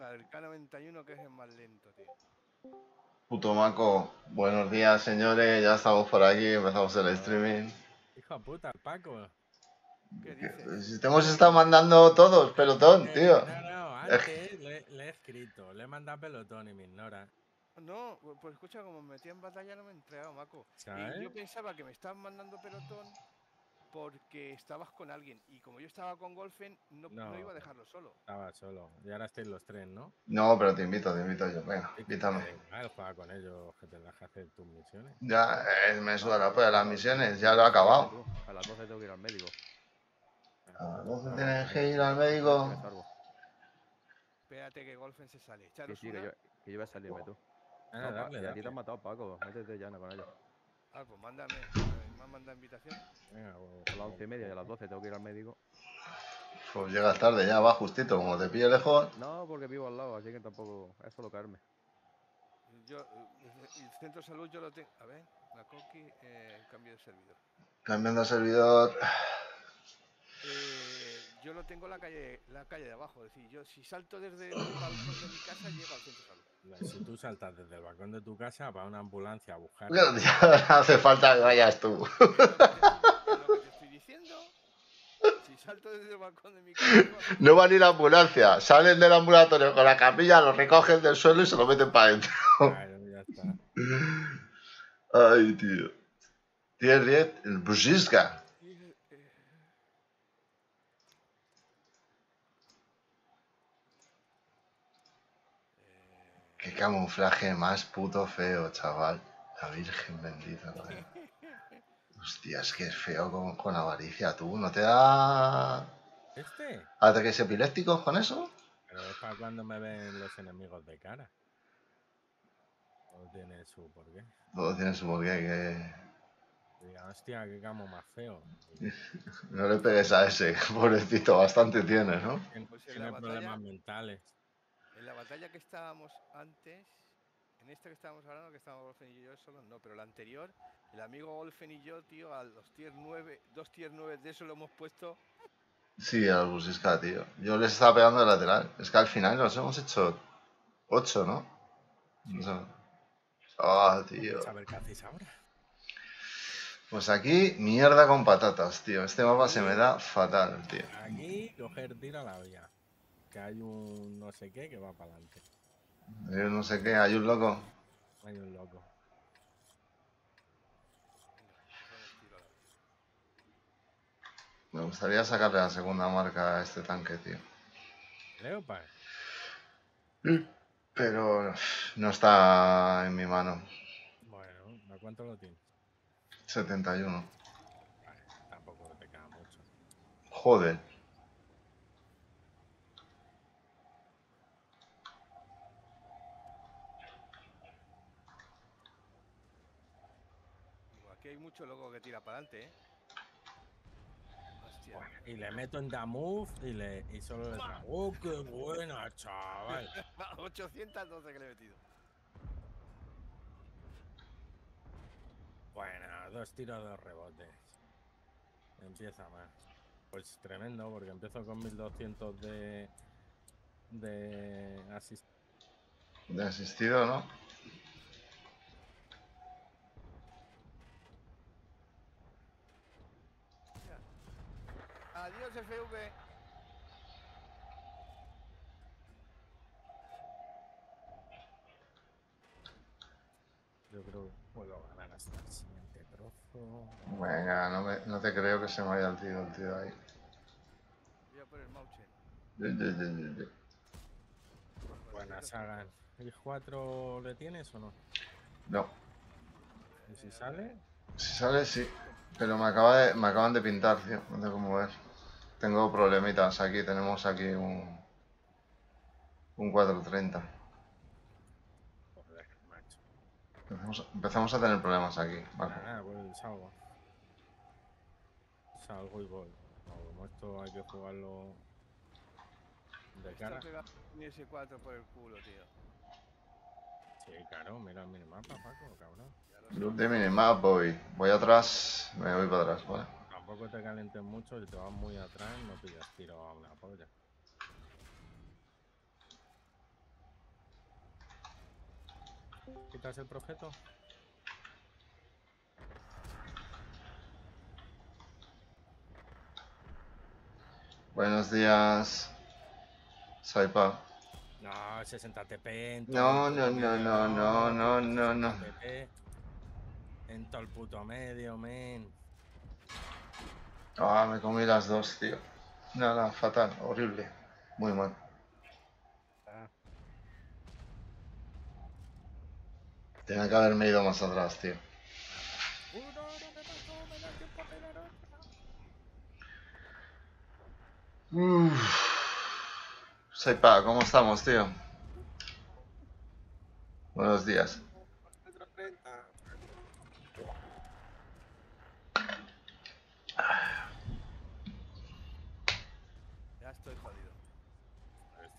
el K91 que es el más lento, tío. Puto Maco, buenos días señores, ya estamos por aquí, empezamos el streaming. Hijo de puta, Paco. ¿Qué dices? Si te hemos estado mandando todos, pelotón, Eh, tío. No, no, antes le, le he escrito, le he mandado pelotón y me ignora. No, pues escucha, como me metí en batalla no me he entregado, Maco. Y ¿Sabes? yo pensaba que me estaban mandando pelotón porque estabas con alguien. Y como yo estaba con Golfen, no, no No. iba a dejarlo solo. Estaba solo. Y ahora estáis los tres, ¿no? No, pero te invito, te invito yo, venga, invítame. te da igual, juega con ellos, que tendrás que hacer tus misiones. Ya, eh, me suda la polla las misiones, ya lo he acabado. A las 12 tengo que ir al médico. A las 12 tienes que ir al médico. Espérate que Golfen se sale. Que Echaros sí, que yo, que yo voy a salirme tú. Ah, No, a ti te han matado Paco, métete ya con ellos. Ah, pues mándame. Me han mandado invitación. Venga, pues, A las 11 y media y a las 12 tengo que ir al médico. Pues llegas tarde, ya va justito, como te pille lejos. No, porque vivo al lado, así que tampoco es solo caerme. Yo, eh, el centro de salud yo lo tengo. A ver, la coqui, eh, cambio de servidor. Cambiando de servidor. Eh, yo lo tengo en la calle, la calle de abajo. Es decir, yo si salto desde el balcón de mi casa, llego al centro de salud. Si tú saltas desde el balcón de tu casa para una ambulancia a buscar. Ya hace falta que vayas tú. Lo que te- estoy diciendo. Si salto desde el balcón de mi casa, No va ni la ambulancia, salen del ambulatorio con la camilla, lo recogen del suelo y se lo meten para adentro. Claro, ya está. Ay, tío. Tier 10, el Bushiska. Eh, eh, Qué camuflaje más puto feo, chaval. La Virgen bendita, tío. Hostia, es que es feo con, con avaricia, tú. ¿No te da ¿Este? ataques epilépticos con eso? Pero es para cuando me ven los enemigos de cara. No tiene su porqué. Todo tiene su porqué, que Diga, hostia, qué camo más feo. no le pegues a ese, pobrecito, bastante tiene, ¿no? Tiene, Pues problemas mentales. En la batalla que estábamos antes, en esta que estábamos hablando, que estábamos Golfen y yo solo, no, pero la anterior, el amigo Golfen y yo, tío, a los tier 9, dos tier 9 de eso lo hemos puesto. Sí, al Bushiska, tío. Yo les estaba pegando de lateral. Es que al final nos hemos hecho 8, ¿no? Ah, tío. A ver qué hacéis ahora. Pues aquí, mierda con patatas, tío. Este mapa se me da fatal, tío. Aquí, coger tiro a la vía. Que hay un no sé qué que va para adelante. Yo no sé qué, hay un loco. Hay un loco. Me gustaría sacarle la segunda marca a este tanque, tío. Leopard. Pero no está en mi mano. Bueno, ¿a cuánto lo tienes? 71. Vale, tampoco te queda mucho. Joder. Digo, aquí hay mucho loco que tira para adelante, ¿eh? Hostia. Bueno, y le meto en The Move y, le, y solo le trago. ¡Oh, qué buena, chaval! 812 que le he metido. Bueno, dos tiros, dos rebotes. Empieza más. Pues tremendo, porque empiezo con 1200 de. de asist. De asistido, ¿no? Adiós, FV. Yo creo que puedo ganar hasta el siguiente trozo. Venga, no, me- no te creo que se me vaya el tío, el tío ahí. Voy a por el Mauchen. Ye, ye, ye, ye, ye. Buena Sagan. ¿El 4 le tienes o no? No, ¿Y si sale? si sale sí. Pero me, acaba de, me acaban de pintar, tío. No sé cómo ver. Tengo problemitas aquí. Tenemos aquí un. Un 430. Joder, macho. Empezamos, empezamos a tener problemas aquí. Vale. Nada, nada, pues salgo. Salgo y voy. Como esto hay que jugarlo de cara. Pega un S4 por el culo, tío. Sí, claro, mira el minimapa, Paco, cabrón. Loop de minimap, voy. Voy atrás, me voy para atrás, ¿vale? Tampoco te calientes mucho y te vas muy atrás, no pillas tiro a una polla. ¿Quitas el projeto? Buenos días, Saipa. No, 60 TP. En no, no, no, no, no, no, no, no. En todo el puto medio, men. Ah, me comí las dos, tío. Nada, fatal, horrible. Muy mal. Tenía que haberme ido más atrás, tío. Uno, no me mató, me da tiempo a pegar otra. Uf. Saipa, ¿cómo estamos, tío? Buenos días. Otro 30. Ya estoy jodido.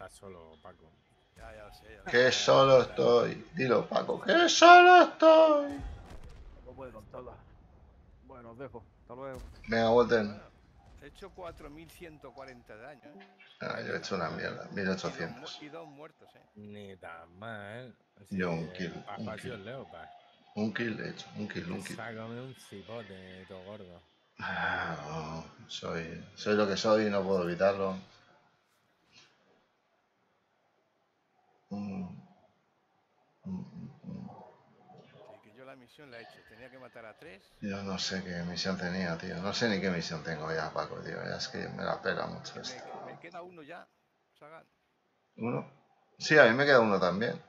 Estás solo, Paco. Ya, ya lo sé. ya lo Que sé. solo estoy. Dilo, Paco, que solo estoy. no puede con todas. Bueno, os dejo. Hasta luego. Venga, Walter. Bueno, he hecho 4140 de daño. ¿eh? Ah, yo he hecho una mierda. Y dos mu- 1800. Y dos muertos, ¿eh? Ni tan mal. Yo un kill, un kill. Leopard. Un kill he hecho. Un kill, un kill. Sácame un cipote, todo gordo. Ah, no, soy, soy lo que soy y no puedo evitarlo. Mm. Que yo la misión la he hecho. Tenía que matar a tres. Yo no sé qué misión tenía, tío. No sé ni qué misión tengo ya, Paco, tío. Ya es que me la pela mucho Me, esto. me queda uno ya. Sagan. ¿Uno? Sí, a mí me queda uno también.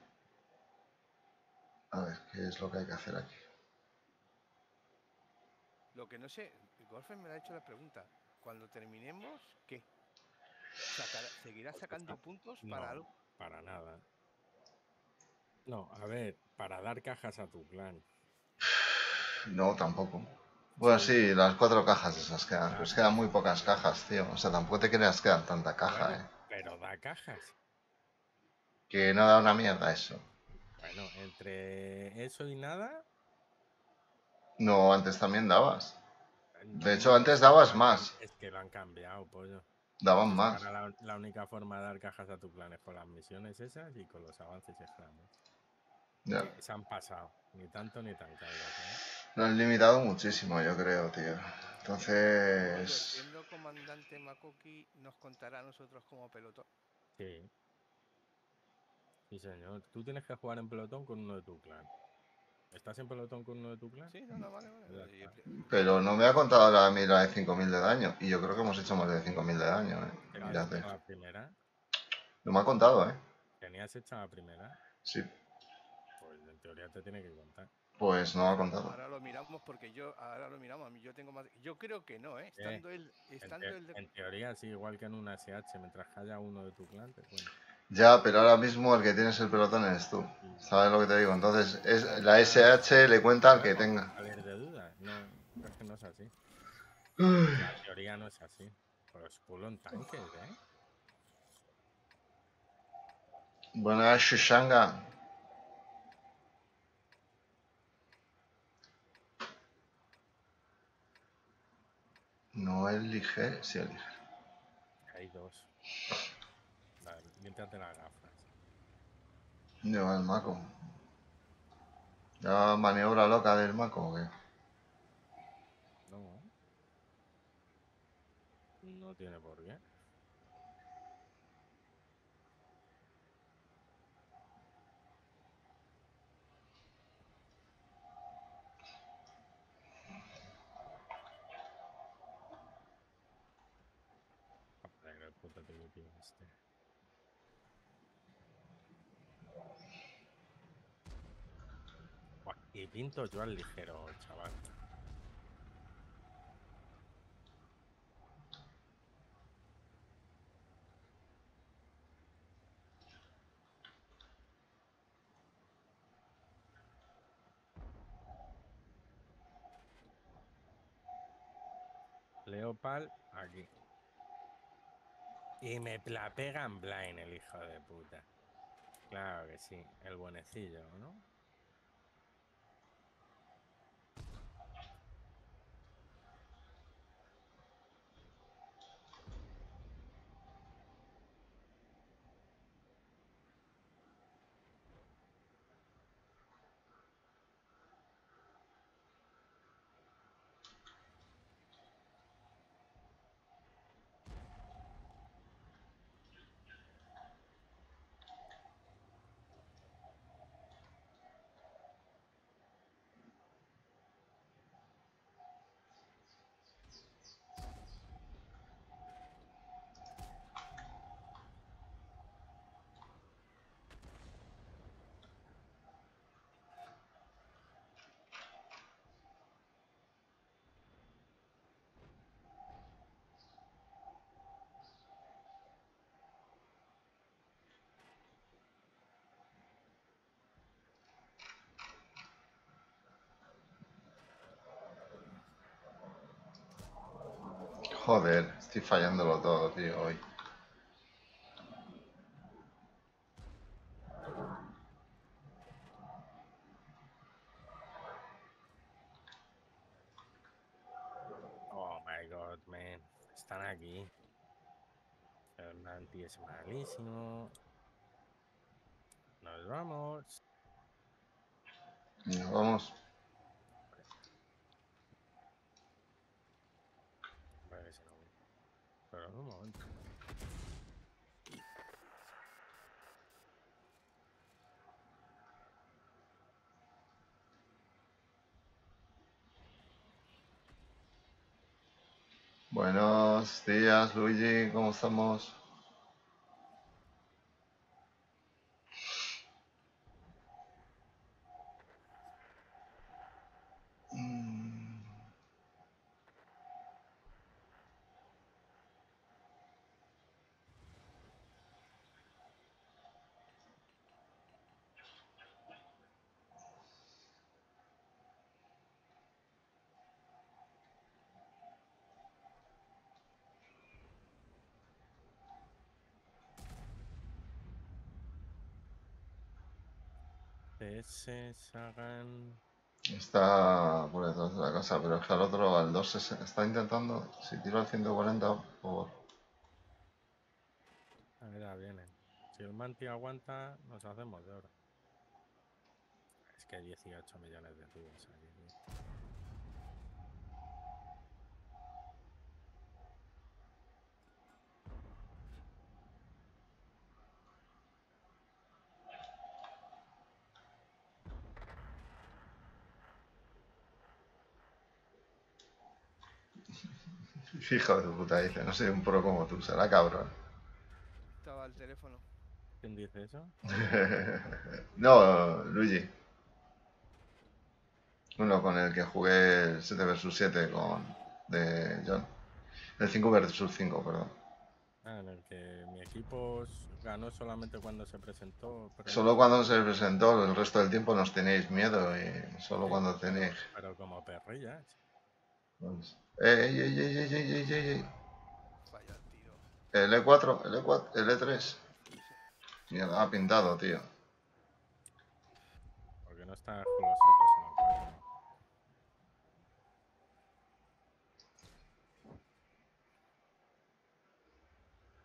A ver, ¿qué es lo que hay que hacer aquí? Lo que no sé, Golfen me ha hecho la pregunta. Cuando terminemos, ¿qué? Sacará- ¿Seguirás sacando puntos para No. algo? Para nada. No, a ver, para dar cajas a tu clan. No, tampoco. Bueno, sí, las cuatro cajas esas quedan. Pues quedan muy pocas cajas, tío. O sea, tampoco te creas que quedan tanta caja, Bueno, eh. Pero da cajas. Que no da una mierda eso. Bueno, entre eso y nada. No, antes también dabas. no- De hecho, antes dabas más. Es que lo han cambiado, pollo. Daban más. Ahora la, la única forma de dar cajas a tu clan es con las misiones esas y con los avances extraños. Ya. Se han pasado. Ni tanto ni tan cargas, ¿eh? Lo han limitado muchísimo, yo creo, tío. Entonces. siendo comandante Makoki, nos contará a nosotros como pelotón. Sí. Sí, señor. Tú tienes que jugar en pelotón con uno de tu clan. ¿Estás en pelotón con uno de tu clan? Sí, no, no, vale, vale. Pero no me ha contado la mira de 5.000 de daño. Y yo creo que hemos hecho más de 5.000 de daño, eh. ¿Tenías te- la primera? No me ha contado, eh. ¿Tenías hecha la primera? Sí, teoría te tiene que contar. pues no ha contado. Ahora lo miramos porque yo, ahora lo miramos, yo tengo más, yo creo que no, ¿eh? Estando él, En, estando te- él de- en teoría sí, igual que en una SH, mientras haya uno de tu clan, te cuenta. Ya, pero ahora mismo el que tienes el pelotón eres tú. ¿Sabes lo que te digo? Entonces, es, la SH le cuenta al que tenga. A ver, de duda. No, es que no es así. La teoría no es así. Pero es culo en tanques, ¿eh? Buenas, Shushanga. No elige, sí elige. Hay dos. Vale, límpiate las gafas. Lleva el maco. ¿Ya maniobra loca del maco o qué? No. No tiene por qué. Puto tío este. Y pinto yo al ligero, chaval. Leopard aquí. Y me la pega en blind el hijo de puta. Claro que sí, el buenecillo, ¿no? Joder, estoy fallándolo todo, tío, hoy. Oh my god, man. Están aquí. El Nanti es malísimo. Nos vamos. Nos vamos. Vale, si no. Pero un momento. Buenos días, Luigi, ¿cómo estamos? 13, Está por detrás de la casa, pero es que al otro, al 260, está intentando, si tiro al 140, por... Ah, mira, viene. Si el Manti aguanta, nos hacemos de ahora. Es que hay 18 millones de tubos aquí. Tío. Hijo de puta, dice, no soy un pro como tú, será cabrón. Estaba el teléfono. ¿Quién dice eso? no, Luigi. Uno con el que jugué el 7 vs 7 con de John. El 5 vs 5, perdón. Ah, en el que mi equipo ganó solamente cuando se presentó. pero- Solo cuando se presentó, el resto del tiempo nos tenéis miedo y solo cuando tenéis. Pero como perrillas. Pues, ¡Ey, ey, ey, ey, ey, ey, ey, ey! Falla el tiro. El E4, el E4, el E3. Mierda, ha pintado, tío. Porque no están los setos en el cuadro.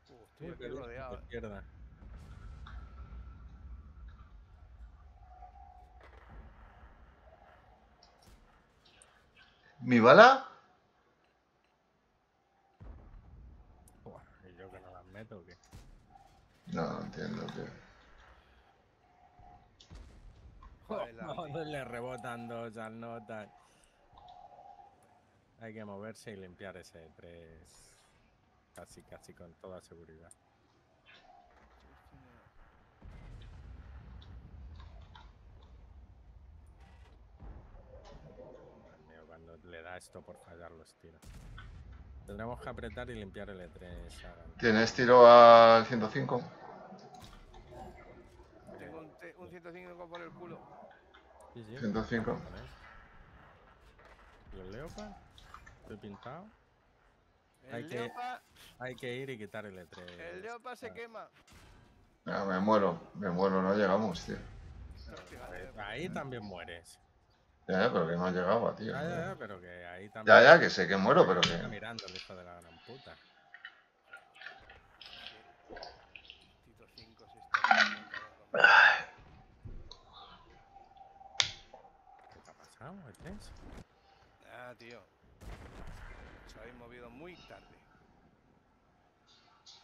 Uh, estoy aquí rodeado. eh. Izquierda. ¿Mi bala? Buah, ¿Y yo que no las meto o qué? No, no entiendo, tío. Joder, No, le rebotan dos al nota. Hay que moverse y limpiar ese 3 casi, casi con toda seguridad. Cuando le da esto por fallar los tiros. Tendremos que apretar y limpiar el E3. Aran. ¿Tienes tiro al 105? Tengo un, te- un 105 por el culo. Sí, sí. 105. Vale. ¿Y el Leopard? Estoy pintado. El Hay que- Leopa, Hay que ir y quitar el E3. el Leopa se Ah, quema. Ah, me muero, me muero, no llegamos, tío. Leopa. Ahí también mueres. Ya, ya, pero que no llegaba, tío. Ya, ya, ya, pero que ahí también. Ya, ya, que sé que muero, pero que. mirando el hijo de la gran puta. Tito 5 se está ¿Qué te ha pasado, E3? Ah, tío. Os habéis movido muy tarde.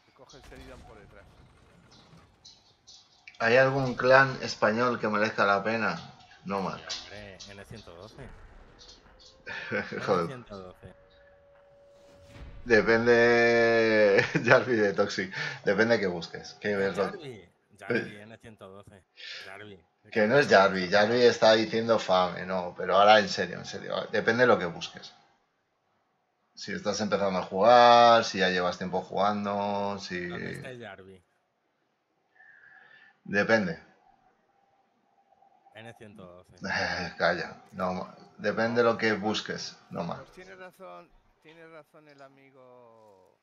Se coge el Sheridan por detrás. ¿Hay algún clan español que merezca la pena? No mal. Hombre, N112. Joder. N112. Depende. Jarvis de Toxic. Depende que busques. Que ves lo- Jarvi. Jarvi, N112. Jarvi. Que no es Jarvis. Jarvis está diciendo fame, no. Pero ahora en serio, en serio. Depende de lo que busques. Si estás empezando a jugar, si ya llevas tiempo jugando, si. ¿Dónde está Jarvi? Depende. N112. Calla. No, depende de lo que busques. No más. Pues tienes razón, tiene razón el amigo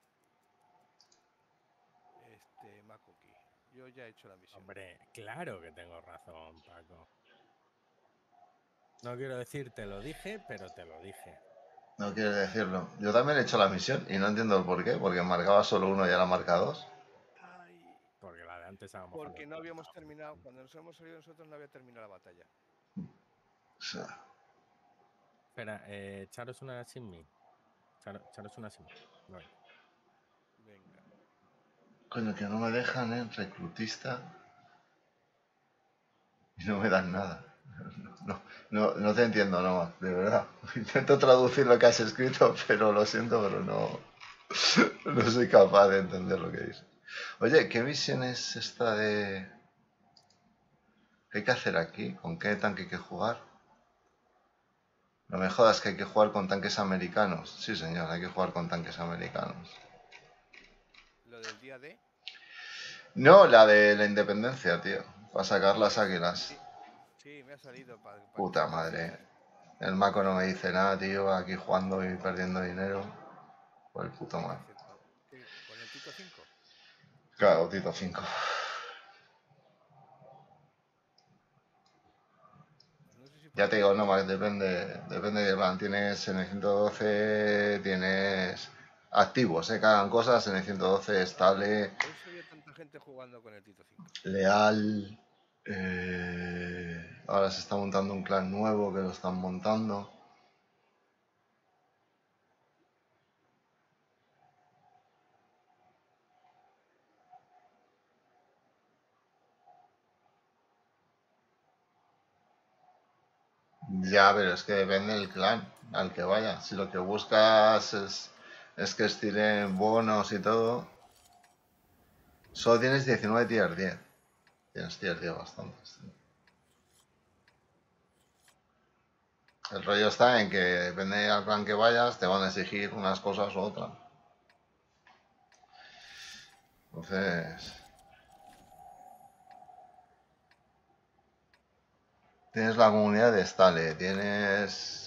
este Makuki. Yo ya he hecho la misión. Hombre, claro que tengo razón, Paco. No quiero decir te lo dije, pero te lo dije. No quiere decirlo. Yo también he hecho la misión y no entiendo el por qué, porque marcaba solo uno y ahora marca dos. Ay, Porque la de antes a porque no no habíamos terminado, cuando nos hemos salido nosotros no había terminado la batalla. O sea, Espera, eh, echaros una sin mí. Echar- Echaros una sin mí. Vale. Venga. Coño, que no me dejan, ¿eh? Reclutista. Y no me dan nada. No, no, te entiendo, no, de verdad. Intento traducir lo que has escrito, pero lo siento, pero no, no soy capaz de entender lo que dices. Oye, ¿qué misión es esta de... ¿Qué hay que hacer aquí? ¿Con qué tanque hay que jugar? No me jodas que hay que jugar con tanques americanos. Sí, señor, hay que jugar con tanques americanos. Lo del día de. No, la de la independencia, tío. Para sacar las águilas. Sí, me ha salido para. Puta madre. El maco no me dice nada, tío. Aquí jugando y perdiendo dinero. Por el puto mal. Con el Tito 5. Claro, Tito 5. No sé si Ya te digo, no más, depende, depende de plan. Tienes N112, tienes activos, eh, que hagan cosas, N112 estable, Por eso había tanta jugando con el Tito 5. leal. eh, ahora se está montando un clan nuevo que lo están montando. Ya, pero es que depende del clan al que vaya. Si lo que buscas es, es que estiren bonos y todo, solo tienes 19 tier 10. Tienes tier 10 bastantes. El rollo está en que depende del clan que vayas, te van a exigir unas cosas u otras. Entonces... Tienes la comunidad de Stale, tienes...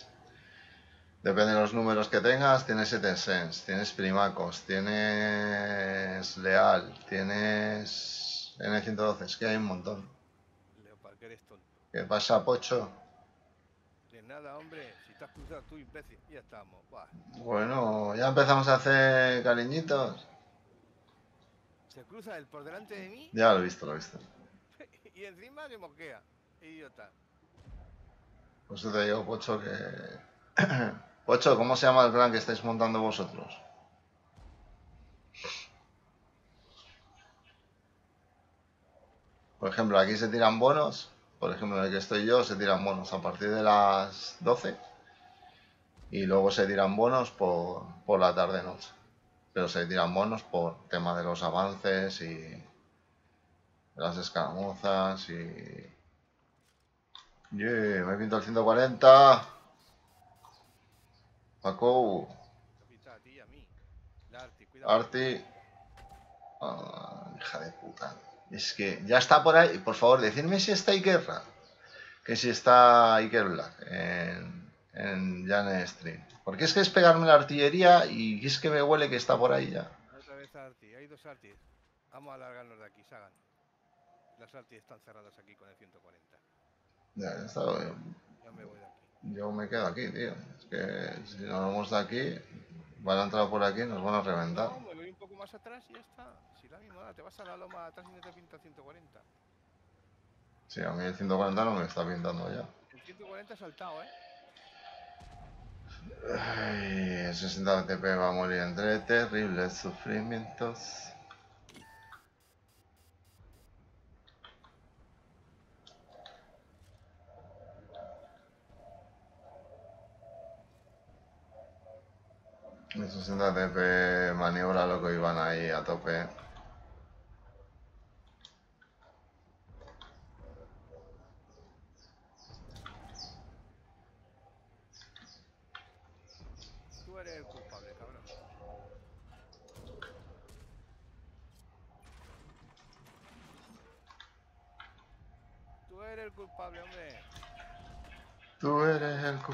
Depende de los números que tengas, tienes Sense, tienes Primacos, tienes Leal, tienes N112, es que hay un montón. Leopard, que eres tonto. ¿Qué pasa, Pocho? De nada, hombre. Si te has cruzado tú, imbécil. Ya estamos. Buah. Bueno, ya empezamos a hacer cariñitos. Se cruza él por delante de mí Ya lo he visto, lo he visto. y encima se mosquea. Idiota. Por eso te digo, Pocho, que... Pocho, ¿cómo se llama el clan que estáis montando vosotros? Por ejemplo, aquí se tiran bonos. Por ejemplo, en el que estoy yo se tiran bonos a partir de las 12. Y luego se tiran bonos por, por la tarde-noche. Pero se tiran bonos por tema de los avances y las escaramuzas y... Yeah, me pinto el 140. Paco, Te pita a ti y a mí. La Arti, cuidado. Arti. Ah, hija de puta. Es que ya está por ahí. Por favor, decidme si está Iker Que si está Iker Black en, en Jan Stream. Porque es que es pegarme la artillería y es que me huele que está por ahí ya. Otra vez Arti. Hay dos Artis. Vamos a alargarnos de aquí, Sagan. Las Artis están cerradas aquí con el 140. Ya, ya está. Ya me voy de aquí. Yo me quedo aquí, tío. Es que si nos vamos de aquí, van a entrar por aquí y nos van a reventar. No, me voy un poco más atrás y ya está. Si la misma, te vas a la loma atrás y no te pinta 140. Sí, a mí el 140 no me está pintando ya. El 140 ha saltado, ¿eh? Ay, el 60 TP va a morir entre terribles sufrimientos. El 60 TP maniobra lo que iban ahí a tope. Tú eres el culpable, cabrón. Tú eres el culpable, hombre. Tú eres el... cu-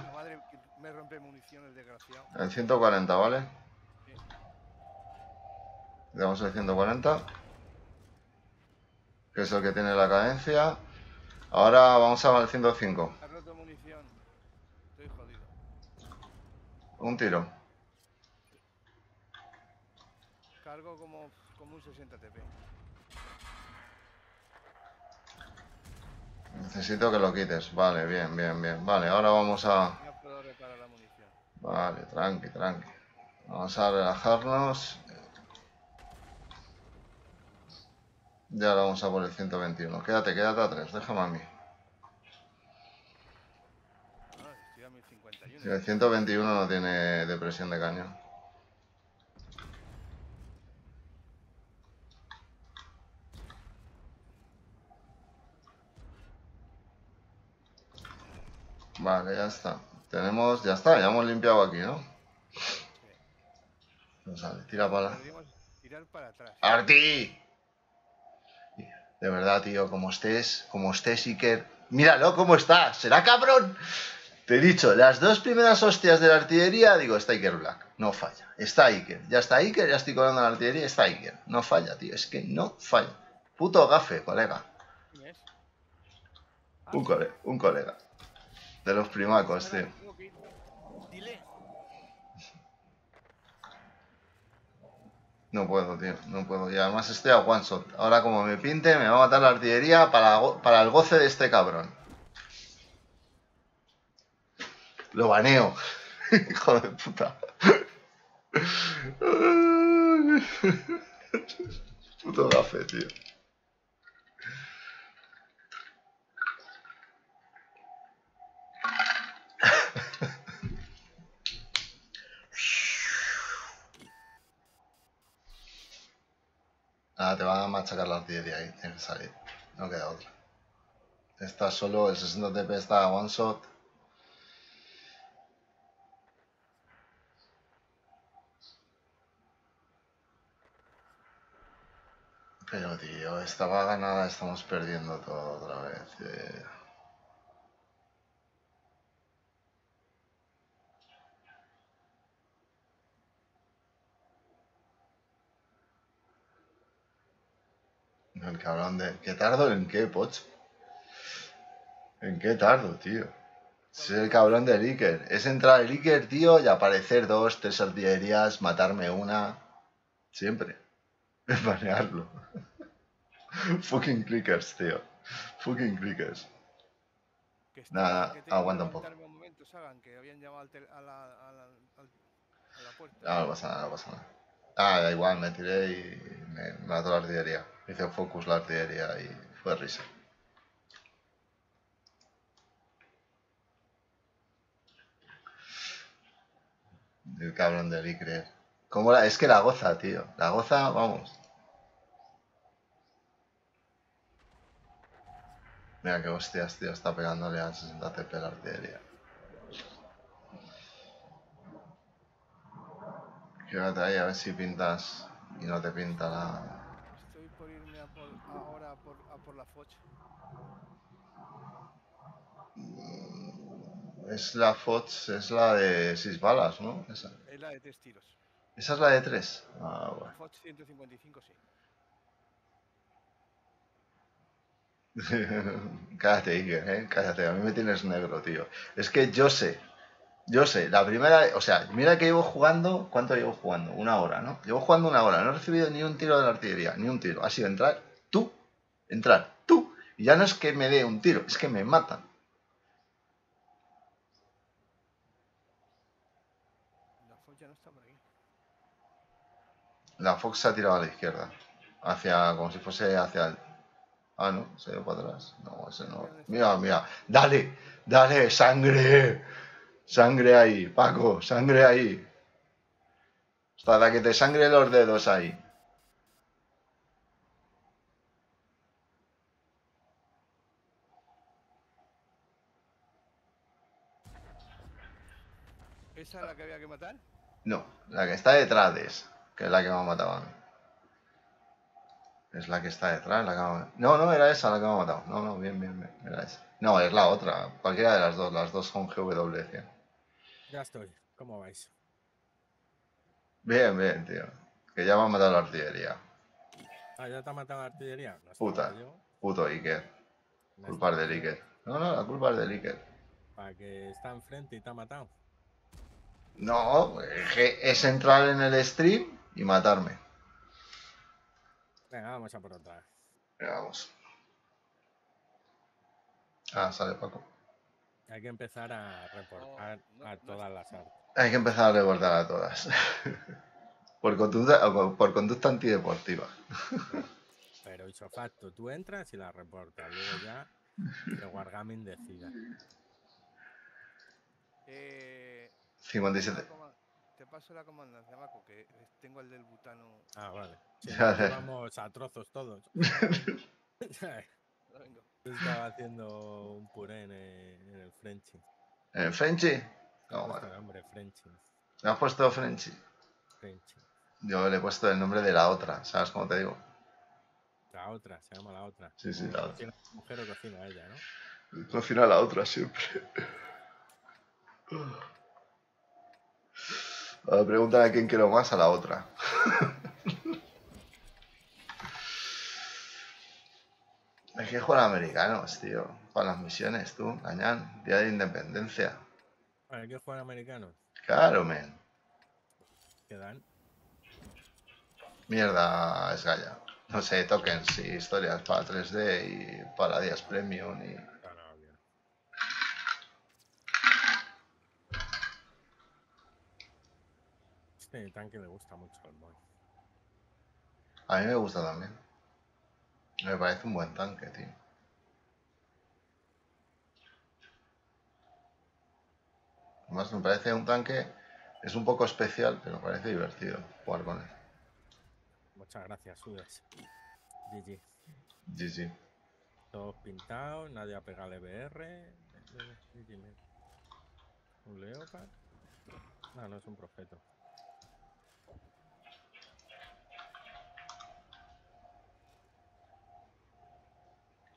El desgraciado. El 140, ¿vale? Sí. Le damos el 140. Que es el que tiene la cadencia. Ahora vamos al 105. Ha roto munición. Estoy jodido. Un tiro. Cargo como, como un 60 TP. Necesito que lo quites. Vale, bien, bien, bien. Vale, ahora vamos a... Ya puedo reparar la munición. Vale, tranqui, tranqui. Vamos a relajarnos. Ya ahora vamos a por el 121. Quédate, quédate a 3. Déjame a mí. Estoy a 1051. Si el 121 no tiene depresión de cañón. Vale, ya está. Tenemos, ya está, ya hemos limpiado aquí, ¿no? No sale, tira para tirar atrás. ¡Arti! De verdad, tío, como estés, como estés, Iker. Míralo cómo está, será cabrón. Te he dicho, las dos primeras hostias de la artillería, digo, está Iker Black. No falla. Está Iker. Ya está Iker, ya estoy colando la artillería, está Iker. No falla, tío. Es que no falla. Puto gafe, colega. ¿Quién es? Un colega. Un colega. De los primacos, tío. Tengo que ir. Dile. No puedo, tío. No puedo. Y además estoy a one shot. Ahora como me pinte, me va a matar la artillería para, para el goce de este cabrón. Lo baneo. Hijo de puta. Puto gafe, tío. Ahora te van a machacar la artillería ahí. Tienes que salir. No queda otra. Está solo, el 60 TP está a one shot. Pero tío, esta va ganada, estamos perdiendo todo otra vez. eh. El cabrón de... ¿Qué tardo en qué, pocho? ¿En qué tardo, tío? Es el cabrón del Iker. Es entrar el Iker, tío, y aparecer dos, tres artillerías, matarme una. Siempre. Es banearlo. Fucking clickers, tío. Fucking clickers. Que está- Nada, aguanta un poco. un momento, Sagan, que habían llamado a, la, a, la, a la puerta. Ah, no pasa nada, no pasa nada. Ah, da igual, me tiré y me mató la artillería. Hice focus la artillería y fue risa. El cabrón del Icre. ¿Cómo la... Es que la goza, tío. La goza, vamos. Mira qué hostias, tío. Está pegándole a 60 TP la artillería. Quédate ahí a ver si pintas y no te pinta la... Estoy por irme a por, ahora a por, a por la Foch. Es la Fox, es la de 6 balas, ¿no? Esa. Es la de tres tiros. Esa es la de 3. Ah, La bueno. Foch 155, sí. Cállate, Iker, ¿eh? Cállate. A mí me tienes negro, tío. Es que yo sé. Yo sé. La primera... O sea, mira que llevo jugando... ¿Cuánto llevo jugando? Una hora, ¿no? Llevo jugando una hora. No he recibido ni un tiro de la artillería. Ni un tiro. Ha sido entrar. Entrar tú. Y ya no es que me dé un tiro. Es que me matan. La Foch ya no está por aquí. La Fox se ha tirado a la izquierda. Hacia, como si fuese hacia el... Ah, no, se ha ido para atrás. No, ese no. Mira, mira. Dale, dale, sangre. Sangre ahí, Paco, sangre ahí. Hasta que te sangre los dedos ahí. ¿Esa es la que había que matar? No, la que está detrás de esa, que es la que me ha matado a mí. Es la que está detrás, la que me ha... No, no, era esa la que me ha matado. No, no, bien, bien, bien, era esa. No, es la otra. Cualquiera de las dos. Las dos son GW100. Ya estoy. ¿Cómo vais? Bien, bien, tío. Que ya me ha matado la artillería. Ah, ya te ha matado la artillería. No Puta. Puto Iker. No Culpa del. Iker. No, no, la culpa es del Iker. Para que está enfrente y te ha matado. No, es entrar en el stream y matarme. Venga, vamos a por otra. Venga, vamos. Ah, sale Paco. Hay que empezar a reportar no, a todas las artes. Hay que empezar a recordar a todas. por, conducta, por conducta antideportiva. Pero hizo facto, tú entras y la reportas. Luego ya que Wargaming decida. Eh, 57. la coma- Te paso la comandancia, Marco, que tengo el del butano. Ah, vale. Sí, vamos a trozos todos. Estaba haciendo un puré en el, en el Frenchy. ¿En Frenchy? Le he No, puesto bueno. el nombre Frenchy. ¿Le has puesto Frenchy? Frenchy. Yo le he puesto el nombre de la otra, ¿sabes cómo te digo? La otra, se llama la otra. Sí, sí, la otra. Mujer o cocina ella, ¿no? Cocina la otra siempre. Pregúntale a quién quiero más, a la otra. Hay que jugar a americanos, tío. Para las misiones, tú. Cañán. Día de independencia. Hay que jugar americanos. Claro, men. ¿Qué dan? Mierda, es galla. No sé, tokens y historias para 3D y para días premium y... No, no, bien. Este tanque le gusta mucho al boy. A mí me gusta también. Me parece un buen tanque, tío. Además me parece un tanque... Es un poco especial, pero me parece divertido jugar con él. Muchas gracias, Sudes. GG. GG. Todos pintados, nadie ha pegado el EBR. Un Leopard. No, no es un profeto.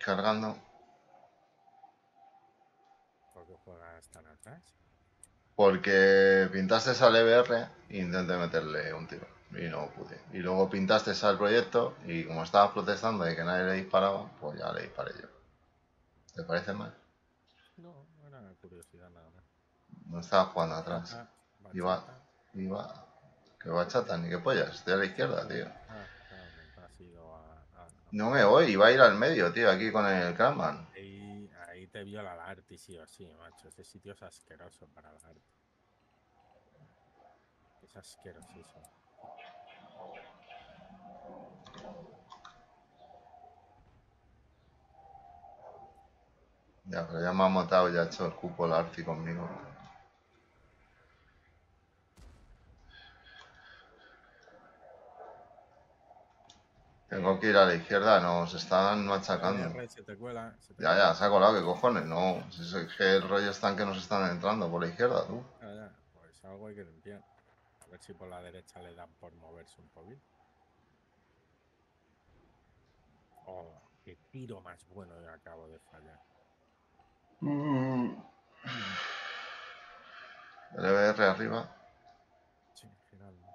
Cargando. ¿Por qué juegas tan atrás? Porque pintaste al EBR e intenté meterle un tiro. Y no pude. Y luego pintaste al proyecto y como estabas protestando de que nadie le disparaba, pues ya le disparé yo. ¿Te parece mal? No, era curiosidad nada más. No estabas jugando atrás. Ah, Iba- bachata. Iba. Que bachata, ni que pollas. Estoy a la izquierda, tío. Ah, claro, que has ido a, a- a- No me voy, iba a ir al medio, tío, aquí con el Cranman. Ahí, ahí te viola la Arti, sí o sí, macho. Ese sitio es asqueroso para la Arti. Es asquerosísimo. Ya, pero ya me ha matado, ya ha hecho el cupo el Arti conmigo. Tengo que ir a la izquierda, nos están machacando. R, se te cuela. se te Ya, ya, se ha colado, ¿qué cojones? No, si es que el rollo están que nos están entrando por la izquierda, tú. Ya, ya, Pues algo hay que limpiar. A ver si por la derecha le dan por moverse un poquito. Oh, qué tiro más bueno que acabo de fallar. El EBR arriba. Sí, girando.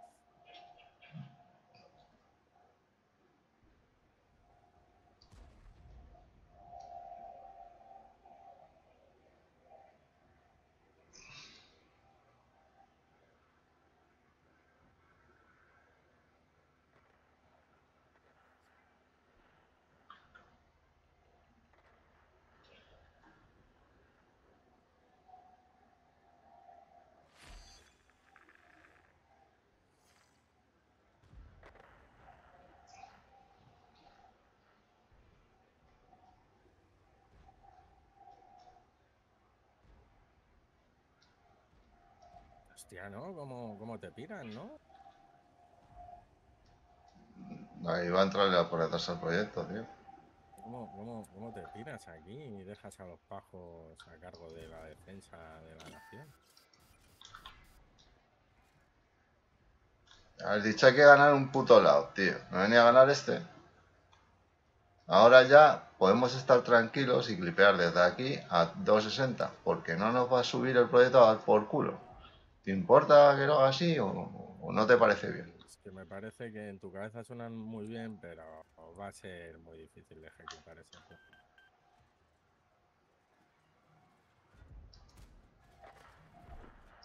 Hostia, ¿no? ¿Cómo, cómo te piran, no? Ahí va a entrarle por detrás al proyecto, tío. ¿Cómo, cómo, cómo te tiras aquí y dejas a los pajos a cargo de la defensa de la nación? Has dicho hay que ganar un puto lado, tío. ¿Me venía a ganar este? Ahora ya podemos estar tranquilos y clipear desde aquí a 260, porque no nos va a subir el proyecto a dar por culo. ¿Te importa que lo haga así o, o no te parece bien? Es que me parece que en tu cabeza suenan muy bien, pero va a ser muy difícil de ejecutar eso. tío.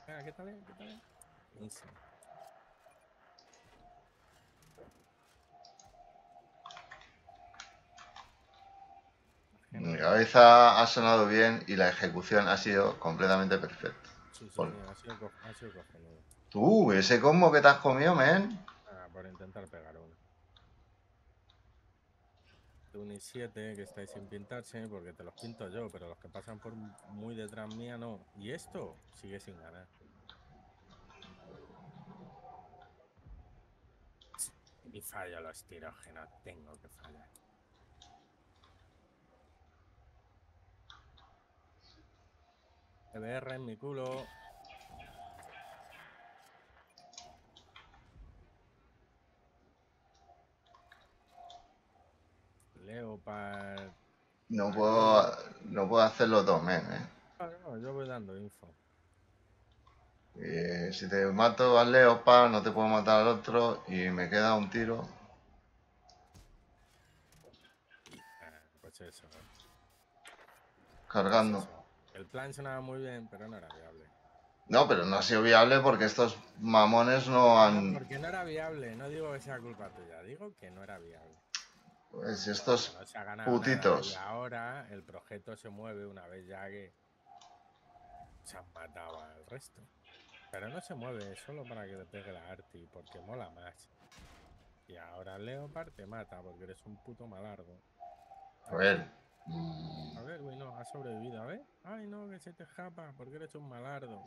Venga, ¿qué tal? eh? ¿Qué tal? eh? Easy. Mi cabeza ha sonado bien y la ejecución ha sido completamente perfecta. Sí, sí, Por- sí, ha sido, co- ha sido cojonudo. Tú, ese combo que te has comido, men. Ah, por intentar pegar uno. Tunis 7, que estáis sin pintarse, porque te los pinto yo, pero los que pasan por muy detrás mía no. Y esto sigue sin ganar. Y fallo los tiros que no tengo que fallar. EBR en mi culo. Leopard. No puedo, no puedo hacerlo dos, men, eh. Ah, no, yo voy dando info. Eh, si te mato al Leopard, no te puedo matar al otro y me queda un tiro. Ah, pues eso. pues Cargando. El plan sonaba muy bien, pero no era viable. No, pero no ha sido viable porque estos mamones no No, han. porque no era viable, no digo que sea culpa tuya, digo que no era viable. Pues estos. No putitos. y ahora el proyecto se mueve una vez ya que se han matado al resto. Pero no se mueve solo para que le pegue la arti, porque mola más. Y ahora Leopard te mata porque eres un puto malardo. A ver. Mm, A ver, güey, no, has sobrevivido, a ver. Ay, no, que se te escapa porque eres un malardo.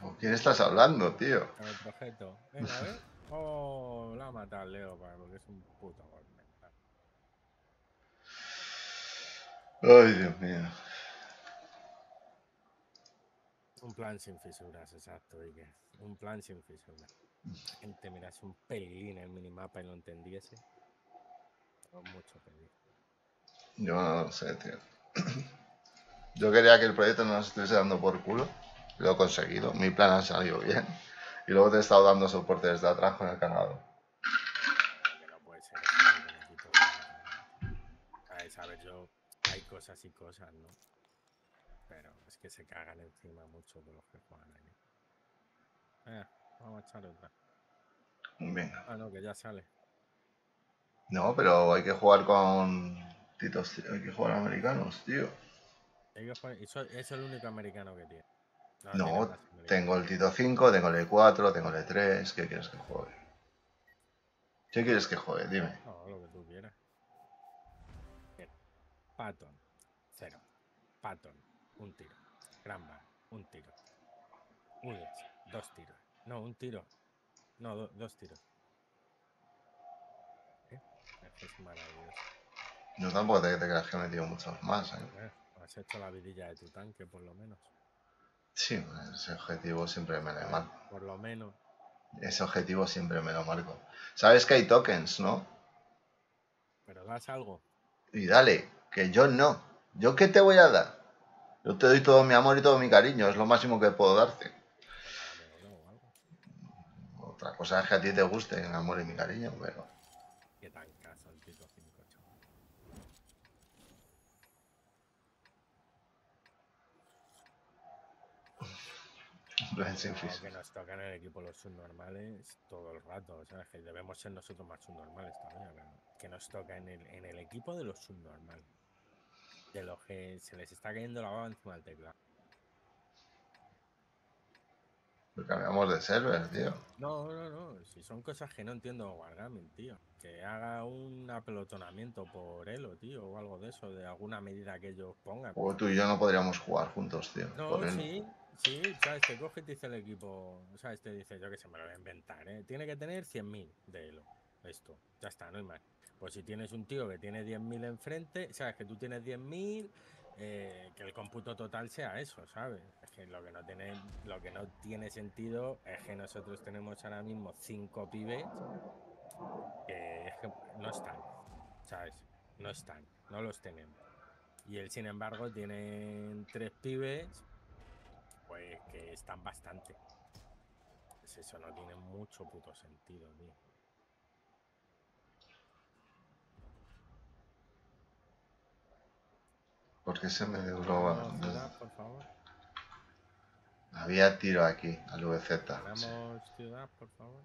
¿Con quién estás hablando, tío? Con el proyecto. Venga, a ver. Oh, la ha matado al Leopard porque es un puto golpe. Ay, Dios mío. Un plan sin fisuras, exacto, que un plan sin fisuras. La gente mirase un pelín el minimapa y lo entendiese. Mucho pedir. Yo no lo sé, tío. Yo quería que el proyecto no nos estuviese dando por culo. Lo he conseguido. Mi plan ha salido bien. Y luego te he estado dando soporte desde atrás con el puede ser tan- Sabes, a ver, yo. Hay cosas y cosas, ¿no? Pero es que se cagan encima mucho de los que juegan aquí. Eh, vamos a echar otra. Venga. Ah, no, que ya sale. No, pero hay que jugar con titos. Hay que jugar americanos, tío. Hay que jugar- y so- es el único americano que tiene. No, tiene más americanos. Tengo el Tito 5, tengo el E4, tengo el E3. ¿Qué quieres que juegue? ¿Qué quieres que juegue? Dime. No, lo que tú quieras. Patton, cero. Patton, un tiro. Granba, un tiro. Udes, dos tiros. No, un tiro. No, do- dos tiros. Esto es maravilloso. Yo tampoco te, te creas que he metido muchos más, ¿eh? Eh, has hecho la vidilla de tu tanque, por lo menos. Sí, ese objetivo siempre me lo marco. Por lo menos. Ese objetivo siempre me lo marco. Sabes que hay tokens, ¿no? Pero das algo. Y dale, que yo no. ¿Yo qué te voy a dar? Yo te doy todo mi amor y todo mi cariño, es lo máximo que puedo darte. Otra cosa es que a ti te guste mi amor y mi cariño, pero... Qué tan caso el Tito 5, chaval. Como fis- que nos tocan en el equipo los subnormales todo el rato. O sea, que debemos ser nosotros más subnormales todavía. pero que nos toca en el, en el equipo de los subnormales. De los que se les está cayendo la baba encima del teclado. Cambiamos de server, tío. No, no, no. Si son cosas que no entiendo Wargaming, tío. Que haga un apelotonamiento por Elo, tío. O algo de eso. De alguna medida que ellos pongan. O tú y yo no podríamos jugar juntos, tío. No, por sí, sí, sabes, te coge y te dice el equipo, sabes, te dice, yo que se me lo voy a inventar, ¿eh? Tiene que tener 100.000 de Elo, esto, ya está, no hay más. Pues si tienes un tío que tiene 10.000 enfrente, sabes que tú tienes 10.000, eh, que el cómputo total sea eso, ¿sabes? Es que lo que no tiene, lo que no tiene sentido es que nosotros tenemos ahora mismo 5 pibes que, es que no están, ¿sabes? no están, no los tenemos. Y él, sin embargo, tiene tres pibes, pues que están bastante. Pues eso no tiene mucho puto sentido, tío. ¿Por qué se me desgloba? Por favor. Había tiro aquí, al VZ. ciudad, por favor.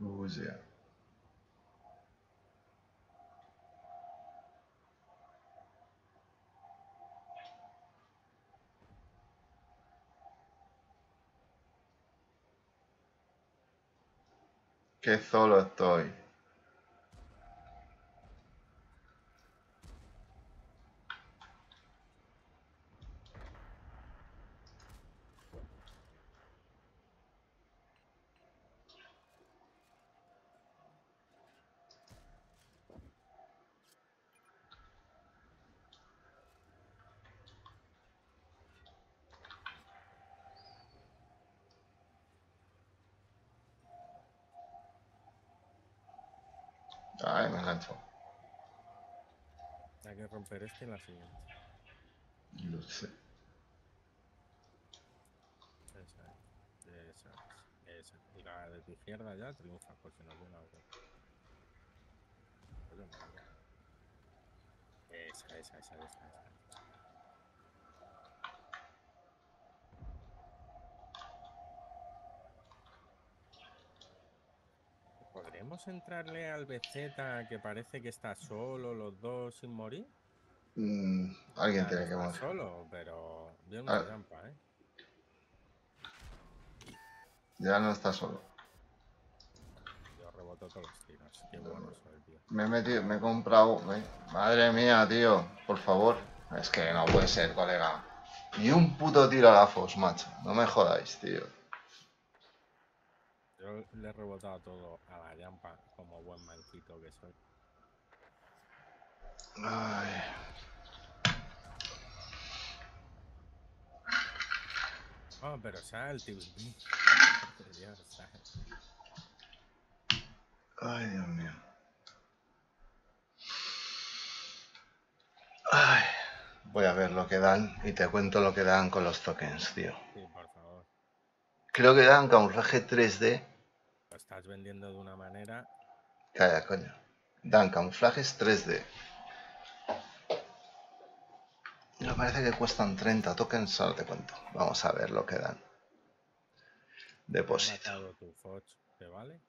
Uy. Qué solo estoy. Ay, me engancho. Romper este y la siguiente. Lo sé. Esa es. Esa es. Esa. Y la de tu izquierda ya triunfa, porque no viene otra. Oye, mierda. Esa, esa, esa, esa, esa. ¿Podremos entrarle al BZ que parece que está solo los dos sin morir? Mm, alguien tiene que morir. solo, pero bien Ah. una trampa, ¿eh? Ya no está solo. Yo reboto todos los tiros. Qué bueno soy, tío. Me he metido, me he comprado. me- Madre mía, tío, por favor. Es que no puede ser, colega. Ni un puto tiro a la Fos, macho. No me jodáis, tío. Yo le he rebotado todo a la llampa como buen manquito que soy. Ay. Oh, pero sal, tío. Dios, sal. Ay, Dios mío. Ay. Voy a ver lo que dan y te cuento lo que dan con los tokens, tío. Sí, por favor. Creo que dan camuflaje 3D. Lo estás vendiendo de una manera. Calla, coño. Dan camuflajes 3D. Me parece que cuestan 30 tokens, ahora te cuento. Vamos a ver lo que dan. ¿Te has Depósito. ¿Te vale?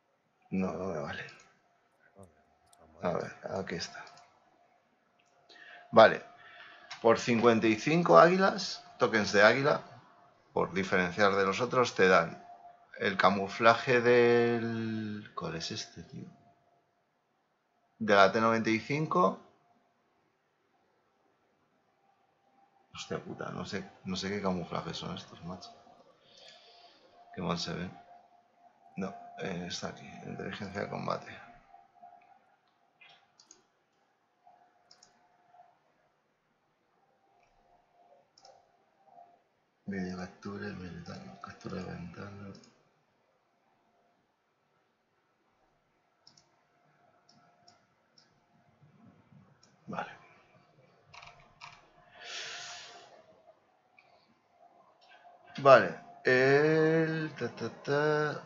No, no me vale. A ver, aquí está. Vale. Por 55 águilas, tokens de águila, por diferenciar de los otros, te dan el camuflaje del... ¿Cuál es este, tío? De la T95. Hostia puta, no sé, no sé qué camuflajes son estos, macho. Qué mal se ven. No, eh, está aquí, inteligencia de combate. Video captura, militar, captura de ventana. Vale. Vale, el... Ta, ta, ta,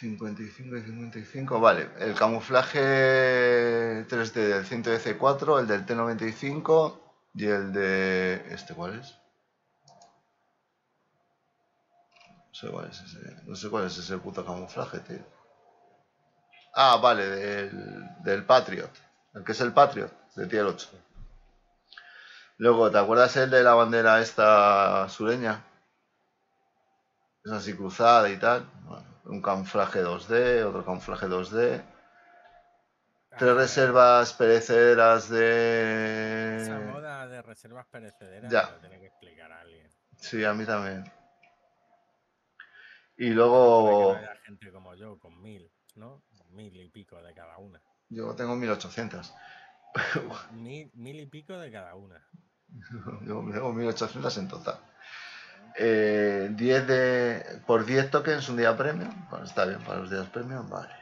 55 y 55, vale. El camuflaje 3D del 100C4, el del T95 y el de... ¿Este cuál es? No sé cuál es ese, no sé cuál es ese puto camuflaje, tío. Ah, vale, del, del Patriot. El que es el Patriot, de tier 8. Luego, ¿te acuerdas el de la bandera esta sureña? Es así cruzada y tal. Bueno, un camuflaje 2D, otro camuflaje 2D. Tres Ah, reservas perecederas Esa de... moda de reservas perecederas Ya. tiene que explicar alguien. Sí, a mí también. Y Para que luego... no gente como yo con mil, ¿no? Mil y pico de cada una. Yo tengo 1800. Mil, mil y pico de cada una. Yo tengo 1800 en total. Eh, 10 de, por 10 tokens un día premium. Bueno, está bien para los días premium, vale.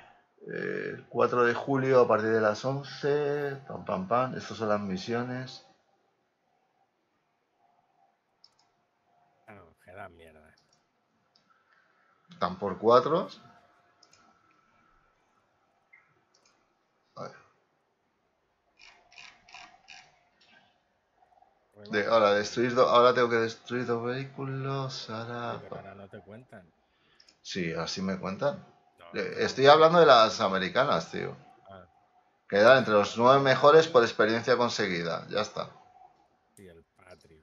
Eh, 4 de julio a partir de las 11. Pam, pam, pam. Estas son las misiones. Ah, no, que da mierda. Están por 4. De, ahora, destruir do- ahora tengo que destruir dos vehículos. Ahora. no te cuentan. Sí, así me cuentan. No. Estoy hablando de las americanas, tío. Ah, Quedan entre los nueve mejores por experiencia conseguida. Ya está. sí, el patrio.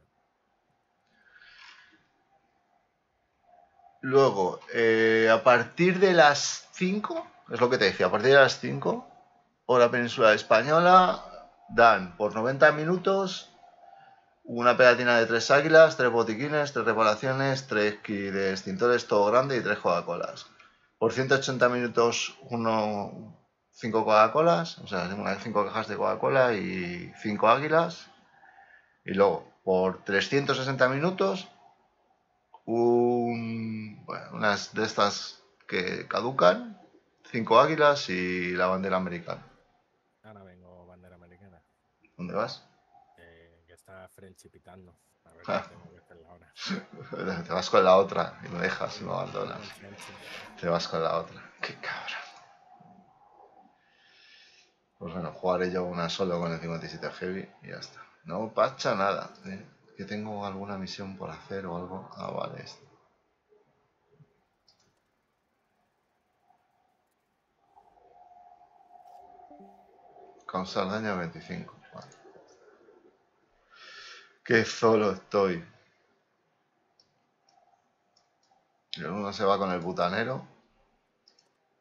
Luego, eh, a partir de las 5, es lo que te decía, a partir de las 5, hora península española, dan por 90 minutos una pegatina de tres águilas, tres botiquines, tres reparaciones, tres de extintores, todo grande y tres Coca-Colas. Por 180 minutos, uno, cinco Coca-Colas, o sea, cinco cajas de Coca-Cola y cinco águilas. Y luego, por 360 minutos, un, bueno, unas de estas que caducan, cinco águilas y la bandera americana. Ahora vengo bandera americana. ¿Dónde vas? Que está friendshipitando. A ver Ah. qué tengo que hacer ahora. Te vas con la otra y me dejas y me abandonas. Te vas con la otra. Qué cabrón. Pues bueno, jugaré yo una solo con el 57 Heavy y ya está. No pacha nada. ¿eh? Que tengo alguna misión por hacer o algo. Ah, vale. esto. Causar daño 25. Qué solo estoy. Y uno se va con el butanero.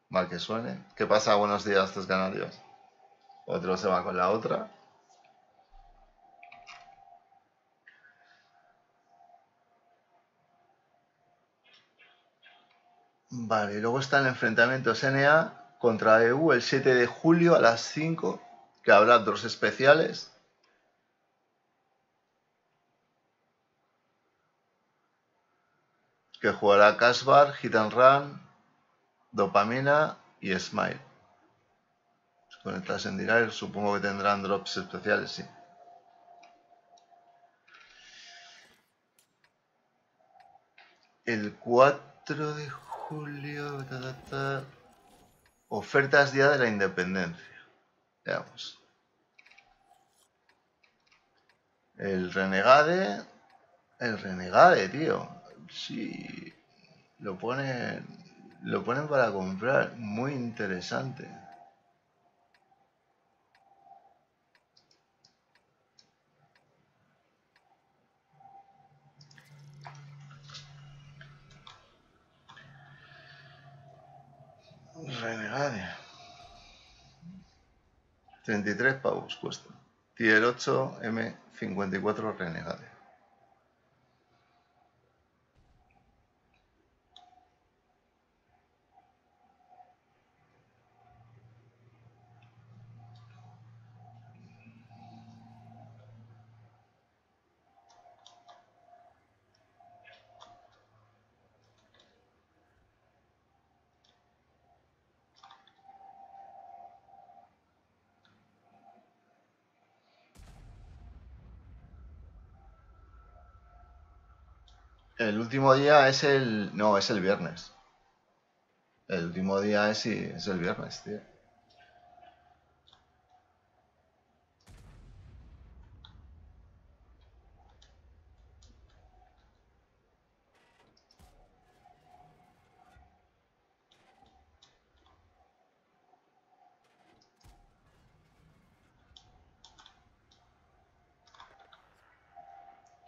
Mal que suene. ¿Qué pasa? Buenos días, tres canarios. Otro se va con la otra. Vale, y luego está el enfrentamiento SNA contra EU el 7 de julio a las 5, que habrá dos especiales. Que jugará Casbar, Hit and Run, Dopamina y Smile. Si conectas en direct, supongo que tendrán drops especiales, sí. El 4 de julio, ta, ta, ta, ofertas Día de la Independencia. Veamos. El Renegade. El Renegade, tío. Sí. Lo ponen. Lo ponen para comprar. Muy interesante. Renegade. 33 pavos cuesta. Tier 8 M54 Renegade. El último día es el. No, es el viernes. El último día es, sí, es el viernes, tío.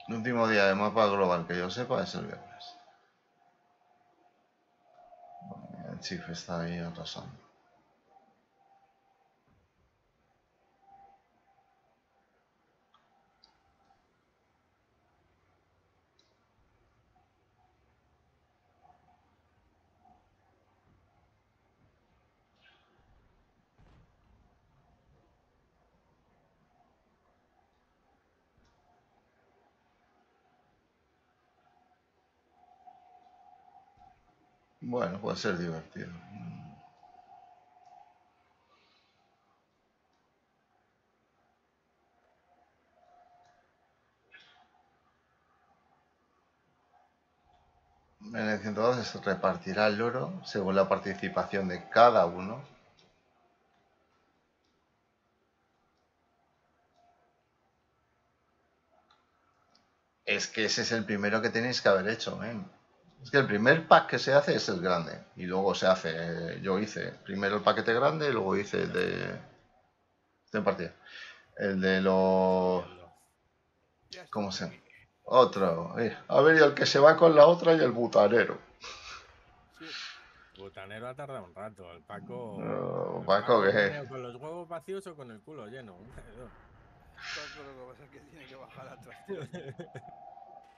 El último día de mapa global que yo sepa es el viernes. El Chief está ahí arrasando. Bueno, puede ser divertido. Mm. En el 112 se repartirá el oro según la participación de cada uno es que ese es el primero que tenéis que haber hecho, ¿eh? Es que el primer pack que se hace es el grande. Y luego se hace. eh, Yo hice primero el paquete grande y luego hice el de. De partida. El de los. ¿Cómo se llama? Otro. eh, A ver, y el que se va con la otra y el butanero. Sí, Butanero ha tardado un rato. El Paco. No, el Paco, ¿qué? ¿Con los huevos vacíos o con el culo lleno? Paco lo que pasa es que tiene que bajar al trastero.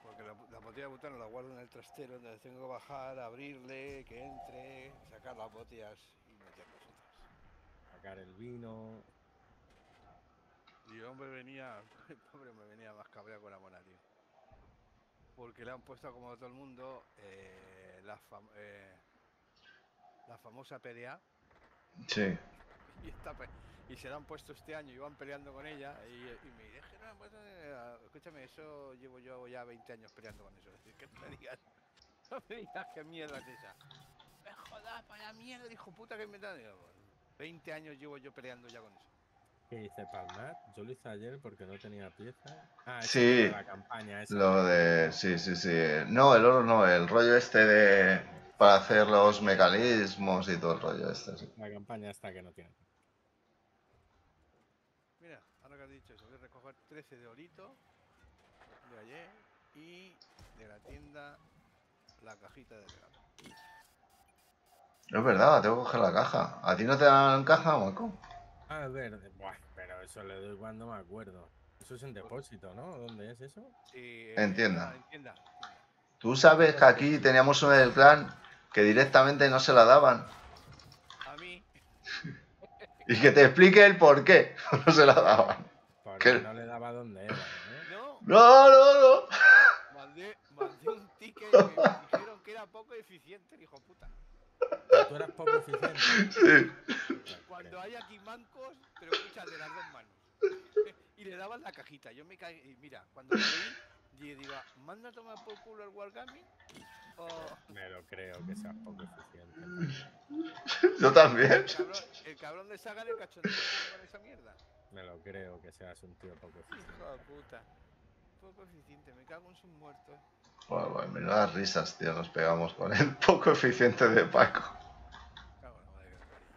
Porque la, la botella de butano la guardo en el trastero, donde tengo que bajar, abrirle, que entre, sacar las botellas y meter las otras. Sacar el vino. Y el hombre venía, el pobre me venía más cabreado con la mona, tío. Porque le han puesto como a todo el mundo eh, la, fam- eh, la famosa PDA Sí. y, está pe- y se la han puesto este año y van peleando con ella y, y me dije, no, pues, eh, escúchame, eso llevo yo ya 20 años peleando con eso. Es decir, que no me digas, no me digas qué mierda es esa. Me jodas, para mierda, hijo puta que me da. Digo, "Bueno, 20 años llevo yo peleando ya con eso. ¿Qué dice Palmar? Yo lo hice ayer porque no tenía pieza. Ah, Sí, es lo de la campaña. Lo de. Sí, sí, sí. No, el oro no, el rollo este de. Para hacer los mecanismos y todo el rollo este. sí. La campaña esta que no tiene. Mira, ahora que has dicho eso, voy a recoger 13 de orito de ayer y de la tienda la cajita de regalo. Es verdad, tengo que coger la caja. ¿A ti no te dan caja, Marco? Ah, es verde. Buah, pero eso le doy cuando me acuerdo. Eso es en depósito, ¿no? ¿Dónde es eso? Sí, En tienda. en tienda, tienda. Tú sabes que aquí teníamos una del clan que directamente no se la daban. A mí, Y que te explique el por qué no se la daban. No le daba dónde era, ¿eh? no, No, no, no. mandé, mandé un ticket que me dijeron que era poco eficiente, el hijo puta. Tú eras poco eficiente. Sí. Cuando hay aquí mancos, pero escucha, de las dos manos. y le daban la cajita. Yo me caí, y mira, cuando lo leí, y digo, manda a tomar por culo el Wargami. O Me lo creo que seas poco eficiente. Yo también. el cabrón, el cabrón de Sagan el cachondeo con esa mierda. Me lo creo que seas un tío poco eficiente. Hijo de puta. Poco eficiente, me cago en sus muertos. Bueno, bueno, menudas risas, tío, nos pegamos con el poco eficiente de Paco. Cago en la madre que te parió.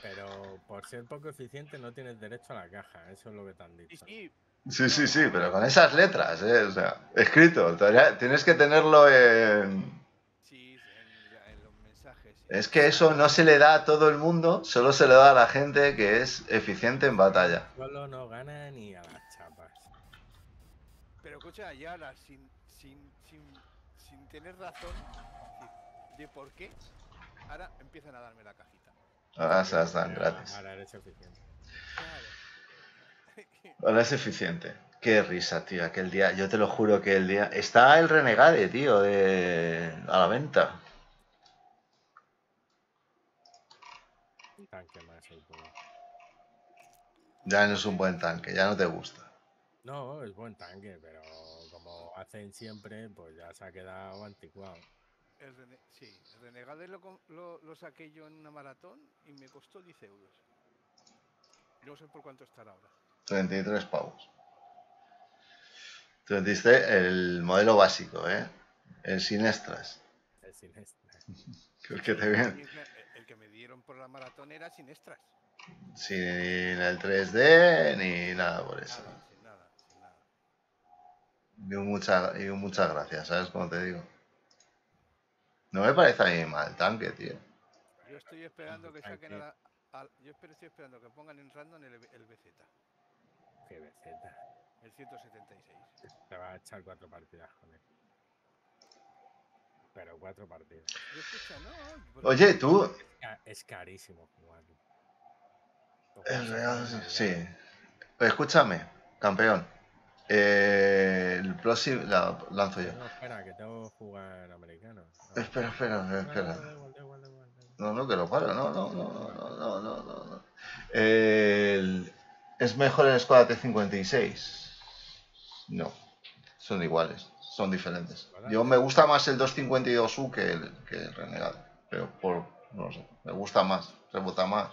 Pero por ser poco eficiente no tienes derecho a la caja. Eso es lo que te han Sí, dicho. sí, Sí, sí, sí, pero con esas letras, ¿eh? O sea, escrito. todavía Tienes que tenerlo en... sí, en, ya, en los mensajes. sí. Es que eso no se le da a todo el mundo, solo se le da a la gente que es eficiente en batalla. Solo no gana ni a las chapas. Pero escucha, ya ahora, sin, sin, sin, sin tener razón de- por qué, ahora empiezan a darme la cajita. Ahora se las dan gratis. Ahora eres eficiente. Ahora es eficiente. Qué risa, tío, aquel día. Yo te lo juro que el día... Está el Renegade, tío, de... a la venta. Un tanque más el tuyo. Ya no es un buen tanque, ya no te gusta. No, es buen tanque, pero como hacen siempre, pues ya se ha quedado anticuado. El rene- sí, el Renegade lo, lo, lo saqué yo en una maratón y me costó 10 euros. No sé por cuánto estará ahora. 33 pavos. Te vendiste el modelo básico, ¿eh? El sin extras. El Sinestra. El que te el que me dieron por la maratón era sin extras. Sin el 3D ni nada por eso. Nada, sin nada, sin nada. Y un mucha- y un muchas gracias, ¿sabes cómo te digo? No me parece a mí mal tanque, tío. Yo estoy esperando que saquen a la- yo estoy esperando que pongan en random el, el BZ, Qué beceta. el 176. Te va a echar cuatro partidas con él. Pero cuatro partidas. Yo escucha, no. Oye, tú, Es carísimo jugarlo. El regalo, sí. Escúchame, campeón. Eh, el próximo la lanzo yo. Espera, que tengo que jugar americano. Espera, espera, espera. No, no, que lo paro, no, no, no, no, no, no, no. El... ¿Es mejor el escuadra T56? No, son iguales, son diferentes. Yo me gusta más el 252U que el, que el Renegado, pero por, no lo sé, me gusta más, rebota más.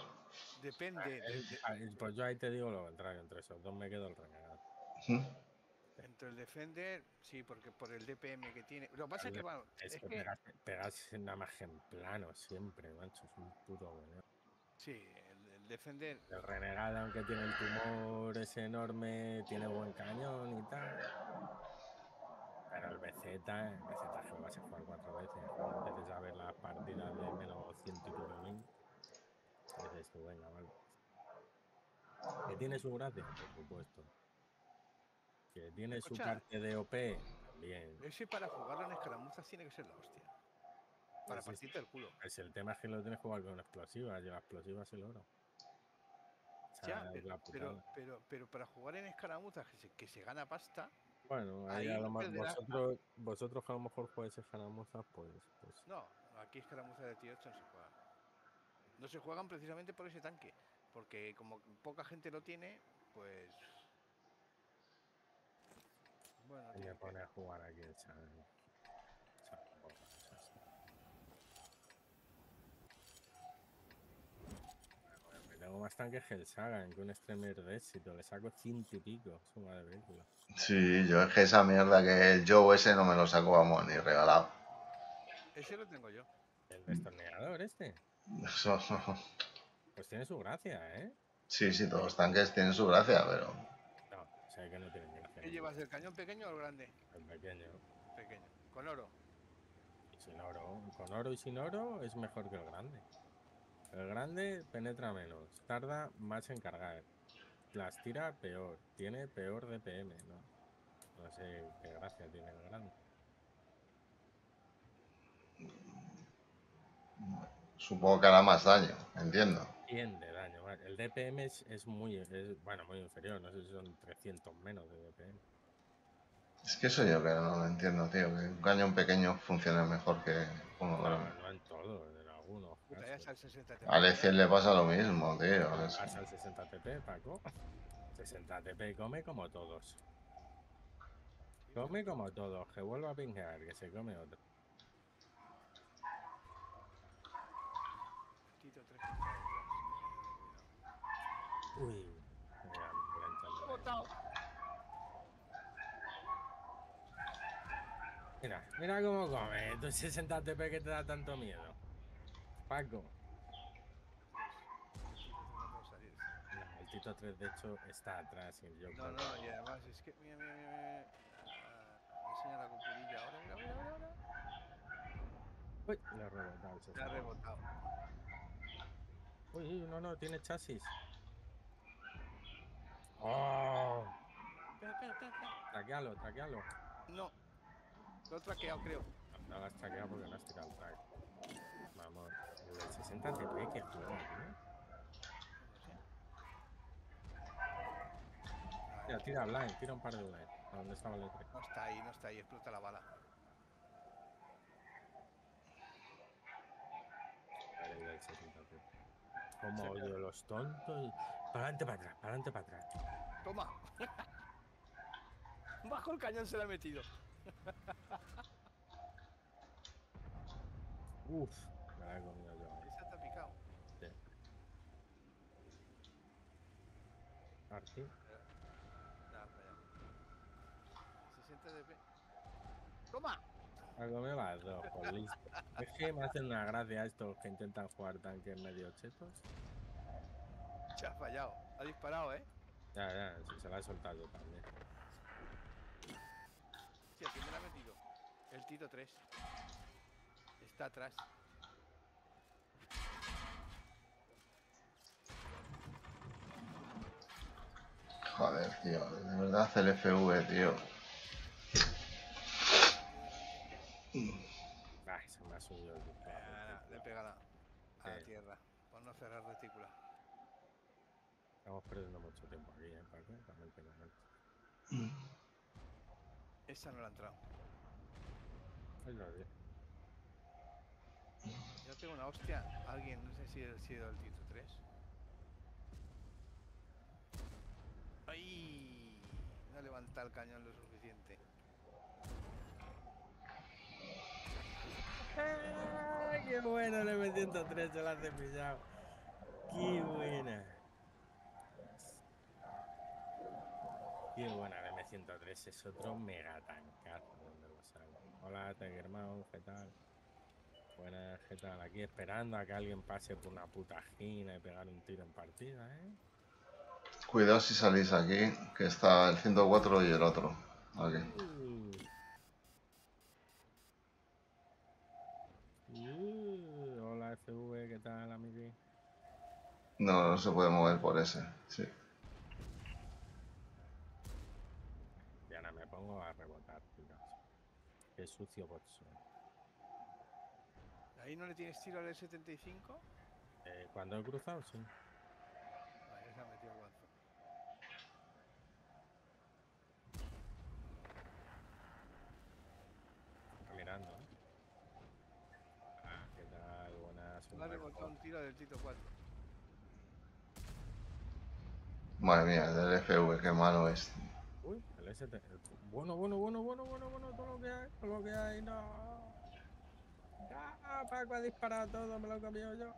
Depende. de- Eh, de- ah, Pues yo ahí te digo lo contrario, entre esos dos me quedo el renegado. Entre el Defender, sí, porque por el DPM que tiene. Lo que pasa es El que, de- bueno, Es es que que. pegas, pegas nada más en plano siempre, macho, es un puto veneno. Sí, el, el Defender. El renegado, aunque tiene el tumor ese enorme, tiene buen cañón y tal. Pero el BZ, el BZ que vas a jugar cuatro veces. Empieces a ver las partidas de menos ciento y pico dices tú, venga, vale. Que tiene su gracia, por supuesto. Que tiene su parte de OP, también. Ese para jugarlo en escaramuzas tiene que ser la hostia. Para partirte el culo. Pues el tema es que lo tienes que jugar con explosivas y la explosiva es el oro. O sea, Ya, es pero, pero, pero para jugar en escaramuzas que se, que se gana pasta, Bueno, ahí a lo perderás- vosotros, vosotros que a lo mejor jugáis escaramuzas, pues, pues no, aquí escaramuzas de T8 no se juegan. No se juegan precisamente por ese tanque, porque como poca gente lo tiene, pues... Bueno, ahí me tiene que- pone a jugar aquí el San- Bueno, Me tengo más tanques que el Sagan, que un Extremer de éxito, le saco ciento y pico, suma de vehículo. Sí, yo es que esa mierda que el Joe ese no me lo saco, vamos, ni regalado. Ese lo tengo yo. El destornillador este, pues tiene su gracia, ¿eh? sí, sí, todos los tanques tienen su gracia, pero No, o sea que no tiene gracia. ¿Qué llevas, el cañón pequeño o el grande? El pequeño. Pequeño. Con oro. Y sin oro, con oro y sin oro es mejor que el grande. El grande penetra menos, tarda más en cargar. Las tira peor, tiene peor DPM, ¿no? No sé qué gracia tiene el grande. Supongo que hará más daño, entiendo. 100 de daño, vale. El DPM es, es muy, es, bueno, muy inferior, no sé si son 300 menos de DPM. Es que eso yo que no lo entiendo, tío, que un cañón pequeño funcione mejor que uno No, grande. no en todo, en algunos Puta, ya casos. está el 60 A Lecien le pasa lo mismo, tío. es- Pasa el 60 TP, Paco. 60 TP come como todos. Come como todos, que vuelva a pingear, que se come otro. Tito 3 que está detrás. Uy, mira. Mira, mira cómo come, tu 60 TP que te da tanto miedo. Paco. No el Tito 3 de hecho está atrás y yo No, no, y además es que. Mira, mira, mira. Ah, enseña la cupulilla ahora, mira, mira, mira. mira. Uy, le he rebotado el Se ha 60. rebotado. Uy, uy, no, no, tiene chasis. ¡Oh! Espera, espera, espera, espera. Traquealo, traquealo. No. Lo he traqueado, creo. No, no hagas traqueado porque no has tirado el track. Vamos, el del 60 TP que tío. Tira, tira blind, tira un par de blind. ¿A dónde estaba el E3? No está ahí, no está ahí, explota la bala. Vale, el del 60 TP. Como odio los tontos. Para adelante, para atrás, para adelante, para atrás. Toma. Bajo el cañón se la ha metido. Uf, me la he comido yo. Esa ha picado. Arti. Nada, para allá. 60 dp. ¡Toma! Me ha comido las dos, por listo. Es que me hacen una gracia estos que intentan jugar tanques medio chetos. Se ha fallado. Ha disparado, ¿eh? Ya, ya, si se la he soltado yo también. Sí, aquí me la ha metido. El Tito 3. Está atrás. Joder, tío, de verdad el FV, tío. Ay, se me ha subido el Ah, le pega la, a la tierra. Por no cerrar retícula. Estamos perdiendo mucho tiempo aquí, ¿eh, Paco? También te. Esa no la ha entrado. Es lo que- Yo tengo una hostia. Alguien, no sé si ha sido el Tito 3. ¡Ay! No levanta el cañón lo suficiente. ¡Ah, ¡Qué buena el M103! Se la hace pillado. ¡Qué buena! ¡Qué buena el M103! Es otro mega tancazo. Hola, Tigerman, ¿qué tal? Buenas, ¿qué tal? Aquí esperando a que alguien pase por una puta gina y pegar un tiro en partida, ¿eh? Cuidado si salís aquí, que está el 104 y el otro. Aquí. Uh, hola FV, ¿qué tal, amigo? No, no se puede mover por ese. Sí. Ya no me pongo a rebotar, tío. Qué sucio bot soy. ¿Ahí no le tienes tiro al 75? Eh, cuando he cruzado, sí. Vale, se ha metido guanzo. Está mirando, ¿eh? Ah, ¿qué tal? Buenas. Le un rebotado un tiro del Tito 4. Madre mía, del FV, qué malo es. El el- Bueno, bueno, bueno, bueno, bueno, bueno, todo lo que hay, todo lo que hay, no. Ah, Paco ha disparado todo, me lo he comido yo.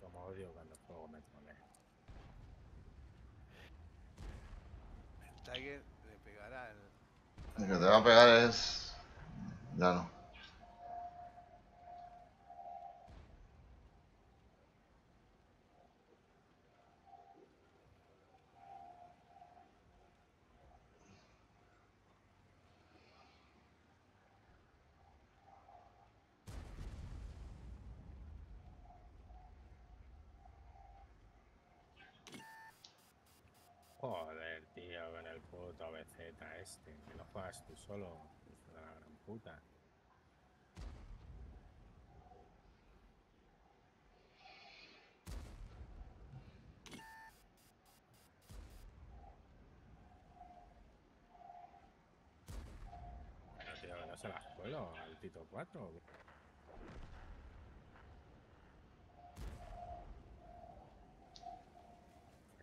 Como odio cuando juego me trolea. El Tiger le pegará al. El que te va a pegar es. Ya no. Joder, tío, con el BZ este. Que lo juegas tú solo. hijo de la gran puta. Pero, que no se las cuelo al Tito 4. ¿o qué?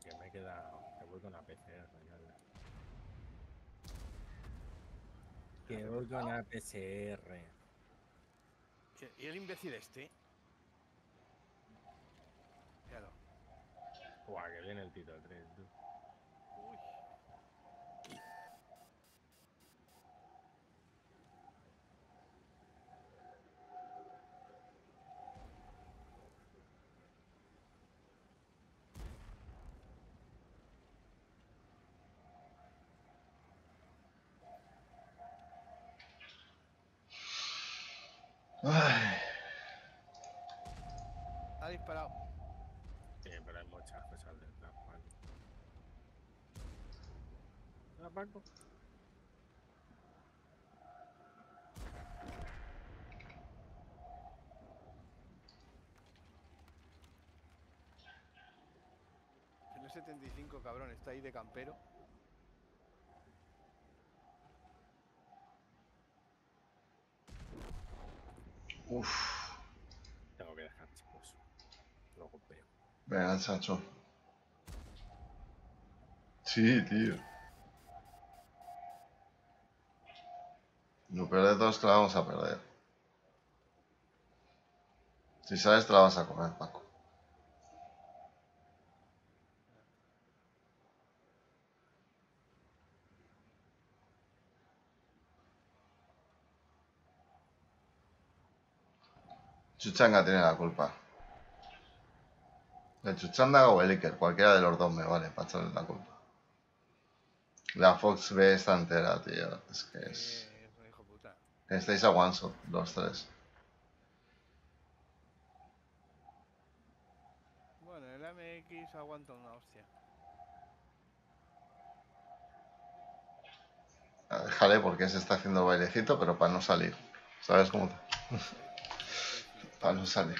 Que me he quedado. Que voy con la PCR, ya. Que voy con la PCR. ¿Y- ¿Y el imbécil este? Claro. Buah, que viene el Tito 3, tú. Uy. Ay, Ha disparado. Sí, pero hay muchas cosas detrás, Paco. Hola, Paco. El 75, cabrón, está ahí de campero. Uf. Tengo que dejar, chicos. Luego veo. Venga, chacho. Sí, tío. Lo peor de todo es que la vamos a perder. Si sabes, te la vas a comer, Paco. Chuchanga tiene la culpa. El Chuchanga o el Iker, cualquiera de los dos me vale para echarle la culpa. La Fox B está entera, tío. Es que es. Estáis a one shot, los tres. Bueno, el AMX aguanta una hostia. Déjale porque se está haciendo bailecito, pero para no salir. ¿Sabes cómo? te- No no.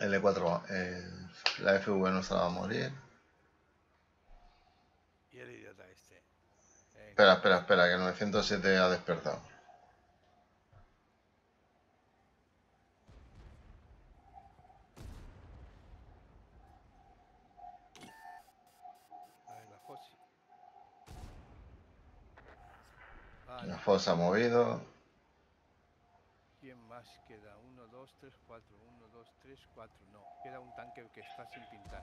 L4, eh, la FV no se va a morir. Y el idiota este. Venga. Espera, espera, espera, que el 907 ha despertado. Ha movido. ¿Quién más queda? 1, 2, 3, 4. 1, 2, 3, 4. No, queda un tanque que está sin pintar.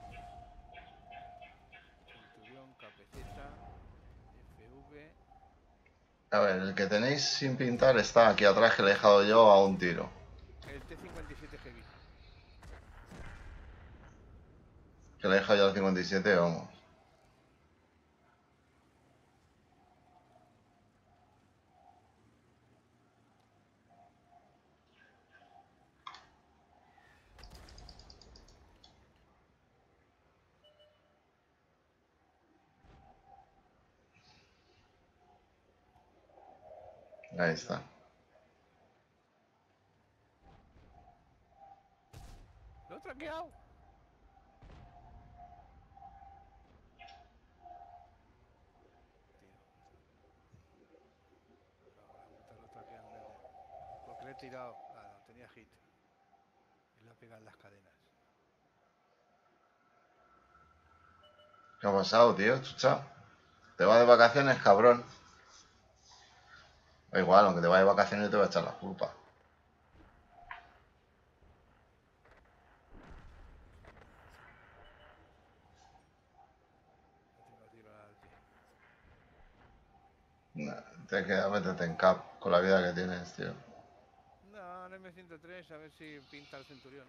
Centurión, capeceta, FV. A ver, el que tenéis sin pintar está aquí atrás que le he dejado yo a un tiro. El T-57 Heavy. Que le he dejado yo al 57, vamos. Ahí está. ¡Lo he traqueado! Porque le he tirado. Ah, no, tenía hit. Y le ha pegado en las cadenas. ¿Qué ha pasado, tío? Chucha. Te vas de vacaciones, cabrón. Da igual, aunque te vayas de vacaciones te voy a echar la culpa. Nah, Te queda métete en cap con la vida que tienes, tío. No, en M103, a ver si pinta el centurión.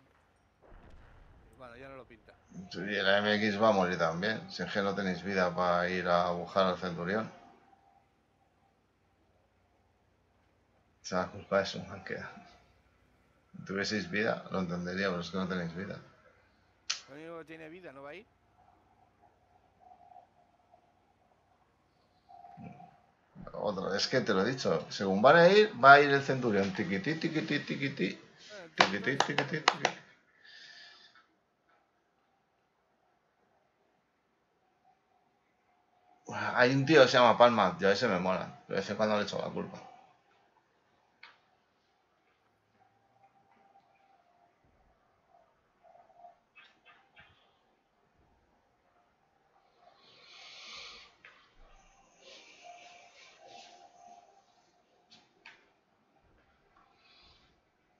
Bueno, ya no lo pinta. Sí, el MX va a morir también. Si es que no tenéis vida para ir a buscar al centurión. O sea, la culpa es un queda. Si tuvieseis vida, lo entendería, pero es que no tenéis vida. Lo único que tiene vida, ¿no va a ir? Otro, es que te lo he dicho, según van a ir, va a ir el centurión. Tiquití, tiquití, tiquití. Eh, Tiquití, tiquití, tiquití. Hay un tío que se llama Palma, yo a ese me mola. De vez en cuando le echo la culpa.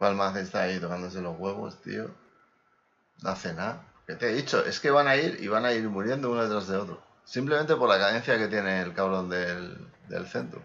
Palma está ahí tocándose los huevos, tío. No hace nada. ¿Qué te he dicho? Es que van a ir y van a ir muriendo uno detrás de otro. Simplemente por la cadencia que tiene el cabrón del, del centro.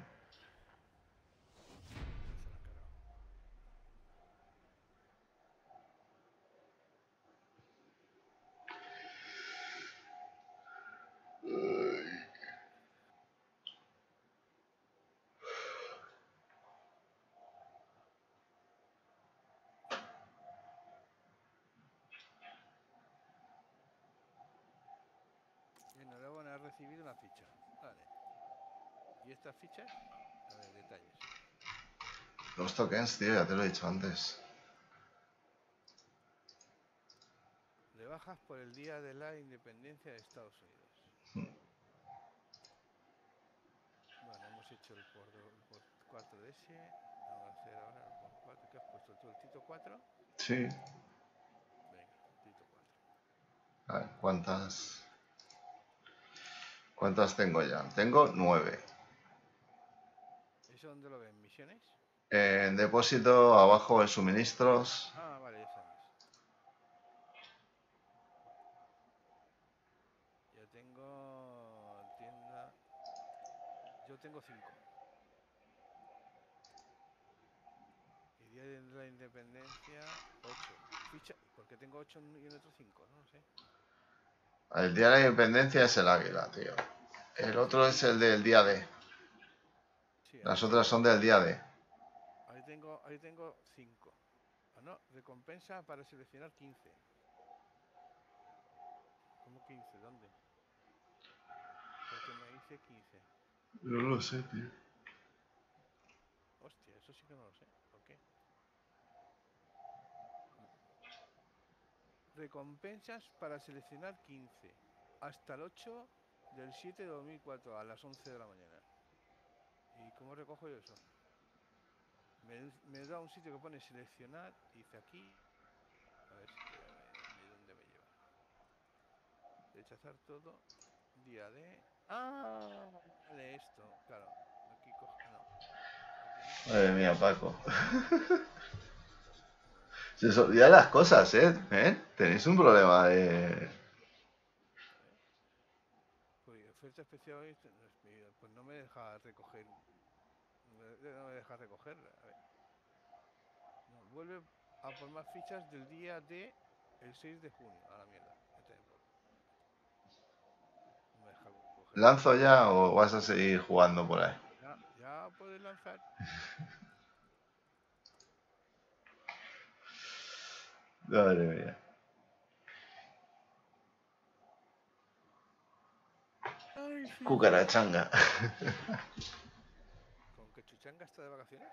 Bien, ahora van a recibir una ficha. Vale. ¿Y estas fichas? A ver, detalles. Tokens, tío, ya te lo he dicho antes. De bajas por el día de la independencia de Estados Unidos. Bueno, hemos hecho el por, el por 4 de ese. Vamos a hacer ahora el por 4. ¿Qué has puesto tú? ¿El Tito 4? Sí. Venga, Tito 4. A ver, ¿cuántas? ¿Cuántas tengo ya? Tengo nueve. ¿Eso dónde lo ven? ¿Misiones? En depósito, abajo en suministros. Ah, vale, ya sabes. Ya tengo tienda. Yo tengo 5. Y día de la independencia, 8. Ficha, porque tengo 8 y en otro 5, no sé. El día de la independencia es el águila, tío. El otro es el del día D. Las otras son del día D. ahí tengo ahí tengo 5. Ah, no, recompensa para seleccionar 15. ¿Cómo 15? ¿Dónde? Porque me dice 15. Yo lo sé, tío. Hostia, eso sí que no lo sé. ¿Por qué? Recompensas para seleccionar 15. Hasta el 8 del 7 de 2004 a las 11 de la mañana. ¿Y cómo recojo yo eso? Me, me da un sitio que pone seleccionar. Dice aquí. A ver si me, dónde me lleva. Rechazar todo. Día de. ¡Ah! De esto. Claro. Aquí cojo. No. Madre mía, Paco. Se os olvidan las cosas, ¿eh? ¿Eh? Tenéis un problema de... Uy, oferta especial pues no me deja recoger. No me- deja recoger. A ver. No, vuelve a por más fichas del día de el 6 de junio. A la mierda. por- No me deja. ¿Lanzo ya o vas a seguir jugando por ahí? Ya, ya puedes lanzar. Madre mía. Cucarachanga. ¿Con que Chuchanga está de vacaciones?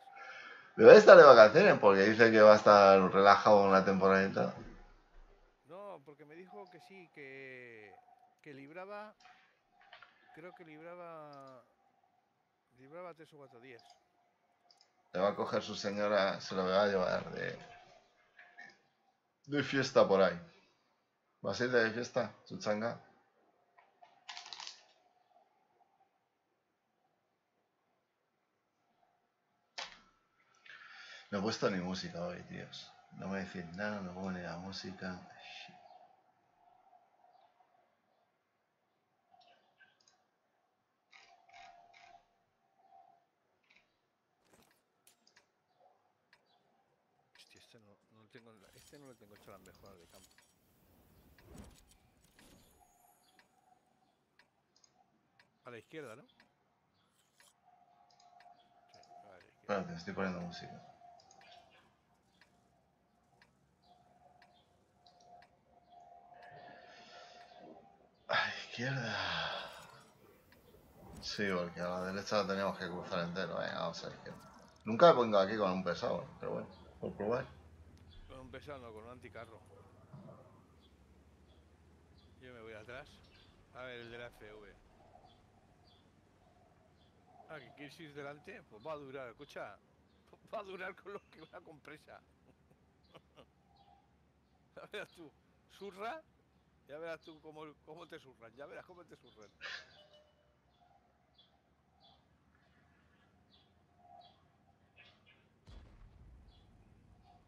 Debe estar de vacaciones porque dice que va a estar relajado una temporadita. No, porque me dijo que sí, que, que libraba. Creo que libraba. Libraba tres o cuatro días. Le va a coger su señora, se lo va a llevar de, de fiesta por ahí. ¿Vas a ir de fiesta, Chuchanga? No he puesto ni música hoy, tíos. No me decís nada, no pongo ni la música. Hostia, este no, no lo tengo, este no lo tengo hecho las mejoras de campo. A la izquierda, ¿no? Sí, a la izquierda. Espérate, estoy poniendo música. Izquierda. Sí, porque a la derecha la teníamos que cruzar entero. Venga, vamos a la izquierda. Nunca me pongo aquí con un pesado, pero bueno, por probar. Con un pesado, no, con un anticarro. Yo me voy atrás. A ver, el de la FV. Ah, que quieres ir delante, pues va a durar, escucha. Va a durar con lo que una compresa. ya verás tú, surra, ya verás tú cómo, cómo te surran, ya verás cómo te surran.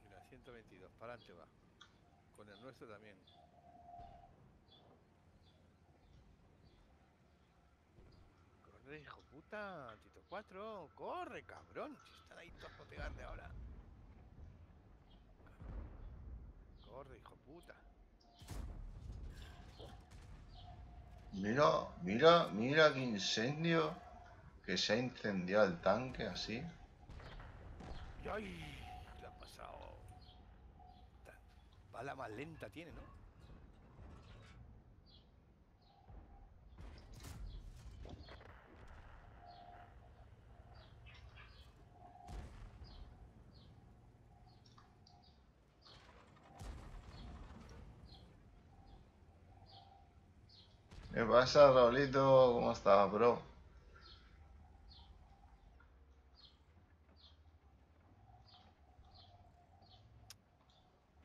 Mira, 122, para adelante va. Con el nuestro también. Corre, hijo puta, Tito 4, corre, cabrón. Si están ahí todos pegarle ahora. Corre, hijo puta. Mira, mira, mira qué incendio. Que se ha incendiado el tanque así. ¡Ay! Le ha pasado. Bala más lenta tiene, ¿no? ¿Qué pasa, Raulito? ¿Cómo estás, bro?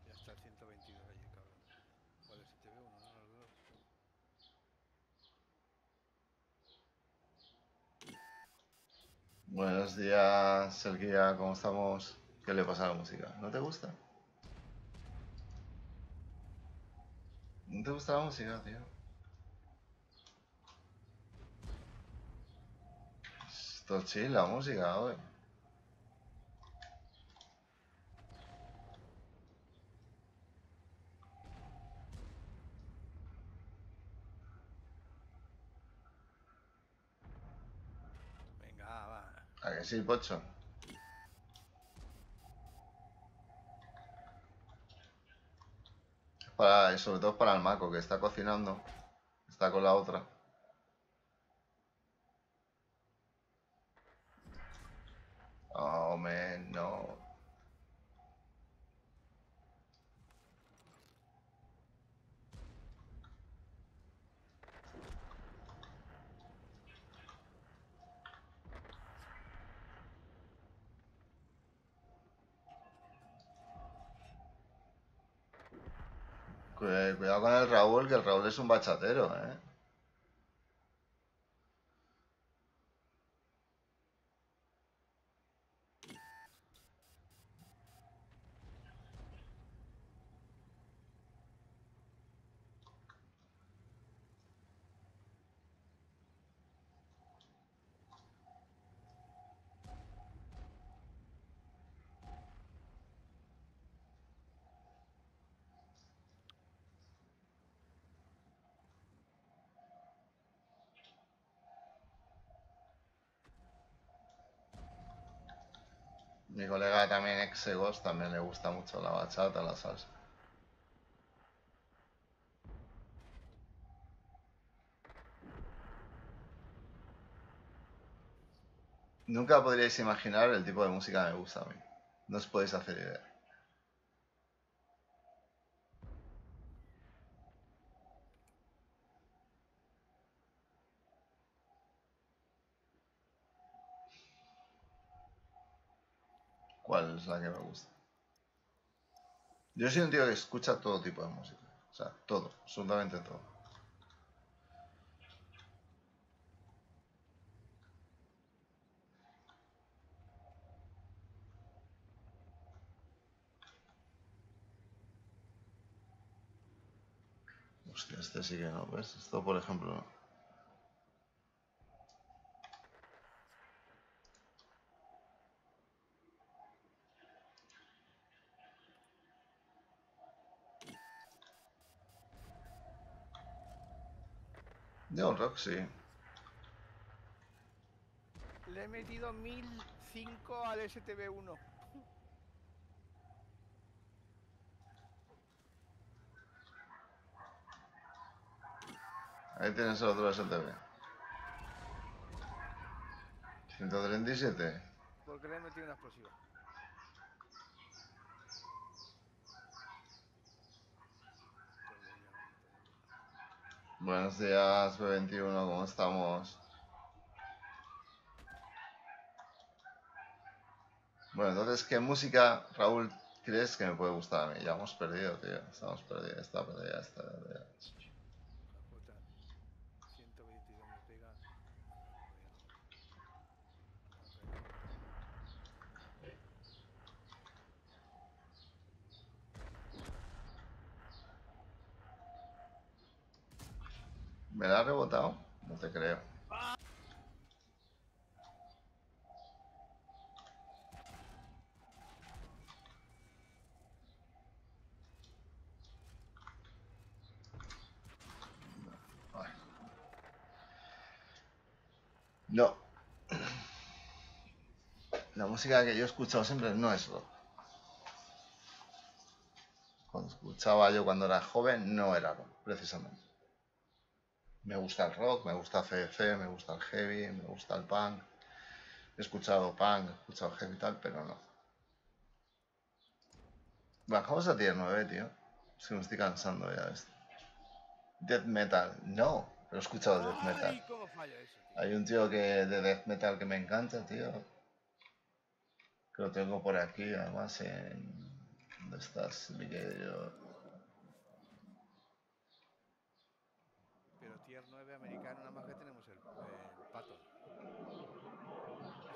Ya está el 122 allí, cabrón. Vale, si te veo uno, no, no, no. Buenos días, Sergia, ¿cómo estamos? ¿Qué le pasa a la música? ¿No te gusta? ¿No te gusta la música, tío? Chill la música hoy. Venga, va. ¿A que sí, Pocho? Para, sobre todo para el maco que está cocinando. Está con la otra. Oh, man, no. Cuidado, con el Raúl, que el Raúl es un bachatero, ¿eh? Colega también Exegos también le gusta mucho la bachata, la salsa. Nunca podríais imaginar el tipo de música que me gusta a mí. No os podéis hacer idea. ¿Cuál es la que me gusta? Yo soy un tío que escucha todo tipo de música. O sea, todo, absolutamente todo. Hostia, este sí que no, ¿ves? Esto, por ejemplo, De un rock, sí. Le he metido 1005 al STB1. Ahí tienes el otro STV. 137. Porque le he metido una explosiva. Buenos días, B21, ¿cómo estamos? Bueno, entonces, ¿qué música, Raúl, crees que me puede gustar a mí? Ya hemos perdido, tío. Estamos perdidos, está perdida, está perdida. La puta. 122 me pega. ¿Me la ha rebotado? No te creo. No. La música que yo he escuchado siempre no es rock. Cuando escuchaba yo cuando era joven no era rock, precisamente. Me gusta el rock, me gusta CDC, me gusta el heavy, me gusta el punk. He escuchado punk, he escuchado heavy y tal, pero no. Bajamos a tier 9, tío. Es que me estoy cansando ya de esto. Death metal, no, pero he escuchado death metal. Hay un tío que de death metal que me encanta, tío. Que lo tengo por aquí, además en... ¿Dónde estás, Miguel? Pero tier 9 americano nada más que tenemos el, el Patton.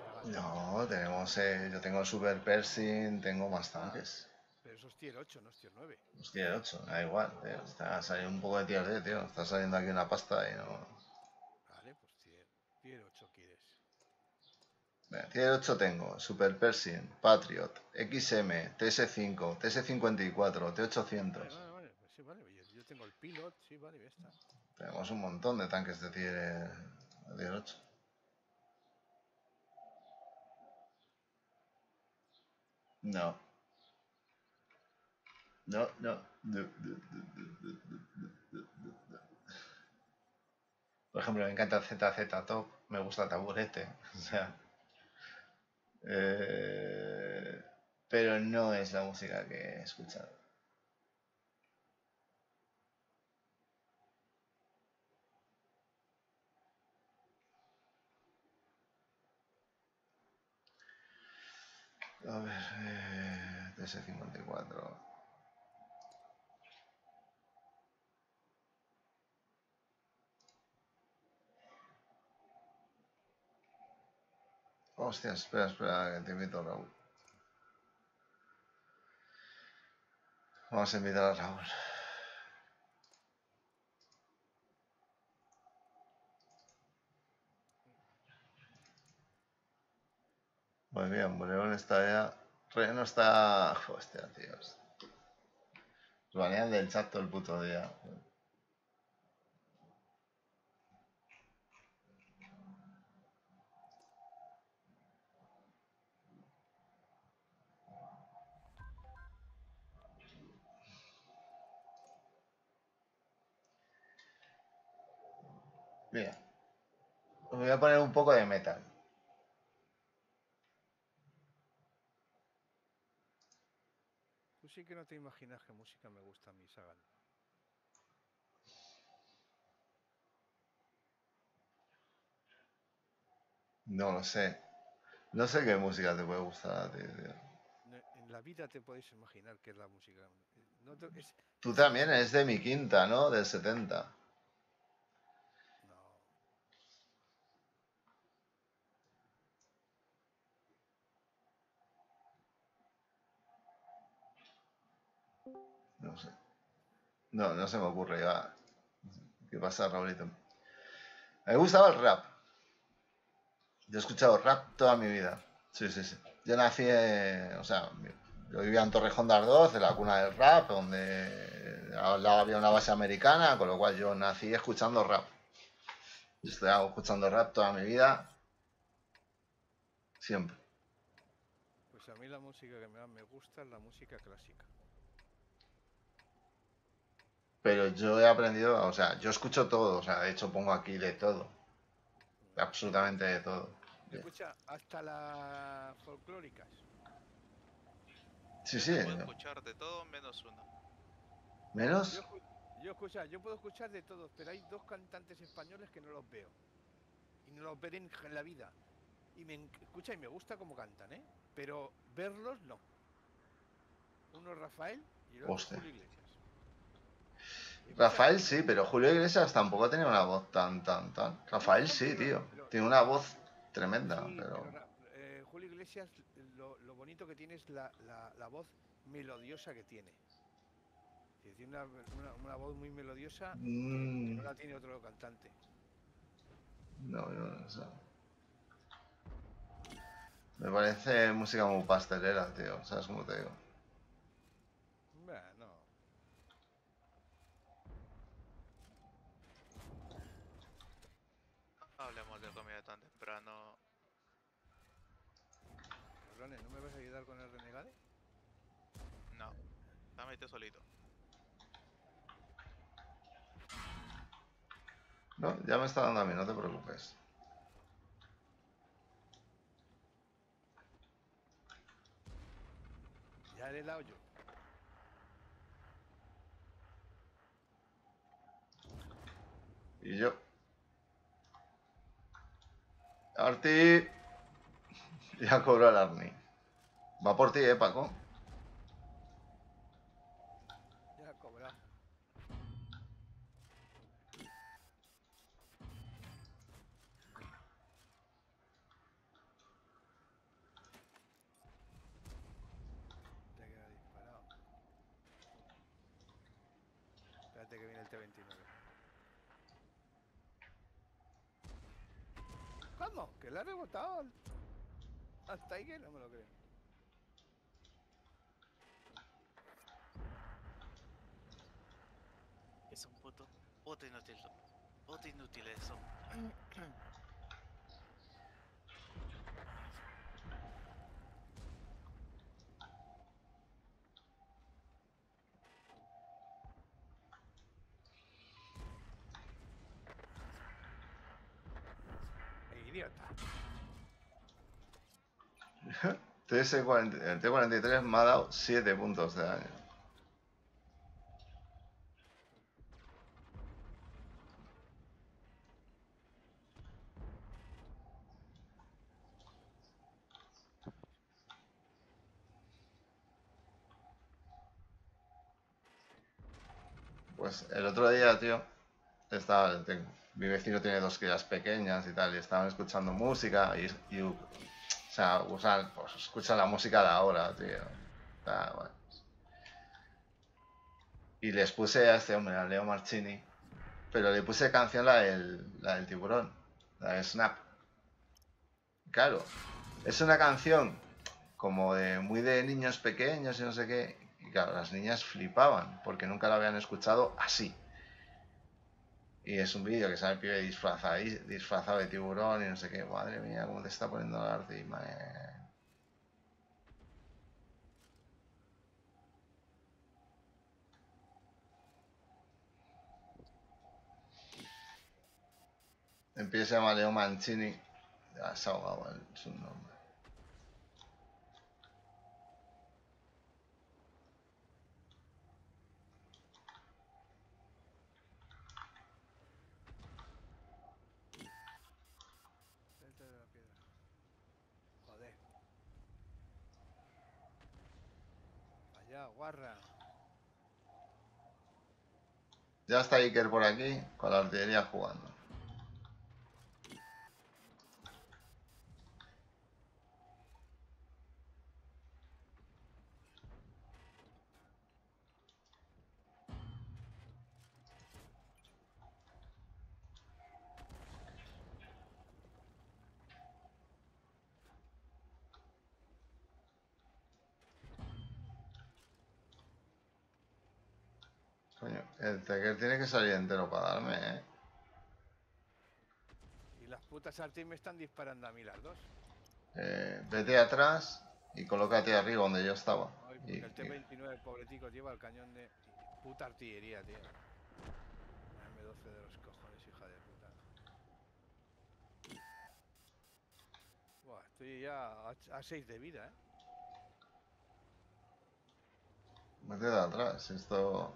Chaval, No, tenemos... eh, yo tengo Super Pershing, tengo más tanques. Pero eso es tier 8, no es tier 9. Pues tier 8, da igual, tío. Está saliendo un poco de tier 10, tío. Está saliendo aquí una pasta y no... Vale, pues tier, tier 8 quieres. Venga, tier 8 tengo Super Pershing, Patriot, XM, TS5, TS54, Vale, T800. vale, vale. Pues sí, vale. Yo, yo tengo el Pilot, sí, vale, ya está. Tenemos un montón de tanques de tier, de tier 8. No. No, no. no, no, no. Por ejemplo, me encanta ZZ Top, me gusta taburete, o sea. eh, pero no es la música que he escuchado. A ver, eh, TS54. Hostia, espera, espera, que te invito a Raúl. Vamos a invitar a Raúl. Muy bien, Buleón está ya. Reno está. Hostia, tíos. Banean del chat todo el puto día. Bien. Voy a poner un poco de metal. Sí que no te imaginas qué música me gusta a mí, Sagan. No lo sé. No sé qué música te puede gustar tío. En la vida te podéis imaginar qué es la música. No te- es- Tú también es de mi quinta, ¿no? Del 70. No sé. No, no se me ocurre ya. ¿Qué pasa, Raulito? Me gustaba el rap. Yo he escuchado rap toda mi vida. Sí, sí, sí. Yo nací, o sea, yo vivía en Torrejón de Ardoz, en la cuna del rap, donde al lado había una base americana, con lo cual yo nací escuchando rap. Yo estoy escuchando rap toda mi vida. Siempre. Pues a mí la música que más me gusta es la música clásica. Pero yo he aprendido, o sea, yo escucho todo, o sea, de hecho pongo aquí de todo, absolutamente de todo. Escucha hasta las folclóricas. Sí, Yo sí, te puedo ¿no? escuchar de todo menos uno. Yo, menos. yo escucha, yo puedo escuchar de todos, pero hay dos cantantes españoles que no los veo. Y no los veré en en la vida. Y me escucha y me gusta cómo cantan, ¿eh? Pero verlos no. Uno es Rafael y el otro es. Julio Iglesias. Rafael sí, pero Julio Iglesias tampoco tenía una voz tan, tan, tan. Rafael sí, tío. Tiene una voz tremenda, sí, pero. Eh, Julio Iglesias, lo, lo bonito que tiene es la, la- la voz melodiosa que tiene. Que Tiene una, una- una voz muy melodiosa que Mm, no la tiene otro cantante. no, yo no sé. Me parece música muy pastelera, tío. ¿Sabes cómo te digo? Bueno, Hablemos de comida tan temprano. cabrones, ¿no me vas a ayudar con el renegade? No. Dame solito. No, ya me está dando a mí, no te preocupes. Ya le he dado yo. Y yo. Arti. Ya cobró el Arni. Va por ti, eh, Paco. Ya ha cobrado. Ya queda disparado. Espérate que viene el T29. ¿Cómo? ¿Que le ha rebotado? al- Hasta ahí que no me lo creo. Es un puto puto inútil. Puto inútil eso. Idiota. TS40 el T43 me ha dado 7 puntos de daño. Pues el otro día, tío, estaba, mi vecino tiene dos crías pequeñas y tal, y estaban escuchando música y, sea, usan, pues, escuchan la música de ahora, tío. Y les puse a este hombre, a Leo Marchini, pero le puse canción la del, la del tiburón, la de Snap. Claro, es una canción como de muy de niños pequeños y no sé qué. Y claro, las niñas flipaban porque nunca la habían escuchado así. Y es un vídeo que sale el pibe disfrazado, disfrazado de tiburón y no sé qué. Madre mía, cómo te está poniendo la arte. empieza a llamar Leo Mancini. Ya se ha ahogado en su nombre. Vete de la piedra. Joder. Ya está Iker por aquí, con la artillería jugando. Coño, el Tekker tiene que salir entero para darme, ¿eh? Y las putas artis me están disparando a mí las dos. Eh, vete atrás y colócate arriba donde yo estaba. Ay, Y- el y- T-29, el pobretico, lleva el cañón de... Puta artillería, tío. La M12 de los cojones, hija de puta. Buah, estoy ya a 6 de vida, ¿eh? Vete de atrás, esto...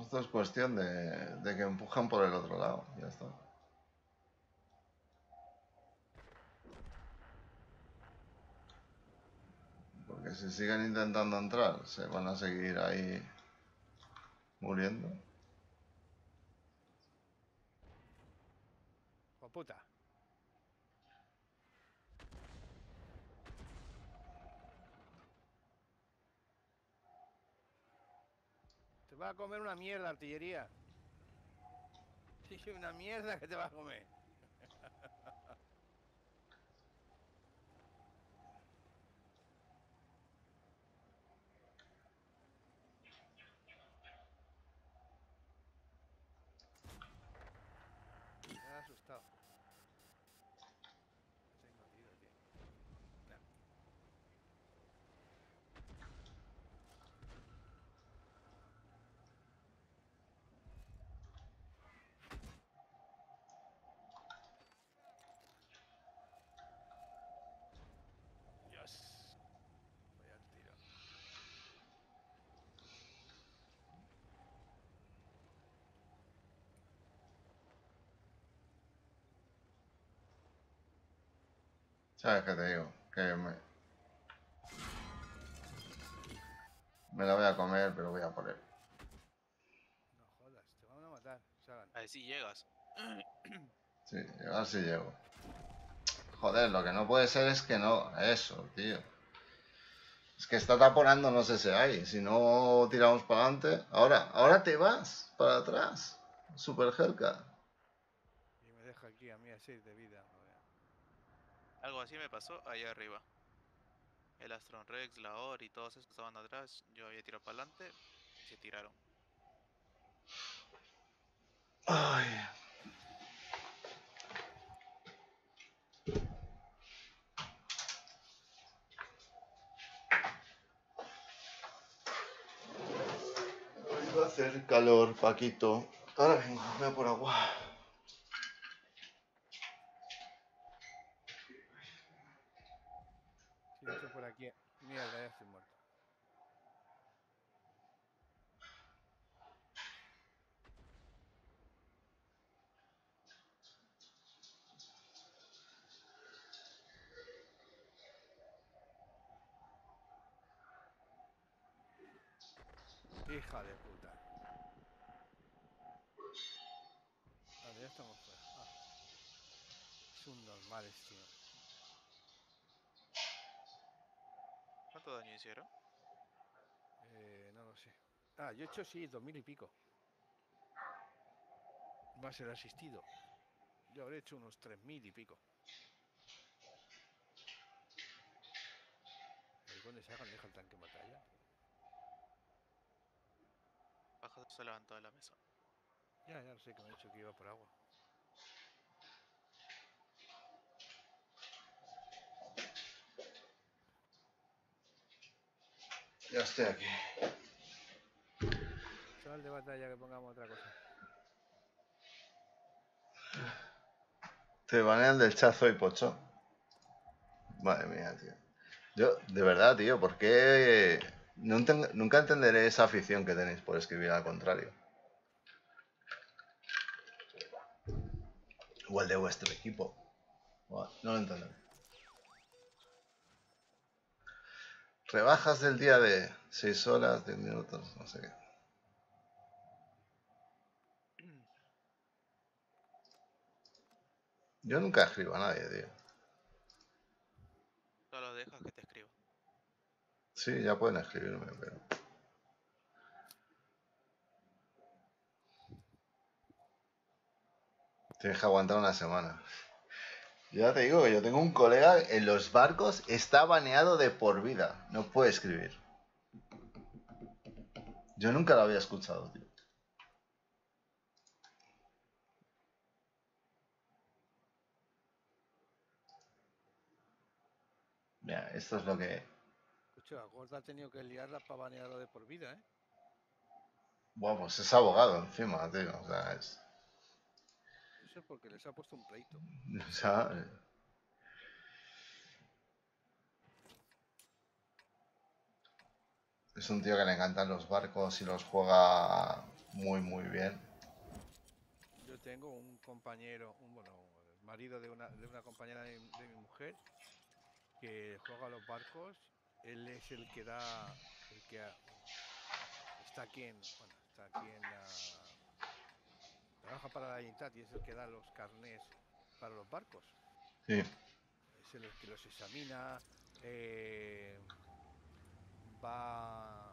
Esto es cuestión de, que empujan por el otro lado, ya está. Porque si siguen intentando entrar, se van a seguir ahí muriendo. ¡Hijo puta! Va a comer una mierda, artillería. Sí, una mierda que te va a comer. Me ha asustado. Tengo tiro, tío. Nah. Dios. Voy al tiro. ¿Sabes qué te digo? Que me... Me la voy a comer, pero voy a por él. No jodas, te van a matar, Sagan. A ver si llegas. Sí, a ver si llego. Joder, lo que no puede ser es que no... Eso, tío. Es que está taponando no sé si hay. Si no tiramos para adelante... Ahora, ahora te vas para atrás. Super Hellcat. Y me deja aquí a mí a 6 de vida. Algo así me pasó allá arriba. El Astron Rex, la OR y todos esos que estaban atrás, yo había tirado para adelante y se tiraron. Ay. Va a hacer calor, Paquito. Ahora vengo, voy por agua. Sí, estoy por aquí. Mierda, ya estoy muerto. Hija de puta. Vale, ya estamos fuera. Ah. Es un normal, tío. ¿Cuánto daño hicieron? Eh, no lo sé. Ah, yo he hecho sí, dos mil y pico. Va a ser asistido. Yo habré hecho unos tres mil y pico. El conde Sagan deja el tanque batalla. Baja se levantó de la mesa. Ya, ya lo sé que me ha dicho que iba por agua. Estoy aquí. manual de batalla que pongamos otra cosa. Te banean del chazo y pocho. Madre mía, tío. Yo, de verdad, tío, ¿por qué no enten- nunca entenderé esa afición que tenéis por escribir al contrario? El de vuestro equipo. No lo entiendo. Rebajas del día de 6 horas, 10 minutos, no sé qué. Yo nunca escribo a nadie, tío. Solo dejas que te escriba. Sí, ya pueden escribirme, pero. Tienes que aguantar una semana. Ya te digo que yo tengo un colega en los barcos, está baneado de por vida. No puede escribir. Yo nunca lo había escuchado, tío. Mira, esto es lo que. Escucha, Gorda ha tenido que liarla para banearlo de por vida, ¿eh? Bueno, pues es abogado encima, tío. O sea, es. Porque les ha puesto un pleito. O sea, eh, es un tío que le encantan los barcos y los juega muy, muy bien. Yo tengo un compañero, un bueno, el marido de una, de una compañera de, mi- de mi mujer que juega a los barcos. Él es el que da, el que ha- está aquí en, bueno, está aquí en la, trabaja para la Intat y es el que da los carnés para los barcos. Sí, es el que los examina, eh, va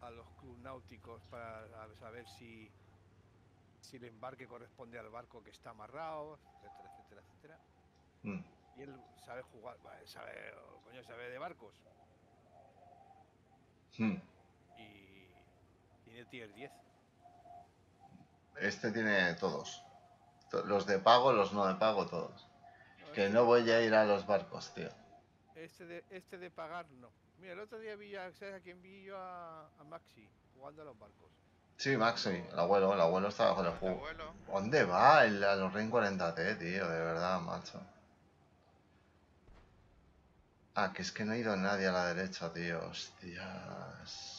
a los clubes náuticos para saber si, si el embarque corresponde al barco que está amarrado, etcétera, etcétera, etcétera. mm, Y él sabe jugar, sabe, coño, sabe de barcos mm. y tiene tier 10. Este tiene todos. To- Los de pago, los no de pago, todos. Que este no voy a ir a los barcos, tío. Este de, este de pagar no. Mira, el otro día vi a, ¿sabes a quién vi yo a, a Maxi jugando a los barcos? Sí, Maxi, el abuelo, el abuelo estaba con el juego. ¿Dónde va el, a los Ring 40T, tío? De verdad, macho. Ah, que es que no ha ido nadie a la derecha, tío. Hostias.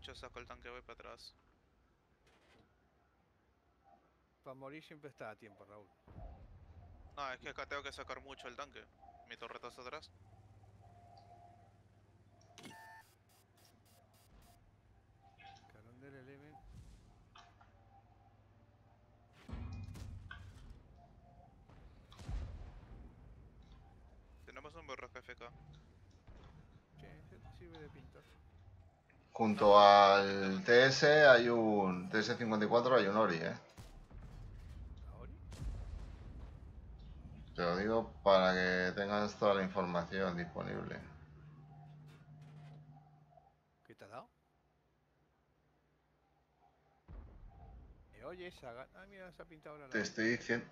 Acá mucho saco el tanque, voy para atrás. Para morir siempre está a tiempo, Raúl. No, es que acá tengo que sacar mucho el tanque. Mi torreta está atrás. Carón del Eleven. Tenemos un borraje FK. Sí, ese te sirve de pintor. Junto al TS hay un TS54, hay un Ori, eh. Te lo digo para que tengas toda la información disponible. ¿Qué te ha dado? Eh, oye, esa... ga- Ah, mira, se ha pintado ahora la- Te estoy diciendo,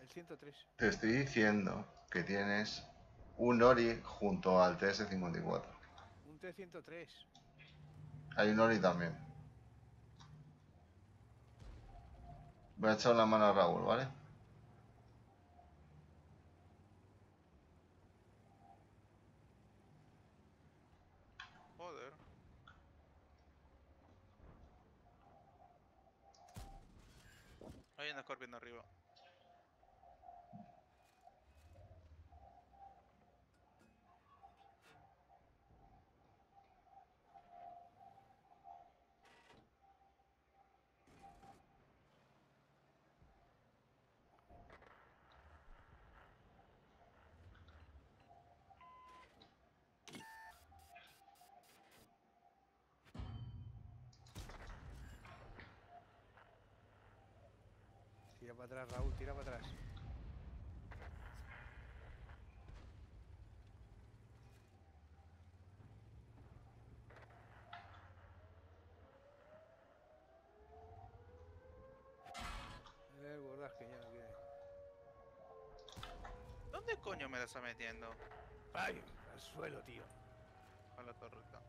el 103. te estoy diciendo que tienes un Ori junto al TS54. Un T103. Hay un Ori también. Voy a echar una mano a Raúl, ¿vale? Joder. Hay un Scorpion arriba. Tira para atrás, Raúl, tira para atrás. Eh, El bordaje ya no quiere. ¿Dónde coño me la está metiendo? Ay, al suelo, tío. A la torreta.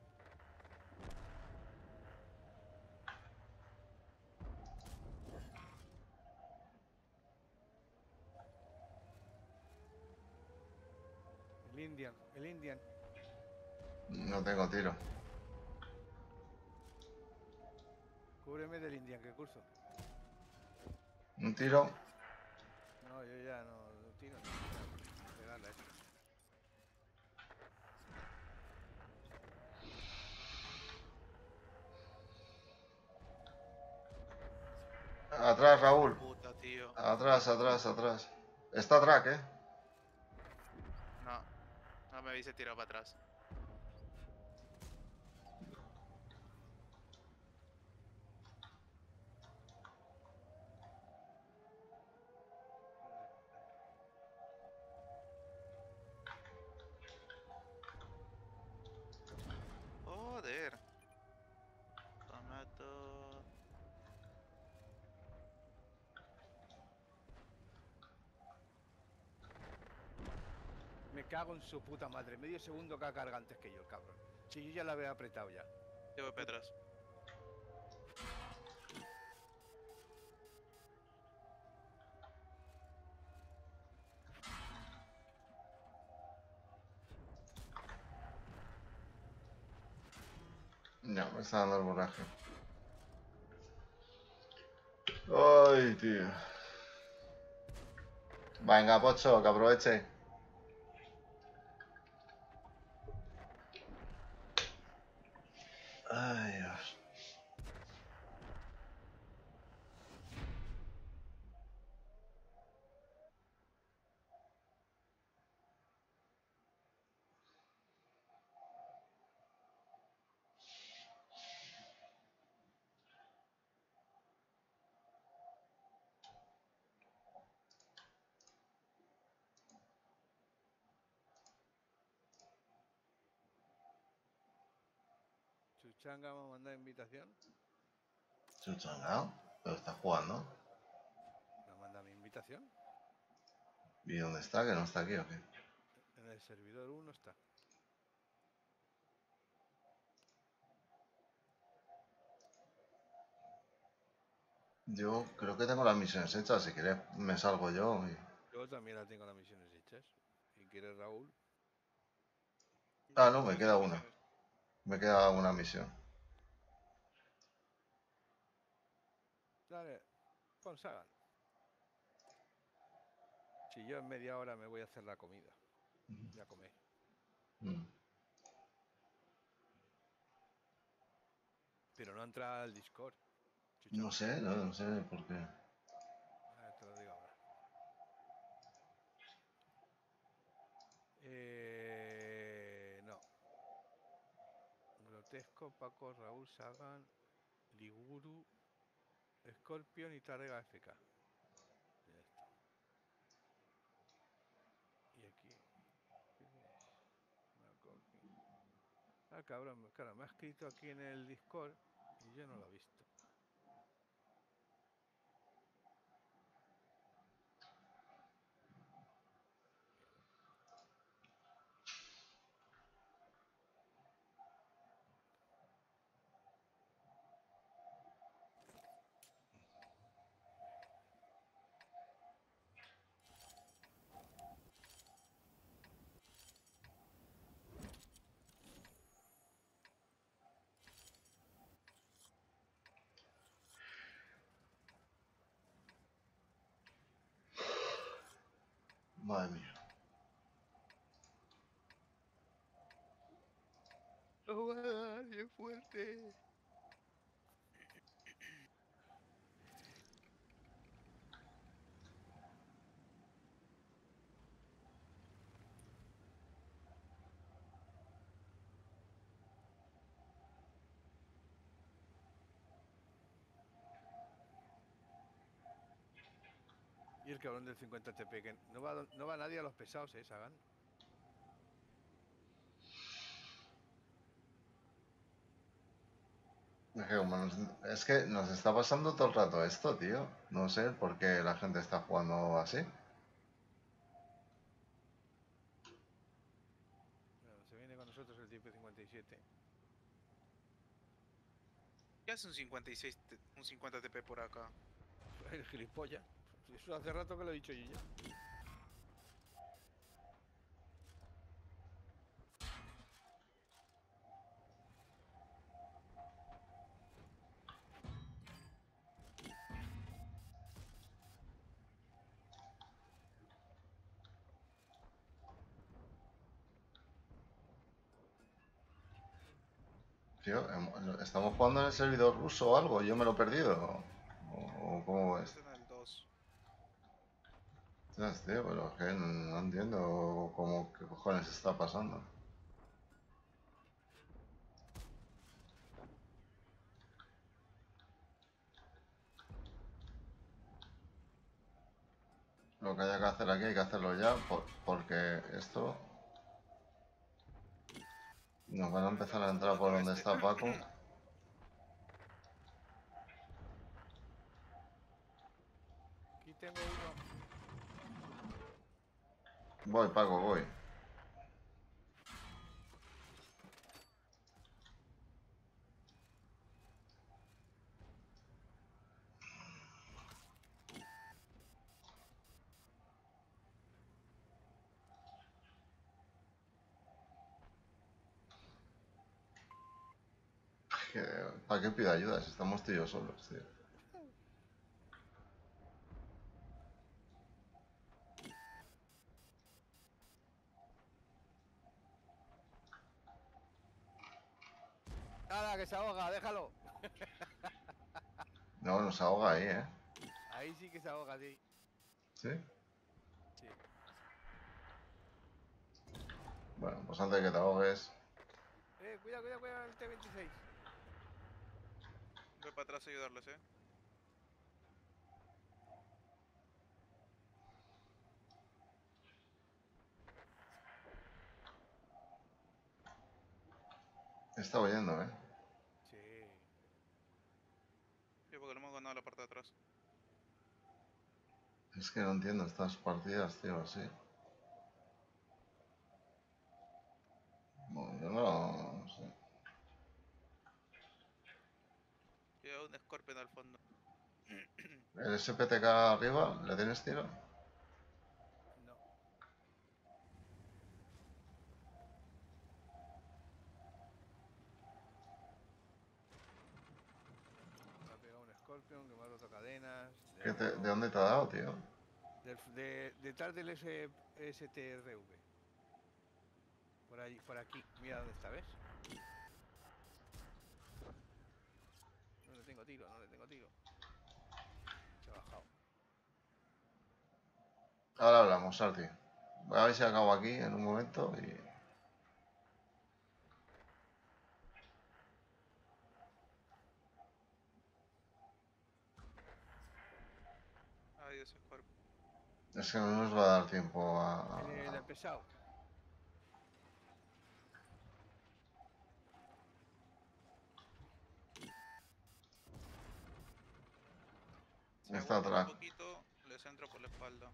El Indian, el Indian. No tengo tiro. Cúbreme del Indian, que curso. Un tiro. No, yo ya no, no tiro. No, pegarle a esto. Atrás, Raúl. Puta, tío. Atrás, atrás, atrás. Está atrás, ¿eh? Me hubiese tirado para atrás. Joder. Tomato. En su puta madre. Medio segundo que ha cargado antes que yo, el cabrón. Si yo ya la había apretado ya. Yo voy para atrás. Ya, me está dando el borraje. Ay, tío. Venga, Pocho, que aproveche. Chuchanga me ha mandado invitación. Chuchangao, pero está jugando. Me ha mandado mi invitación. ¿Y dónde está? ¿Que no está aquí o qué? En el servidor 1 está. Yo creo que tengo las misiones hechas. Si quieres, me salgo yo. y- Yo también la tengo las misiones hechas. Si quieres, Raúl. Ah, no, me queda una. Me queda una misión. Dale, pon Sagan. Si yo en media hora me voy a hacer la comida. Ya comer. Mm. Pero no entra al Discord. No sé, no, no sé por qué. Ah, te lo digo ahora. Eh, no. Grotesco, Paco, Raúl, Sagan, Liguru, Scorpion y Tarrega FK. Y aquí. Ah, cabrón, claro, me ha escrito aquí en el Discord y yo no lo he visto. Madre mía. ¡Oh, bien fuerte! Cabrón del 50 TP, que no va, no va nadie a los pesados, ¿eh, Sagan? Es que, como nos, es que nos está pasando todo el rato esto, tío. No sé por qué la gente está jugando así. No 57. ¿Qué hace un 56, t- un 50 TP por acá? El gilipollas. Eso hace rato que lo he dicho yo ya. Tío, em- ¿estamos jugando en el servidor ruso o algo? ¿Yo me lo he perdido? ¿O, o cómo es? Este en el 2. Ostras, tío, que no entiendo cómo, qué cojones está pasando. Lo que haya que hacer aquí hay que hacerlo ya, por- porque esto... Nos van a empezar a entrar por donde está Paco. Aquí tengo uno. Voy, Paco, voy. ¿Para qué pide ayuda si estamos tú solos, tío? Que se ahoga, déjalo. No, nos ahoga ahí, ¿eh? Ahí sí que se ahoga, sí. ¿Sí? Sí. Bueno, pues antes de que te ahogues... Eh, cuidado, cuidado, cuidado, el T-26. Voy para atrás a ayudarles, eh. Está oyendo, ¿eh? Sí. Sí, porque le atrás. Es que no entiendo estas partidas, tío, así. Bueno, yo no, no sé. Lleva un Scorpion al fondo. ¿El SPTK arriba? ¿Le tienes tiro? No. Me ha pegado un Scorpion que me ha roto cadenas. de ¿Qué te- algo. ¿De dónde te ha dado, tío? De- detrás del S, STRV. Por allí, por aquí. Mira dónde está, ¿ves? No le tengo tiro, no le tengo tiro. Se ha bajado. Ahora hablamos, Sarti. Voy a ver si acabo aquí en un momento y... Adiós, Scorpion. Es que no nos va a dar tiempo a... El pesado. Si Está atrás. Un poquito, les entro por la espalda.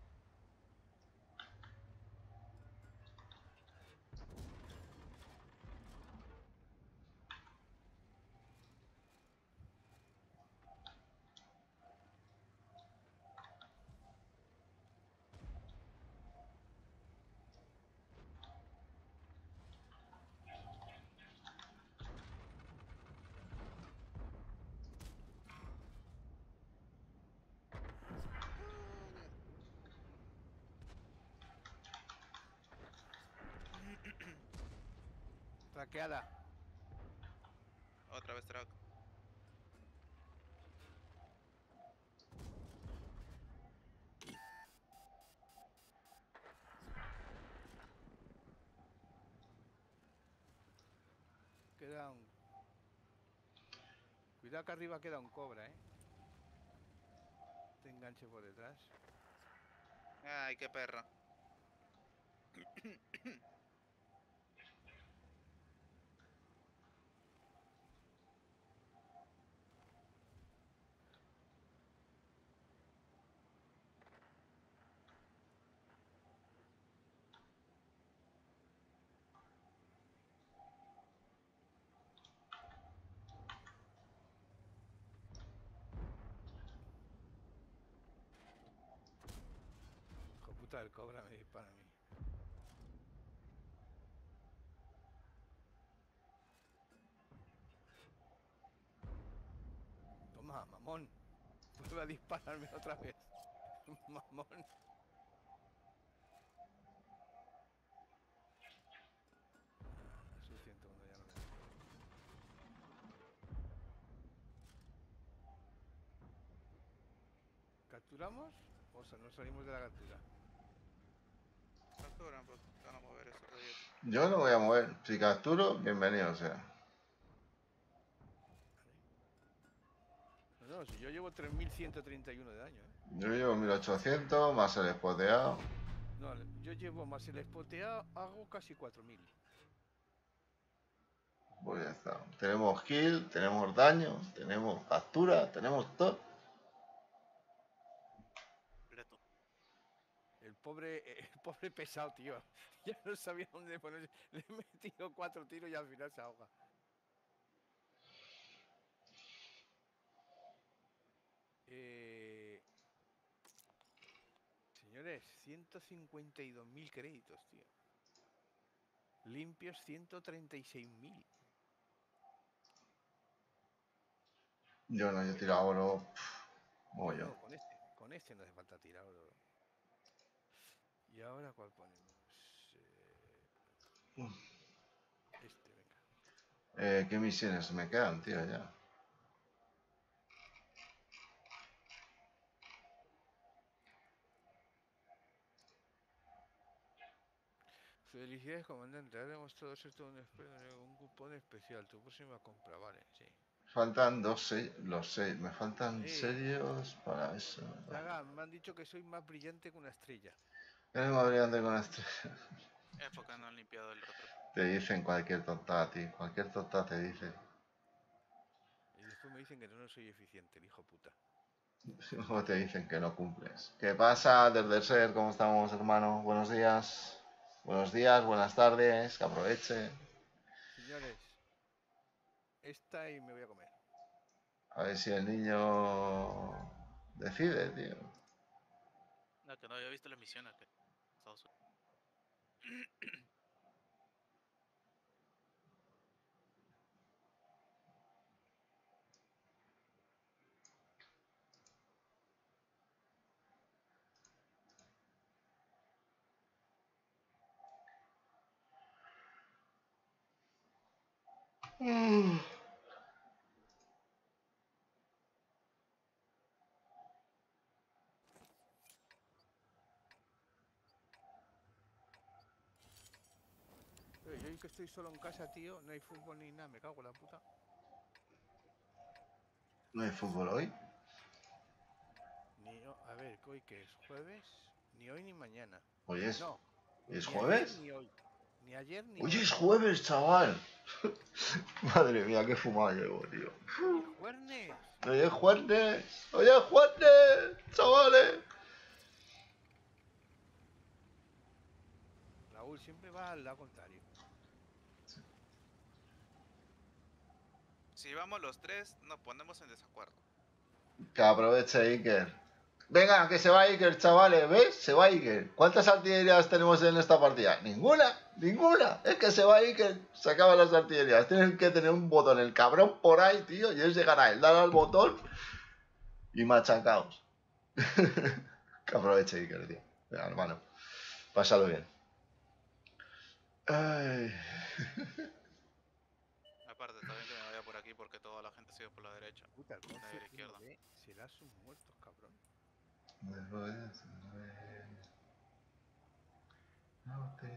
Traqueada. Otra vez track. Queda un. Cuidado que arriba queda un cobra, eh. Te enganche por detrás. Ay, qué perra. Hasta el cobra me dispara a mí. Toma, mamón. Vuelve a dispararme otra vez. Mamón. Ah, Su 101 ya no. ¿Capturamos o sea, nos salimos de la captura? Capturan, pues van a mover ese proyecto. Yo no voy a mover. Si capturo, bienvenido sea. No, no, si yo llevo 3131 de daño, ¿eh? Yo llevo 1800 más el espoteado. No, yo llevo más el espoteado, hago casi 4000. Pues ya está. Tenemos kill, tenemos daño, tenemos captura, tenemos todo. Completo. El pobre, el pobre pesado, tío. Ya no sabía dónde ponerse. Le he metido cuatro tiros y al final se ahoga. Eh, señores, 152.000 créditos, tío. Limpios 136.000. Yo no, yo he tirado oro. No, con este, con este no hace falta tirar oro. ¿Y ahora cuál ponemos? Eh, Este, venga. Eh, ¿Qué misiones me quedan, tío? Ya. Felicidades, comandante. Has demostrado ser todo un un cupón especial. Tu próxima compra, vale, sí. Faltan dos, seis, los seis. Me faltan Sí. serios para eso. Me han dicho que soy más brillante que una estrella. Eres más brillante con este. Es porque no han limpiado el retrato. Te dicen cualquier tonta a ti. Cualquier tonta te dice. Y después me dicen que no soy eficiente, el hijo puta. O te dicen que no cumples. ¿Qué pasa desde el ser? ¿Cómo estamos, hermano? Buenos días. Buenos días, buenas tardes. Que aproveche. Señores, esta y me voy a comer. A ver si el niño decide, tío. No, que no había visto las misiones. Que... Estados Unidos. Eh, yo hoy que estoy solo en casa, tío, no hay fútbol ni nada, me cago en la puta. ¿No hay fútbol hoy? Ni, a ver, ¿hoy qué es? ¿Jueves? Ni hoy ni mañana. Hoy es, No. ¿hoy es ni ayer jueves. Ni hoy. Ni ayer ni Hoy hoy. es jueves, chaval. Madre mía, qué fumado llevo, tío. ¡Juernes! Hoy es jueves. Hoy es jueves, chavales. Raúl siempre va al lado contrario. Si vamos los tres, nos ponemos en desacuerdo. Que aproveche Iker. Venga, que se va Iker, chavales. ¿Ves? Se va Iker. ¿Cuántas artillerías tenemos en esta partida? Ninguna, ninguna. Es que se va Iker. Se acaban las artillerías. Tienen que tener un botón, el cabrón por ahí, tío. Y es llegar a él, dar al botón y machacaos. que aproveche Iker, tío. Venga, hermano. Pásalo bien. Ay. Aparte, está porque toda la gente sigue por la derecha. Puta, el de la 11 izquierda. será sus muertos, cabrón. Me voy a saber. No te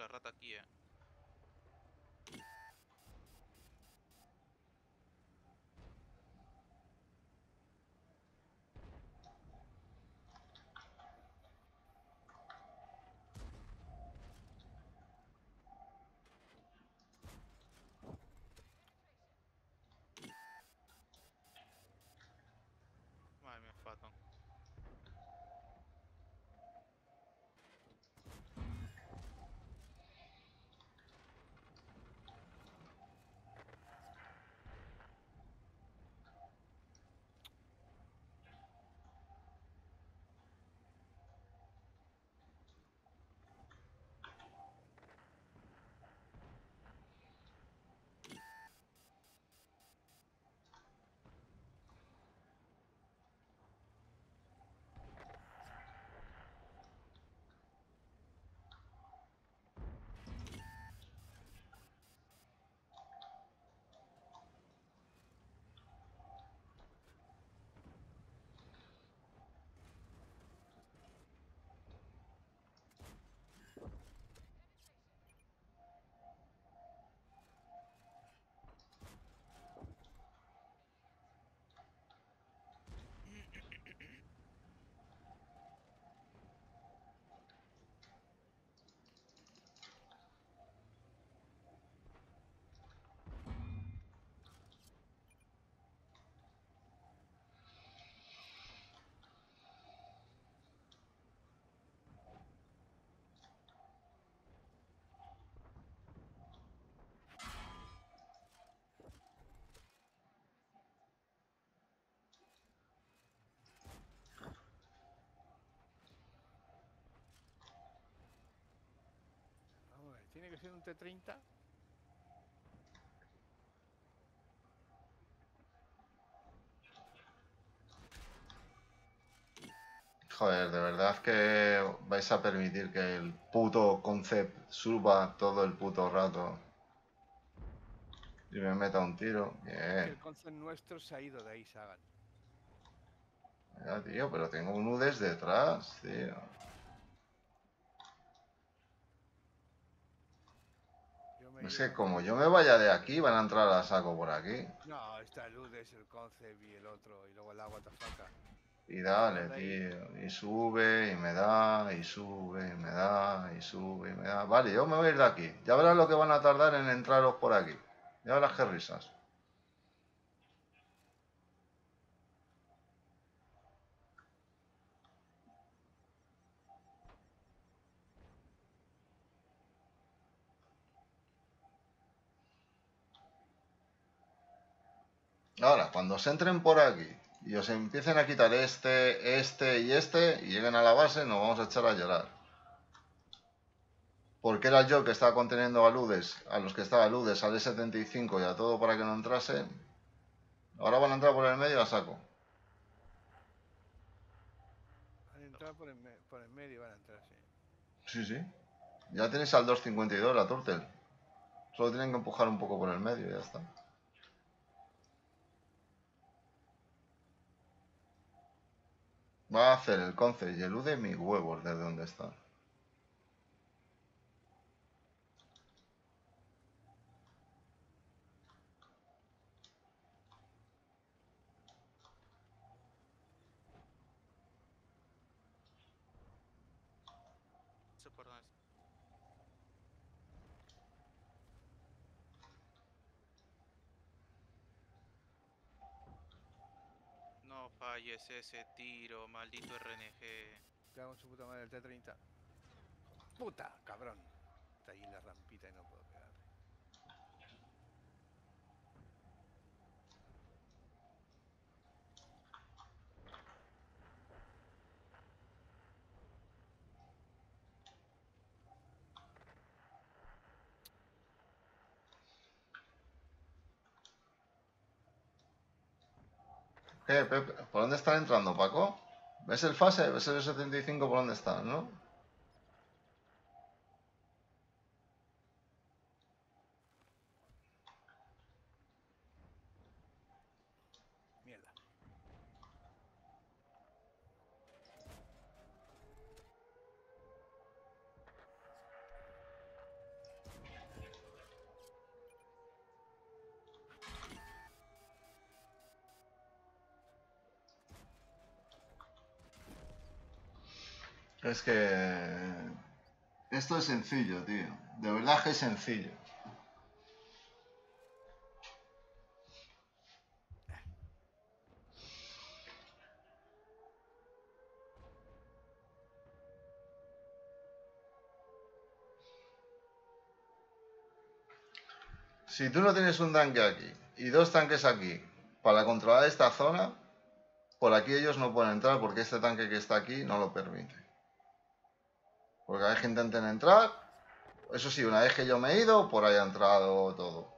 la rata aquí, eh. Tiene que ser un T30. Joder, de verdad que vais a permitir que el puto concept suba todo el puto rato. Y me meta un tiro. Bien. El concept nuestro se ha ido de ahí, Sagan. Ya, tío, pero tengo un UDES detrás, tío. Yo me he Es que como yo me vaya de aquí, van a entrar a saco por aquí. No, está el UDES, el concept y el otro. Y luego el agua tafaca. Y dale, tío. Y sube, y me da, y sube, y me da, y sube, y me da. Vale, yo me voy a ir de aquí. Ya verás lo que van a tardar en entraros por aquí. Ya verás qué risas. Ahora, cuando se entren por aquí y os empiecen a quitar este, este y este y lleguen a la base, nos vamos a echar a llorar. Porque era yo que estaba conteniendo a Ludes, a los que estaba Ludes, al E75 y a todo para que no entrasen. Ahora van a entrar por el medio a saco. Han entrado por el, me- por el medio y van a entrar, sí. Sí, sí. Ya tenéis al 252, la Turtle. Solo tienen que empujar un poco por el medio y ya está. Va a hacer el conce y elude mis huevos desde donde están. No sé por dónde está. No falles ese tiro, maldito RNG. Te hago en su puta madre el T30. ¡Puta! ¡Cabrón! Está ahí la rampita y no puedo ¿Qué? ¿Por dónde están entrando, Paco? ¿Ves el fase? ¿Ves el 75 por dónde están, no? Mierda. Es que... Esto es sencillo, tío. De verdad que es sencillo. Si tú no tienes un tanque aquí y dos tanques aquí para controlar esta zona, por aquí ellos no pueden entrar porque este tanque que está aquí no lo permite. Porque cada vez que intenten entrar, eso sí, una vez que yo me he ido, por ahí ha entrado todo.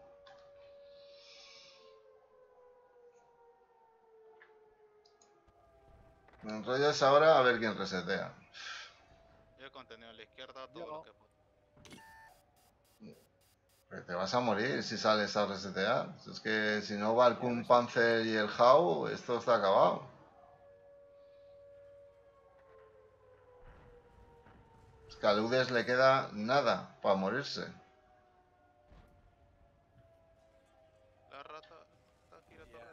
El rollo es ahora a ver quién resetea. Yo he contenido a la izquierda todo Yo. lo que puedo. Te vas a morir si sales a resetear. Es que si no va el Kun Panzer y el Hau, esto está acabado. Que a Ludes le queda nada para morirse. La rata está aquí la torre.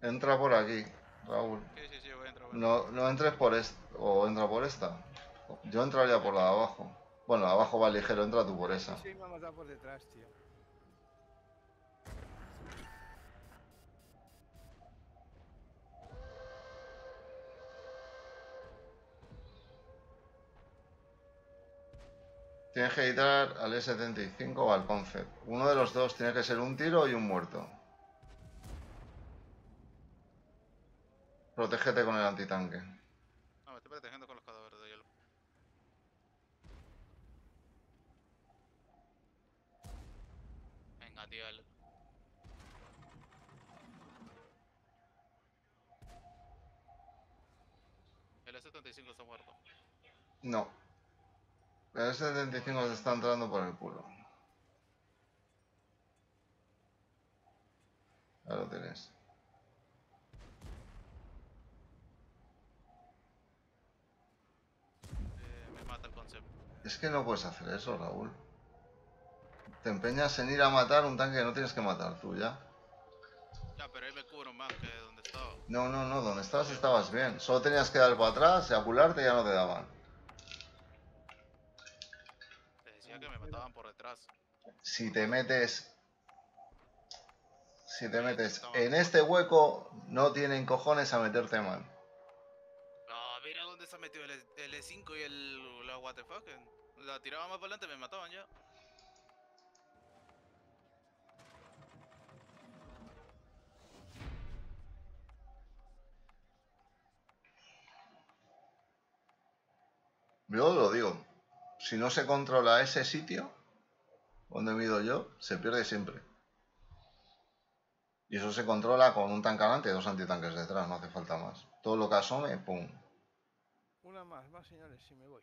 Entra por aquí, Raúl. Sí, sí, sí, voy a entrar. voy a entrar. No, no entres por esta. O entra por esta. Yo entraría por la de abajo. Bueno, la de abajo va ligero, entra tú por esa. Sí, me ha matado por detrás, tío. Tienes que editar al E75 o al Concept. Uno de los dos tiene que ser un tiro y un muerto. Protégete con el antitanque. No, me estoy protegiendo con los cadáveres de hielo. Venga, tío, el... El E75 está muerto. No. El 75 se está entrando por el culo. Ahí lo tienes. Eh, me mata el concepto. Es que no puedes hacer eso, Raúl. Te empeñas en ir a matar un tanque que no tienes que matar tú ya. Ya, pero ahí me cubro más que donde estaba. No, no, no, donde estabas estabas bien. Solo tenías que dar para atrás y acularte y ya no te daban. Si te metes... Si te metes en este hueco, no tienen cojones a meterte mal. No, mira dónde se ha metido el, E- el E5 y el la fuck. La tiraba más para adelante me mataban ya. Yo lo digo, si no se controla ese sitio donde me he ido yo, se pierde siempre. Y eso se controla con un tanque adelante y dos antitanques detrás, no hace falta más. Todo lo que asome, pum. Una más, más señales, si me voy.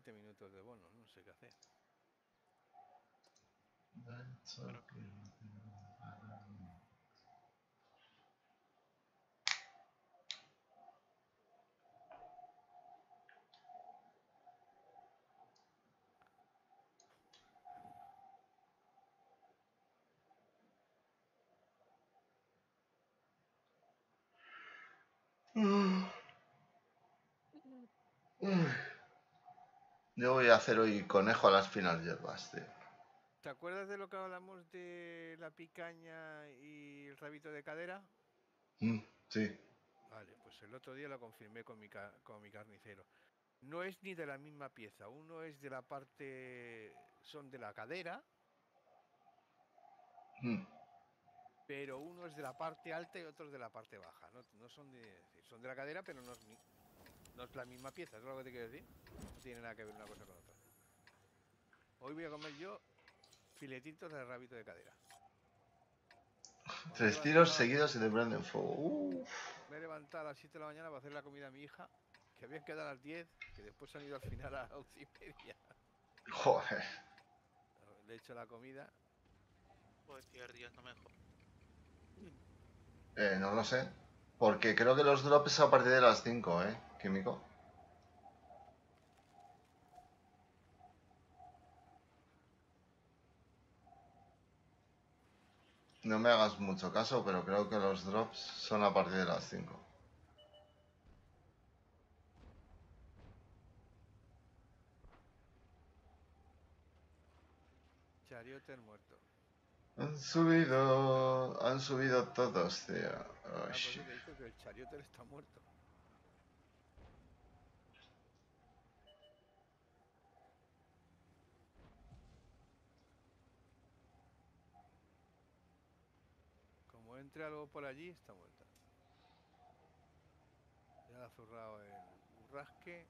20 minutos de bono, no sé qué hacer. That's okay. Yo voy a hacer hoy conejo a las finas hierbas, tío. ¿Te acuerdas de lo que hablamos de la picaña y el rabito de cadera? Mm, sí. Vale, pues el otro día lo confirmé con mi, con mi carnicero. No es ni de la misma pieza, uno es de la parte, son de la cadera, Mm. pero uno es de la parte alta y otro es de la parte baja. No, no son de, son de la cadera, pero no es, ni- no es la misma pieza, ¿es lo que te quiero decir? No tiene nada que ver una cosa con otra. Hoy voy a comer yo filetitos de rabito de cadera. Tres tiros seguidos y te prenden fuego. Uf. Me he levantado a las 7 de la mañana para hacer la comida a mi hija, que habían quedado a las 10, que después han ido al final a las 11 y media. Joder. Le he hecho la comida. Pues tier 10 no me jodas. Eh, no lo sé. Porque creo que los drops es a partir de las 5, ¿eh? Químico. No me hagas mucho caso, pero creo que los drops son a partir de las 5. Chariote muerto. Han subido... Han subido todos, tío. Ah, Oh, shit. que el Chariote está muerto. Entre algo por allí, está muerta. Ya ha zurrado el burrasque.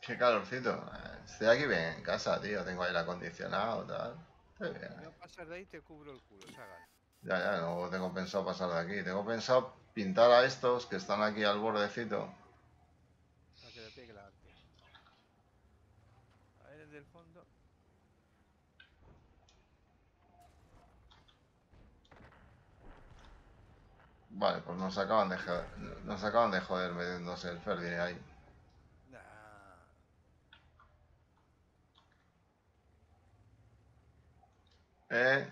Qué calorcito. Estoy aquí bien en casa, tío. Tengo aire acondicionado, tal. Estoy bien. No pasas de ahí, te cubro el culo, Sagan. Ya, ya, no tengo pensado pasar de aquí. Tengo pensado pintar a estos que están aquí al bordecito. Para que le pegue la arte. A ver, desde el fondo. Vale, pues nos acaban de joder, nos acaban de joder metiéndose el Ferdi ahí. Nah. Eh,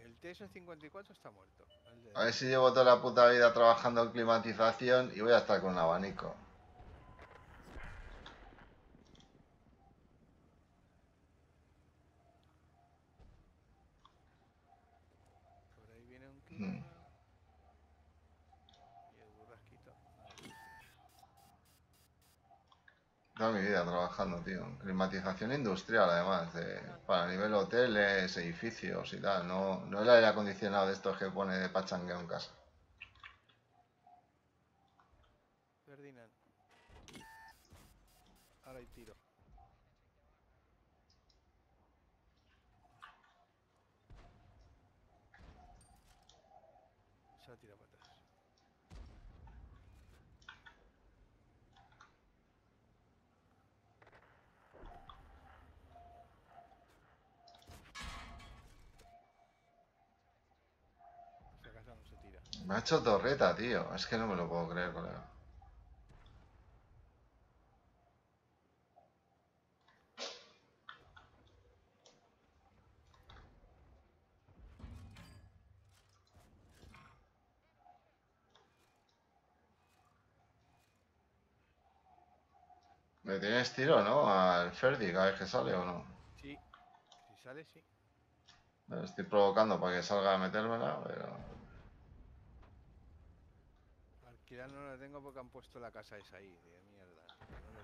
El TS-54 está muerto. A ver si llevo toda la puta vida trabajando en climatización y voy a estar con un abanico. Por ahí viene un clima. Mm. Y el burrasquito. Toda mi vida trabajando, tío. Climatización industrial, además, de, para nivel hoteles, edificios y tal. No, no el aire acondicionado de estos que pone de pachangueo en casa. Ferdinand. Ahora hay tiro. Se ha tirado para atrás. Si acaso no se tira. Me ha hecho torreta, tío. Es que no me lo puedo creer, colega. ¿Le tienes tiro, no? Al Ferdi cada vez que sale o no. Sí. Si sale, sí. Me lo estoy provocando para que salga a metérmela, pero... Alquilar no lo tengo porque han puesto la casa esa ahí, de mierda. No lo.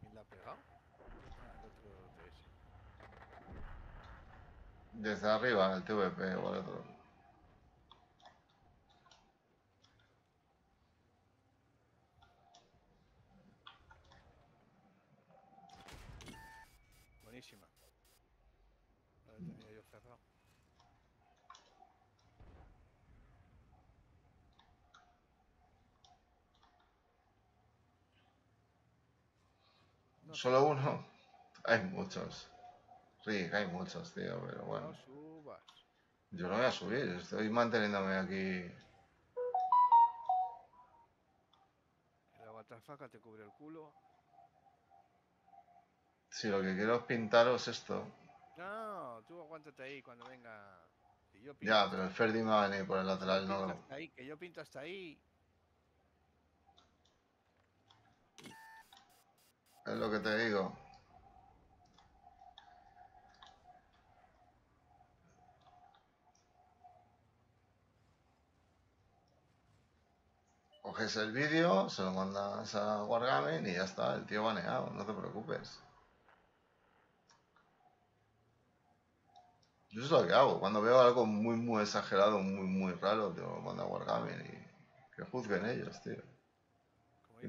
¿Quién la ha pegado? Ah, el otro TS. Desde arriba, el TVP o el otro. Buenísima. No lo tenía yo cerrado. No ¿Solo uno? Hay muchos. Sí, hay muchos, tío, pero bueno. Yo no voy a subir, estoy manteniéndome aquí. La guatafaca te cubre el culo. Si lo que quiero es pintaros esto. No, tú aguántate ahí cuando venga. Yo pinto Ya, pero el Ferdi me va a venir por el lateral, no. hasta ahí, que yo pinto hasta ahí. Es lo que te digo. Coges el vídeo, se lo mandas a Wargaming y ya está, el tío baneado, no te preocupes. Yo es lo que hago, cuando veo algo muy muy exagerado, muy muy raro, te lo mando a Wargaming y que juzguen ellos, tío.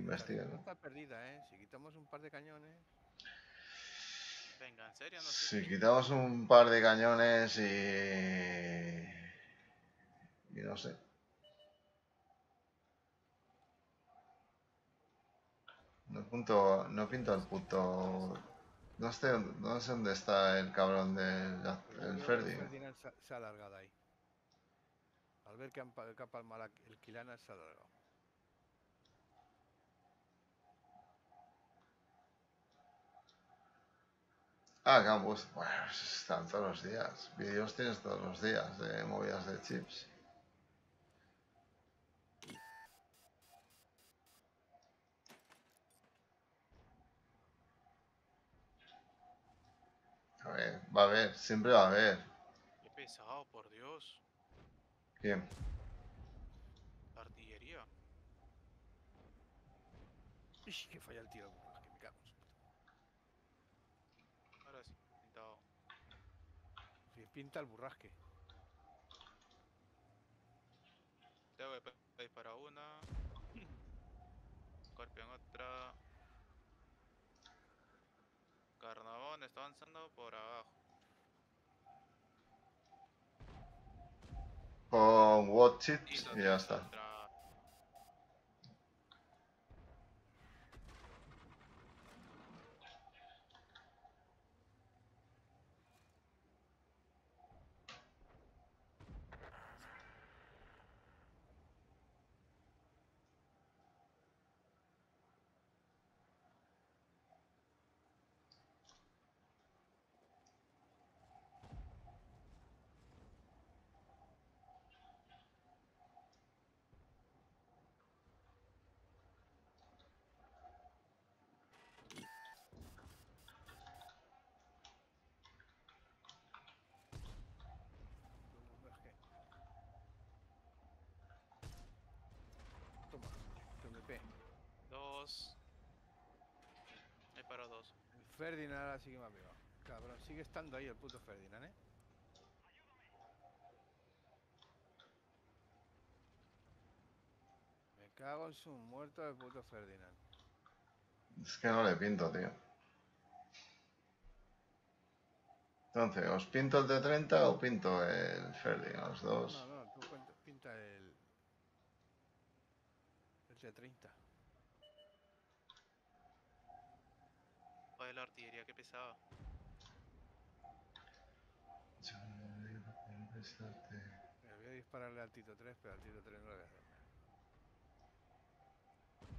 Cosa ¿no? está perdida, ¿eh? Si quitamos un par de cañones. Venga, en serio, no sé. Si quitamos un par de cañones y... Y no sé. No, punto, no pinto el puto... No sé, dónde- no sé dónde está el cabrón del Pues el Ferdi. Ferdinand se, ha- alargado ahí. Al ver que han que ha palmado la- el Kilana se ha alargado. Ah, Campus. Bueno, están todos los días. Vídeos tienes todos los días de movidas de chips. A ver, va a haber, siempre va a haber. Qué pesado, por Dios. ¿Quién? La artillería. Ish, que falla el tiro. burras, que me cago en su puta. Ahora sí, pintado. Si pinta el burrasque. Tengo que pe- disparar una. Scorpion otra. Carnavón está avanzando por abajo. Con Watch It Y ya está Ferdinand ahora sí que me ha pegado. Cabrón, sigue estando ahí el puto Ferdinand, ¿eh? Me cago en su muerto el puto Ferdinand. Es que no le pinto, tío. Entonces, ¿os pinto el de 30 o pinto el Ferdinand? Los dos. No, no, tú pinta el. El T30. Joder, la artillería que pesaba. Me voy a dispararle al Tito 3, pero al Tito 3 no le voy a hacer.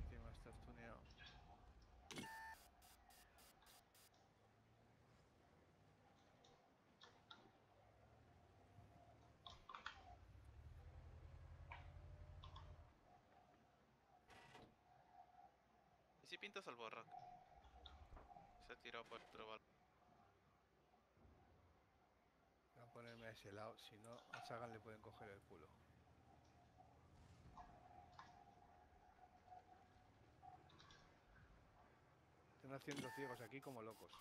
Encima estás tuneado. ¿Y si pintas al Borrak? Se ha tirado por otro bal. Voy a ponerme a ese lado, si no a Sagan le pueden coger el culo. Están haciendo ciegos aquí como locos.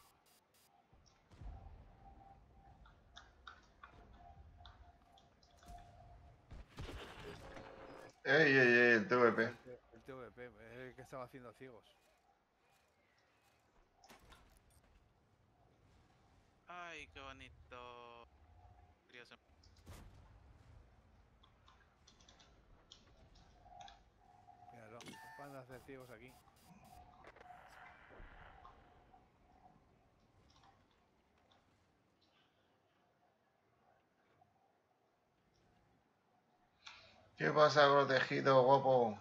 ¡Ey, ey, ey! El TVP. El, el TVP, es el que estaba haciendo ciegos. Ay, qué bonito. Hacer- Míralo, van a hacer ciegos aquí. ¿Qué pasa, protegido, guapo?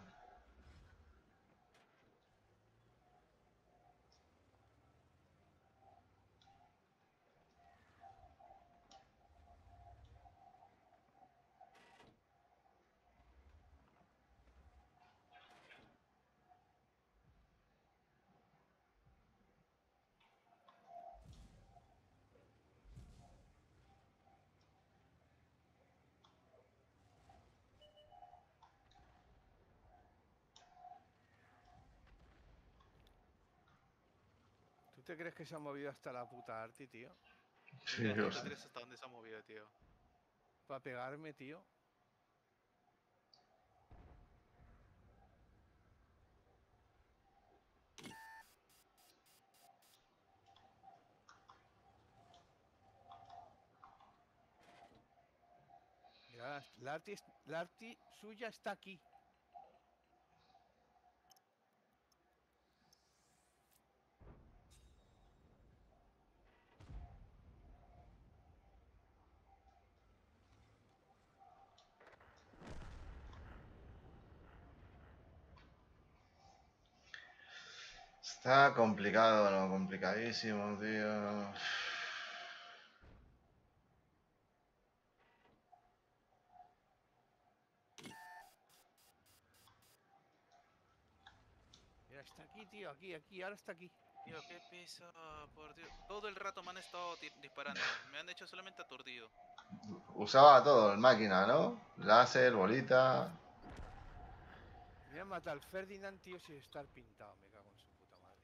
¿Tú te crees que se ha movido hasta la puta Arti, tío? Sí, sé. 3 hasta dónde se ha movido, tío. Para pegarme, tío. Mira, la arti, la arti suya está aquí. Está complicado, no, complicadísimo, tío. Mira, está aquí, tío, aquí, aquí, ahora está aquí. Tío, qué pesa, por Dios. Todo el rato me han estado disparando. Me han hecho solamente aturdido. Usaba todo el máquina, ¿no? Láser, bolita. Mira, mata al Ferdinand, tío, sin estar pintado. Me cago en su puta madre.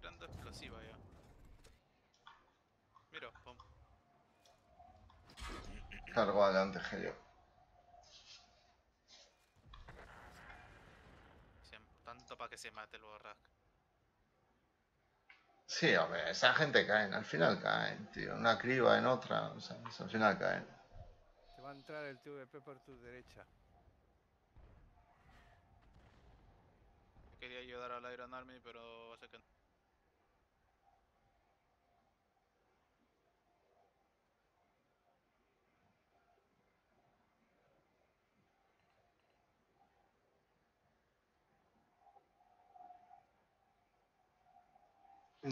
Tirando explosiva ya. Mira, pum. Cargo adelante, Gelio. Se- Tanto para que se mate el borrac. Sí, hombre, esa gente caen, al final caen, tío. Una criba en otra, o sea, al final caen. Te va a entrar el TVP por tu derecha. Quería ayudar al Iron Army, pero sé que no.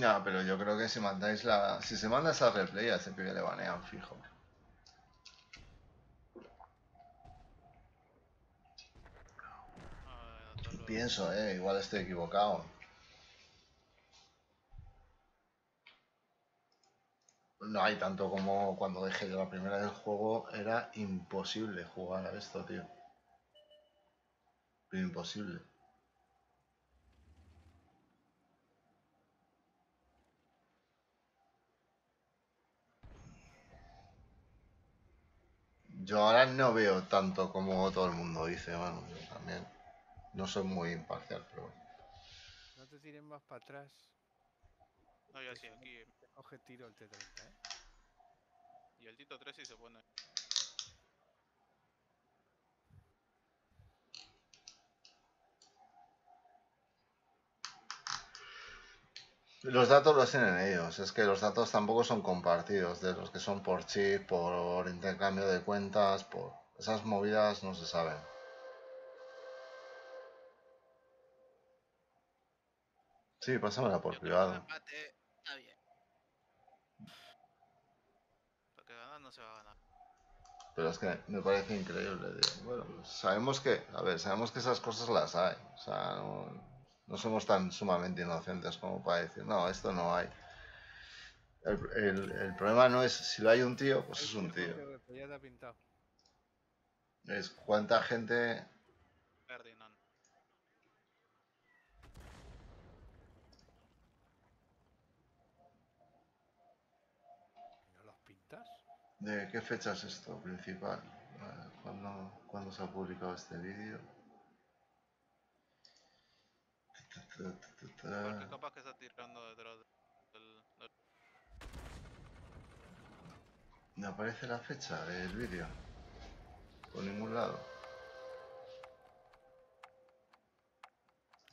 No, pero yo creo que si mandáis la. Si se manda esa replay, a ese pibe le banean fijo. Pienso, eh, igual estoy equivocado. No hay tanto como cuando dejé yo la primera del juego, era imposible jugar a esto, tío. Imposible. Yo ahora no veo tanto como todo el mundo dice, bueno, yo también. No soy muy imparcial, pero bueno. No te tires más para atrás. No, yo sí, aquí. Coge tiro el T30, ¿eh? Y el Tito 3 sí se pone. Los datos los tienen ellos, es que los datos tampoco son compartidos, de los que son por chip, por intercambio de cuentas, por esas movidas no se saben. Sí, pásamela por privado. empate está bien. Porque ganar no se va a ganar. Pero es que me parece increíble. tío. Bueno, sabemos que, a ver, sabemos que esas cosas las hay. O sea, no, no somos tan sumamente inocentes como para decir, no, esto no hay. El, el- el problema no es si lo hay un tío, pues es un tío. Pero Ya te ha pintado. Es cuánta gente. Ferdinand. ¿Y ¿No los pintas? ¿De qué fecha es esto principal? Eh, ¿Cuándo, cuándo se ha publicado este vídeo? Porque capaz que está tirando detrás del. del- ¿Me aparece la fecha del vídeo? Por ningún lado.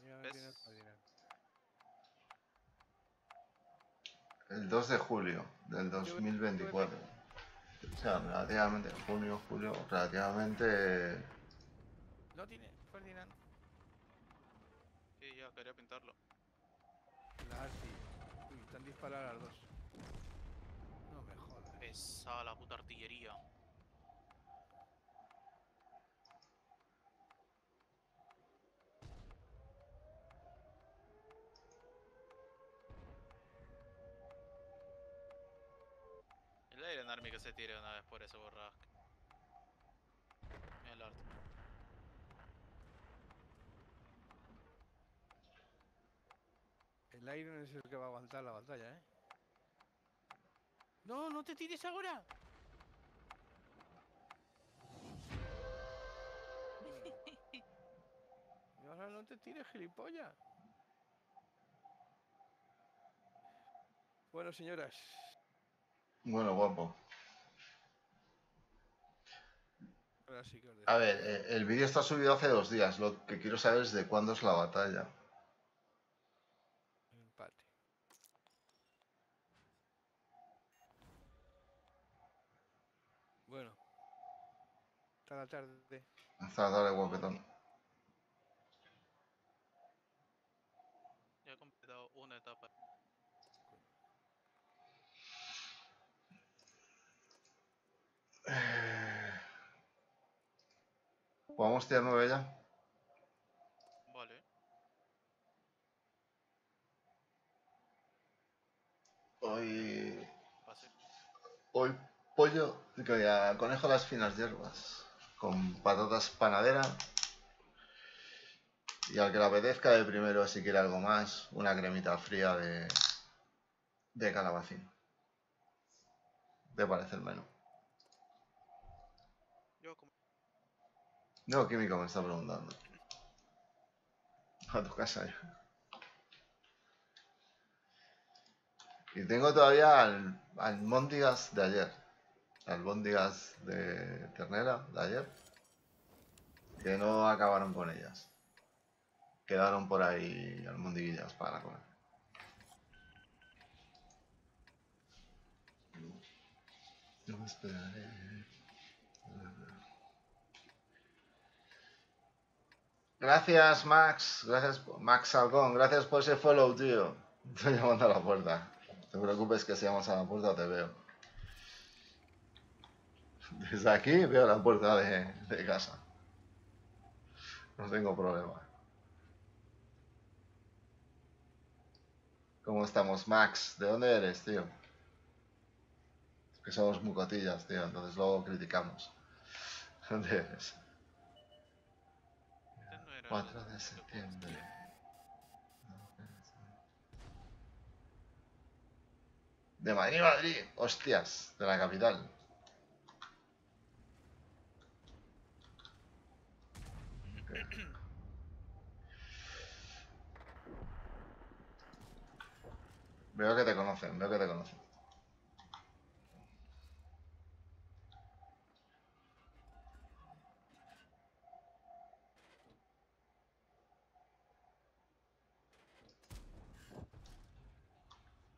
El Ferdinand. El 2 de julio del 2024. O sea, relativamente, junio, julio, relativamente... No tiene. Quería pintarlo. La Arti. Uy, están disparadas las dos. No me jodas. Pesada la puta artillería. El Iron Army que se tire una vez por ese borrasque. Mira el arte. El Iron es el que va a aguantar la batalla, ¿eh? ¡No, no te tires ahora! Y ahora no te tires, gilipollas. Bueno, señoras, Bueno, guapo. ahora sí que os dejo. A ver, eh, el vídeo está subido hace dos días. Lo que quiero saber es de cuándo es la batalla. Empate. Bueno. Hasta la tarde. Hasta la tarde, guapetón. Ya he completado una etapa. ¿Jugamos tier 9 ya? Vale. Hoy... Pase. Hoy pollo, conejo las finas hierbas. Con patatas panadera. Y al que le apetezca de primero, si quiere algo más, una cremita fría de, de calabacín. ¿Te parece el menú? Yo como. No, Químico me está preguntando. A tu casa ya. Y tengo todavía al, albóndigas de ayer. Albóndigas de ternera de ayer. Que no acabaron con ellas. Quedaron por ahí almondiguillas para comer. Yo me esperaré. Gracias, Max. Gracias, Max Salcón. Gracias por ese follow, tío. Estoy llamando a la puerta. No te preocupes que si llamas a la puerta te veo. Desde aquí veo la puerta de, casa. No tengo problema. ¿Cómo estamos, Max? ¿De dónde eres, tío? Que somos muy cotillas, tío, entonces luego criticamos. No era 4 el- de septiembre. De Madrid, Madrid. Hostias, de la capital. Veo que te conocen, veo que te conocen.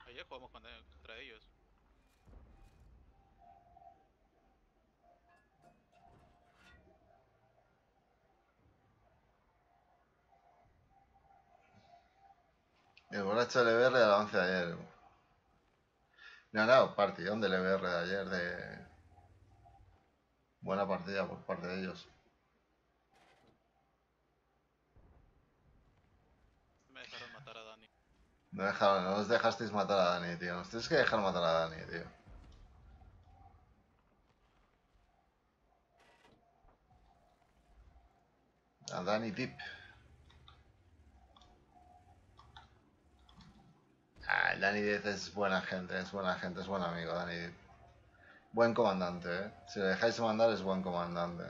Ayer jugamos contra, contra ellos. El borracho LBR del avance de ayer. No, no, partidón del LBR de ayer de... Buena partida por parte de ellos. Me dejaron matar a Dani. No, dejaron, no os dejasteis matar a Dani, tío. Nos tenéis que dejar matar a Dani, tío. A Dani Tip. Ah, Dani 10 es buena gente, es buena gente, es buen amigo, Dani Deep. Buen comandante, eh. Si le dejáis mandar es buen comandante.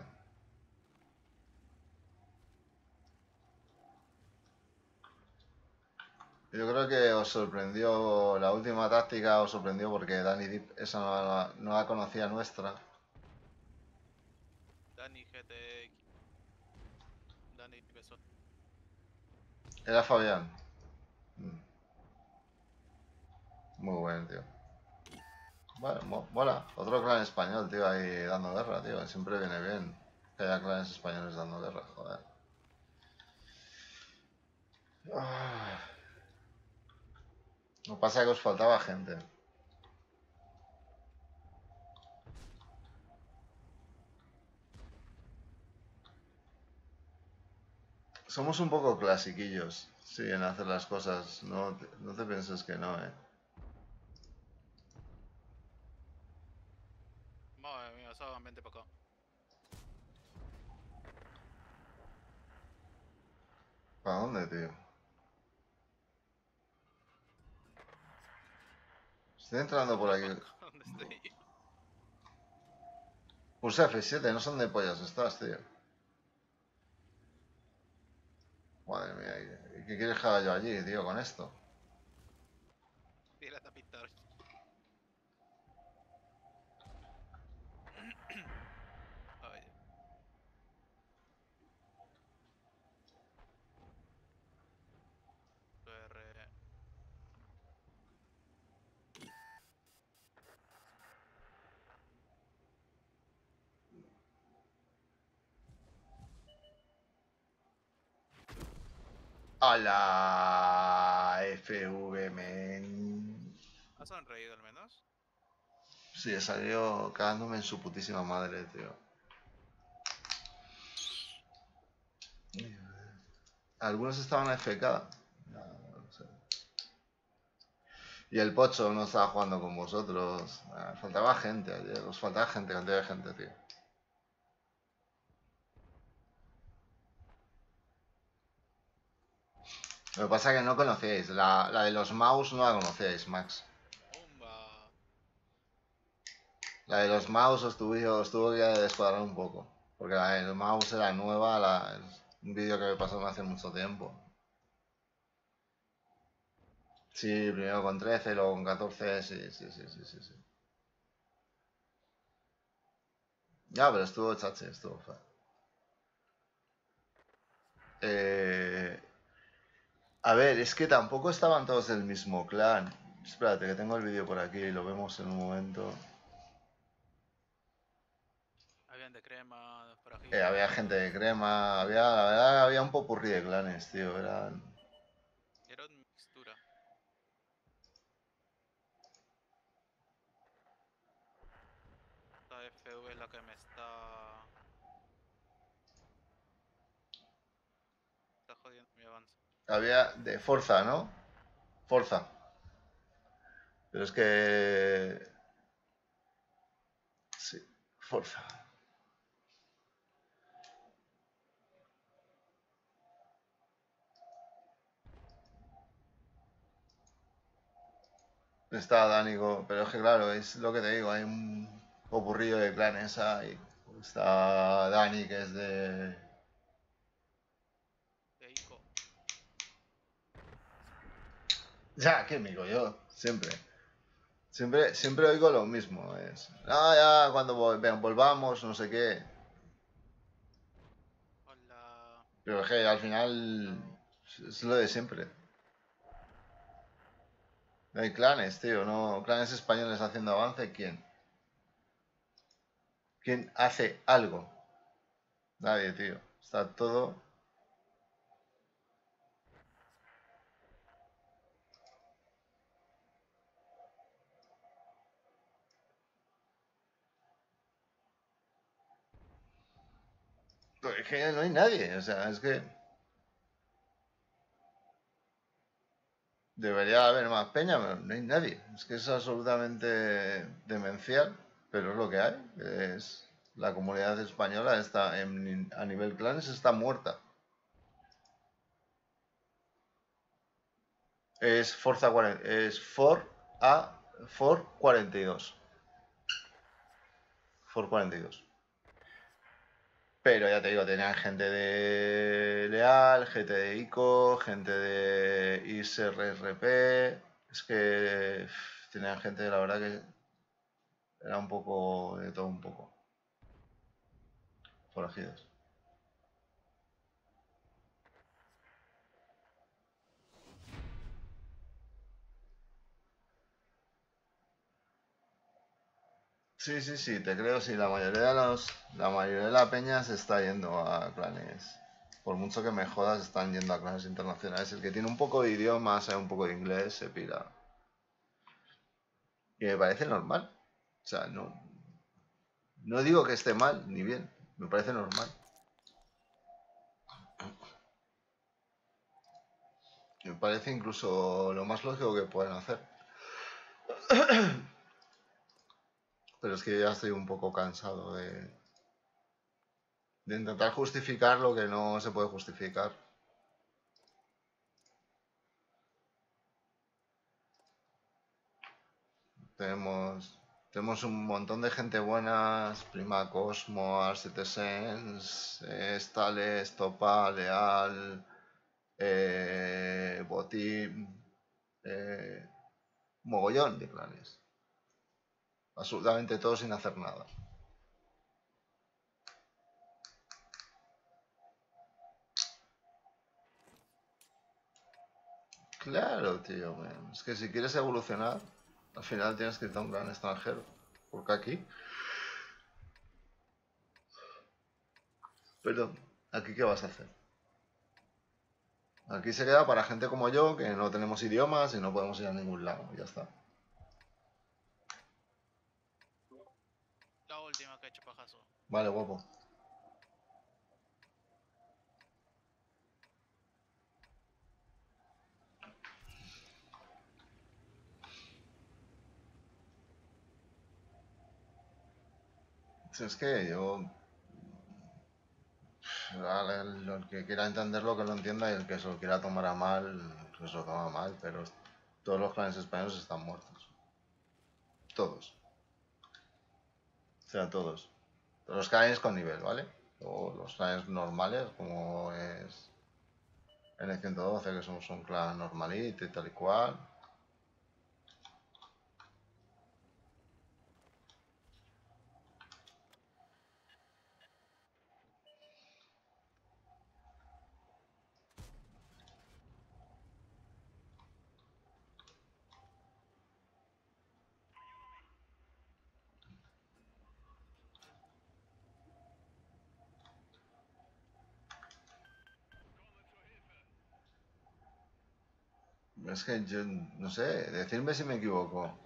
Yo creo que os sorprendió, la última táctica os sorprendió porque Dani Deep esa no, la- no la conocía nuestra. Dani GTX. Dani besó. Era Fabián. Mm. Muy buen, tío. Vale, mo-. Otro clan español, tío, ahí dando guerra, tío. Siempre viene bien que haya clanes españoles dando guerra, joder. Ah. Lo que pasa es que os faltaba gente. Somos un poco clasiquillos, sí, en hacer las cosas. No, no te pienses que no, eh. Madre mía, Saban, vente para acá. ¿Para dónde, tío? Estoy entrando por aquí. ¿Dónde estoy? Pulsa F7, no son de pollas estás, tío. Madre mía, ¿y qué quieres que haga yo allí, tío, con esto? Tira a pintar. Ay, R. A la FV, men. ¿Has sonreído al menos? Sí, salió cagándome en su putísima madre, tío. Algunos estaban AFK. No, no sé. Y el Pocho no estaba jugando con vosotros. Ah, faltaba gente ayer. Os faltaba gente, cantidad de gente, tío. Lo que pasa es que no conocíais. La, la de los mouse no la conocíais, Max. ¡Bomba! La de los mouse os tuve, os que descuadrar un poco. Porque la del mouse era nueva, la, es un vídeo que me pasó hace mucho tiempo. Sí, primero con 13, luego con 14, sí, sí, sí, sí, sí. sí. Ya, pero estuvo chache, estuvo feo. Eh, a ver, es que tampoco estaban todos del mismo clan. Espérate, que tengo el vídeo por aquí y lo vemos en un momento. Habían de crema, de forajidos. Eh, había gente de crema, había, la verdad, había un popurrí de clanes, tío. Eran. Era una mixtura. Esta FV es la que me está... Está jodiendo mi avance. Había de Forza, ¿no? Forza. Pero es que. Sí, fuerza. Está Dánico, pero es que claro, es lo que te digo, hay un popurrillo de clanes ahí. Está Dani, que es. De Ico. Ya, ¿qué amigo? Yo, siempre. Siempre, siempre oigo lo mismo. Es, ah, ya, cuando vol- volvamos, no sé qué. Hola. Pero es que al final es lo de siempre. No hay clanes, tío, no. Clanes españoles haciendo avance, ¿quién? ¿Quién hace algo? Nadie, tío. Está todo. Pero Es que no hay nadie, o sea, es que. Debería haber más peña, pero no hay nadie. Es que es absolutamente demencial, pero es lo que hay. Es la comunidad española está en- a nivel clanes está muerta. Es Forza 40, es For a For 42. For 42. Pero ya te digo, tenían gente de Leal, gente de ICO, gente de ISRRP. Es que tenían gente, la verdad que era un poco de todo un poco. Forajidos. Sí, sí, sí, te creo, sí, la mayoría de los, la mayoría de la peña se está yendo a clanes. Por mucho que me jodas, están yendo a clanes internacionales. El que tiene un poco de idioma, sabe un poco de inglés, se pira. Y me parece normal. O sea, no, no digo que esté mal ni bien, me parece normal. Me parece incluso lo más lógico que pueden hacer. Pero es que ya estoy un poco cansado de, de intentar justificar lo que no se puede justificar. Tenemos, tenemos un montón de gente buena, Prima Cosmo, Arcitesens, Stales, Topa, Leal, eh, Botim, eh, mogollón de clanes. Absolutamente todo sin hacer nada. Claro, tío. Es que si quieres evolucionar, al final tienes que irte a un gran extranjero. Porque aquí... Pero, ¿aquí qué vas a hacer? Aquí se queda para gente como yo, que no tenemos idiomas y no podemos ir a ningún lado. Ya está. La última que ha hecho pajazo. Vale, guapo. Si es que yo... El que quiera entenderlo que lo entienda y el que se lo quiera tomar a mal, que se lo toma mal, pero todos los clanes españoles están muertos. Todos. O sea, todos. Los clanes con nivel, ¿vale? O los clanes normales, como es N112, que somos un clan normalito y tal y cual. Es que yo no sé, decirme si me equivoco.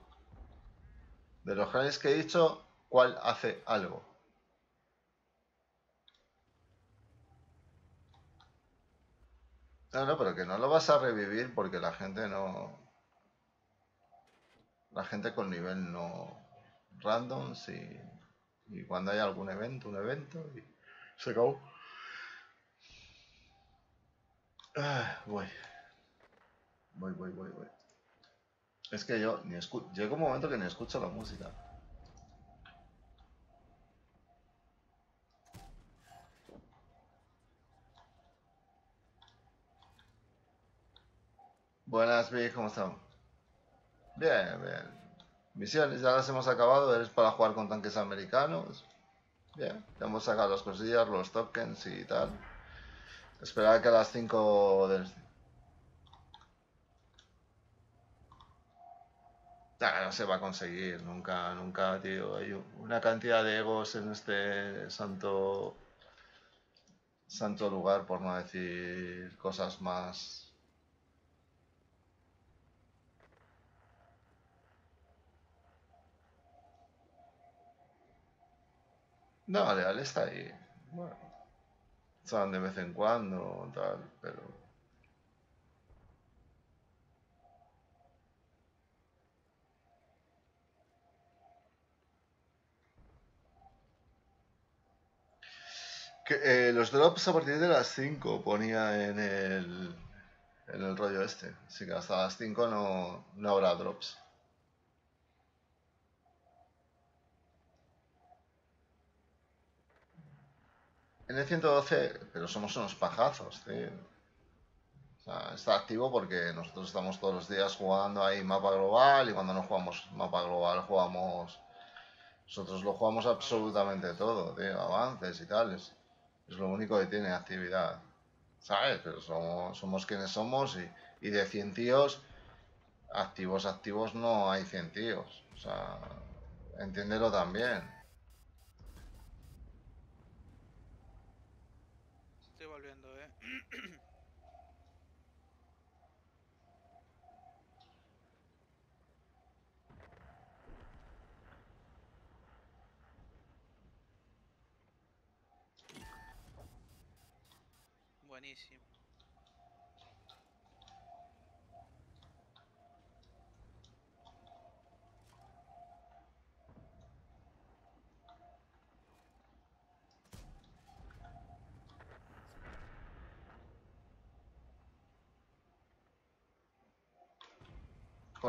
De los clanes que he dicho, ¿cuál hace algo? No, no, pero que no lo vas a revivir porque la gente no. La gente con nivel no. Random, sí. Y cuando hay algún evento, un evento, y se acabó. Ah, voy. Voy, voy, voy, voy. Es que yo ni escucho. Llega un momento que ni escucho la música. Buenas, Vic, ¿cómo estamos? Bien, bien. Misiones, ya las hemos acabado. Eres para jugar con tanques americanos. Bien, ya hemos sacado las cosillas, los tokens y tal. Esperar que a las 5 del... no se va a conseguir, nunca, nunca, tío. Hay una cantidad de egos en este santo, santo lugar, por no decir cosas más. No, Leal está ahí. Bueno, son de vez en cuando, tal, pero. Que, eh, los drops a partir de las 5 ponía en el, en el rollo este. Así que hasta las 5 no, no habrá drops. En el 112, pero somos unos pajazos, tío. O sea, está activo porque nosotros estamos todos los días jugando ahí mapa global y cuando no jugamos mapa global jugamos... Nosotros lo jugamos absolutamente todo, tío, avances y tales. Es lo único que tiene actividad. ¿Sabes? Pero somos, somos quienes somos y, y de 100 tíos, activos, activos no hay 100 tíos. O sea, entiéndelo también. Estoy volviendo, eh. Buenísimo.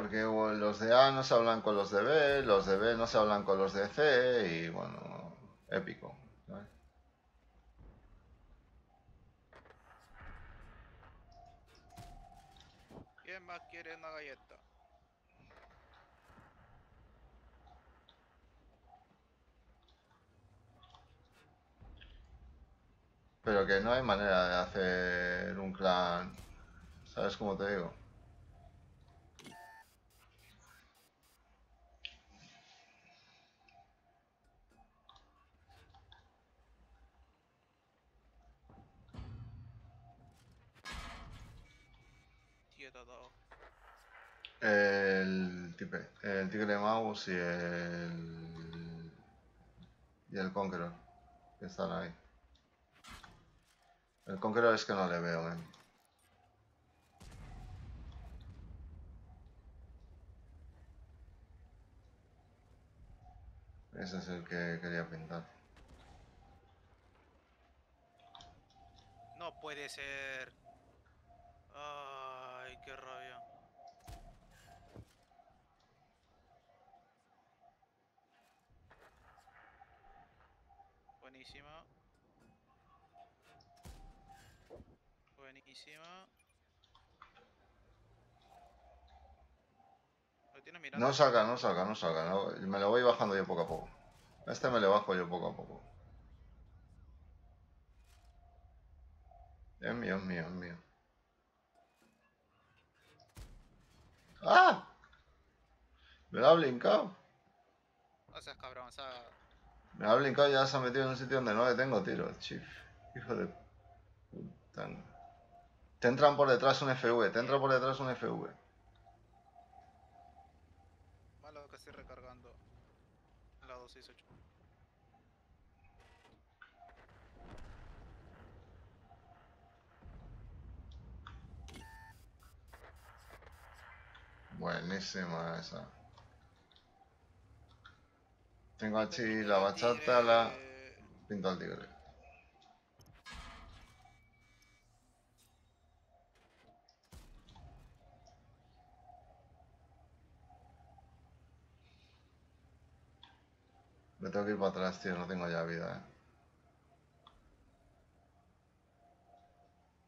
Porque los de A no se hablan con los de B, los de B no se hablan con los de C y bueno, épico. ¿Quién más quiere una galleta? Pero que no hay manera de hacer un clan. ¿Sabes cómo te digo? El, el Tigre Mouse y el. y el Conqueror. Que están ahí. El Conqueror es que no le veo, eh. Ese es el que quería pintar. No puede ser. Ay, qué rabia. Buenísima. Buenísima. Lo tienes mirando. No salga, no salga, no salga. no- me lo voy bajando yo poco a poco. Este me lo bajo yo poco a poco. Es mío, es mío, es mío. ¡Ah! Me lo ha blincado. No seas cabrón, o sea. Me ha blincado y ya se ha metido en un sitio donde no le tengo tiro, chief. Hijo de puta. Te entran por detrás un FV, te entra por detrás un FV. Malo que estoy recargando. La 268. Buenísima esa. Tengo a Te Chi, pinto la bachata, la... tigre. Pinto al tigre. Me tengo que ir para atrás, tío, no tengo ya vida, eh.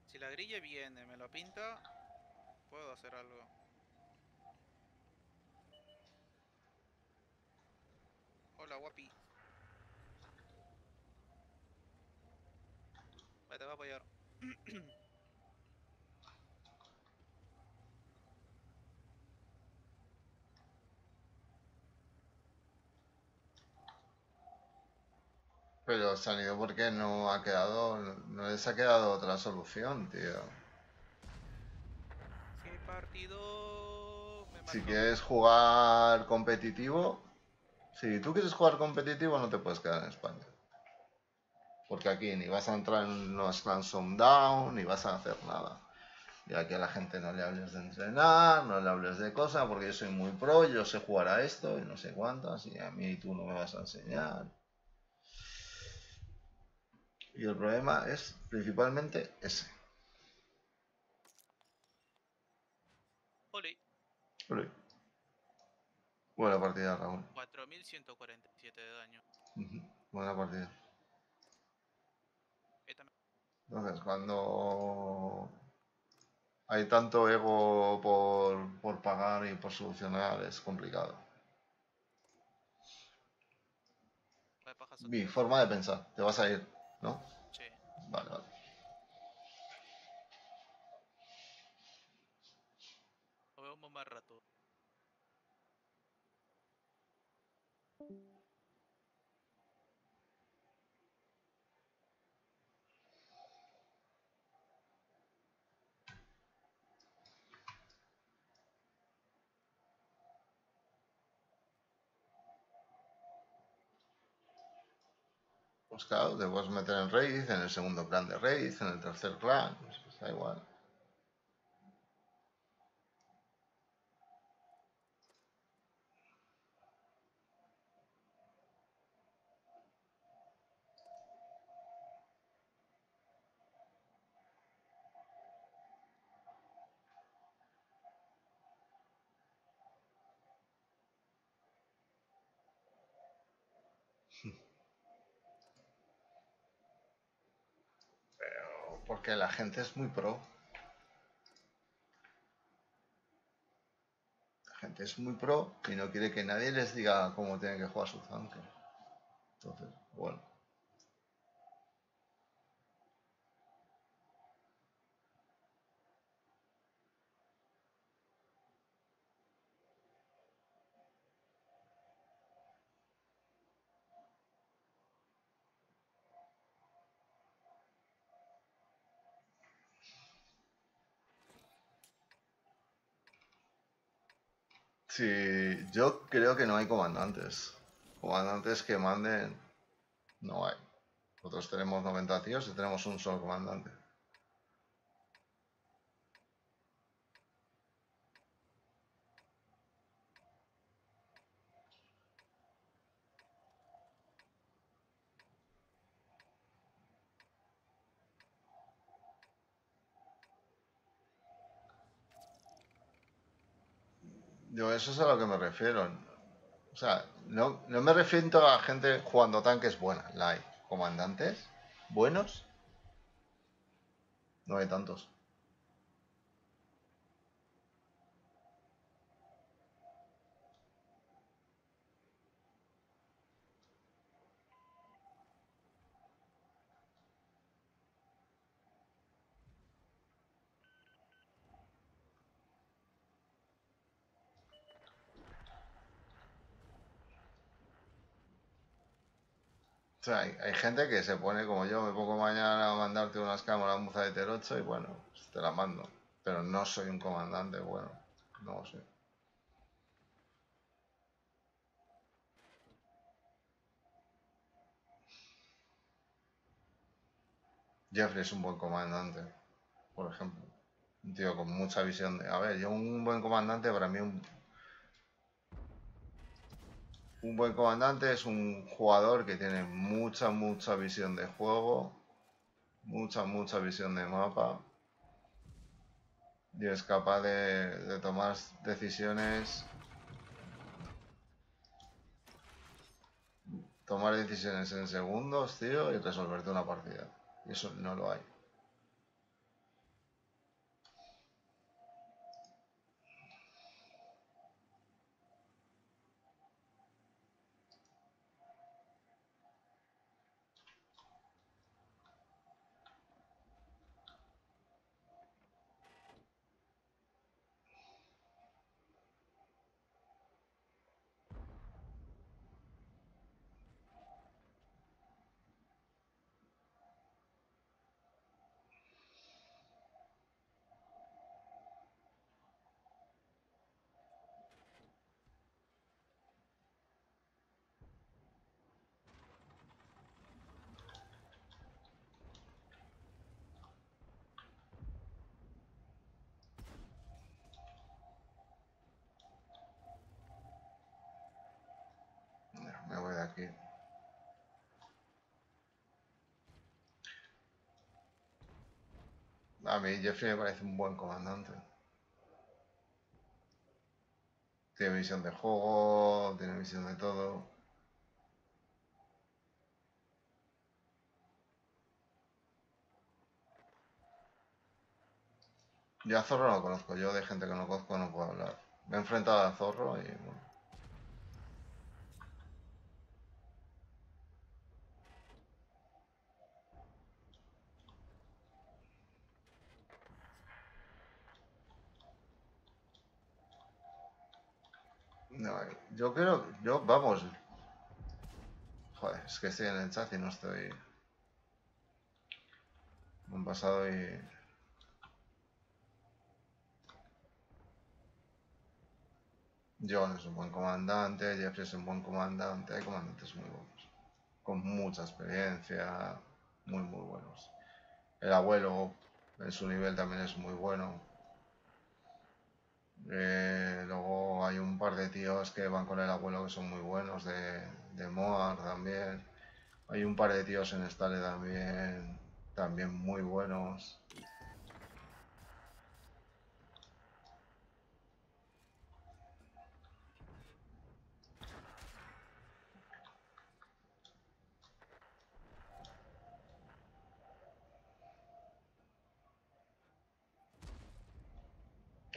Si la grilla viene, me lo pinta, puedo hacer algo. Hola, guapi. Vale, te voy a apoyar. Pero se han ido porque no ha quedado, no les ha quedado otra solución, tío. ¿Qué partido me Si quieres jugar competitivo, si tú quieres jugar competitivo no te puedes quedar en España. Porque aquí ni vas a entrar en los Ransom Down, ni vas a hacer nada. Y aquí a la gente no le hables de entrenar, no le hables de cosas, porque yo soy muy pro, yo sé jugar a esto y no sé cuántas, y a mí tú no me vas a enseñar. Y el problema es principalmente ese. Oli, Uy. Buena partida, Raúl. 4147 de daño. Ujú, Buena partida. Entonces, cuando hay tanto ego por, por pagar y por solucionar, es complicado. Mi forma de pensar, te vas a ir, ¿no? Sí. Vale, vale. Nos vemos más rato. Pues claro, te puedes meter en raid, en el segundo clan de raid, en el tercer clan, pues da igual. Pero porque la gente es muy pro. La gente es muy pro y no quiere que nadie les diga cómo tienen que jugar su tanque. Entonces, bueno. Sí, yo creo que no hay comandantes. Comandantes que manden, no hay. Nosotros tenemos 90 tíos y tenemos un solo comandante. Eso es a lo que me refiero. O sea, no, no me refiero a gente jugando tanques buena, la hay. Comandantes buenos, no hay tantos. Sea, hay, gente que se pone como yo, me pongo mañana a mandarte unas cámaras Muza de Ter 8 y bueno, pues te las mando. Pero no soy un comandante, bueno, no lo sé. Jeffrey es un buen comandante, por ejemplo. Un tío con mucha visión de... A ver, yo un buen comandante para mí un... Un buen comandante es un jugador que tiene mucha, mucha visión de juego, mucha, mucha visión de mapa y es capaz de, tomar decisiones tomar decisiones en segundos, tío, y resolverte una partida. Y eso no lo hay. Me voy de aquí. A mí Jeffrey me parece un buen comandante. Tiene visión de juego, tiene visión de todo. Yo a Zorro no lo conozco, yo de gente que no conozco no puedo hablar. Me he enfrentado a Zorro y bueno. No, yo creo, yo, vamos. Joder, es que estoy en el chat y no estoy. Me han pasado y. John es un buen comandante, Jeffrey es un buen comandante, hay comandantes muy buenos, con mucha experiencia, muy muy buenos. El abuelo en su nivel también es muy bueno. Eh, luego hay un par de tíos que van con el abuelo que son muy buenos, de, de Moar también. Hay un par de tíos en Stale también, también muy buenos.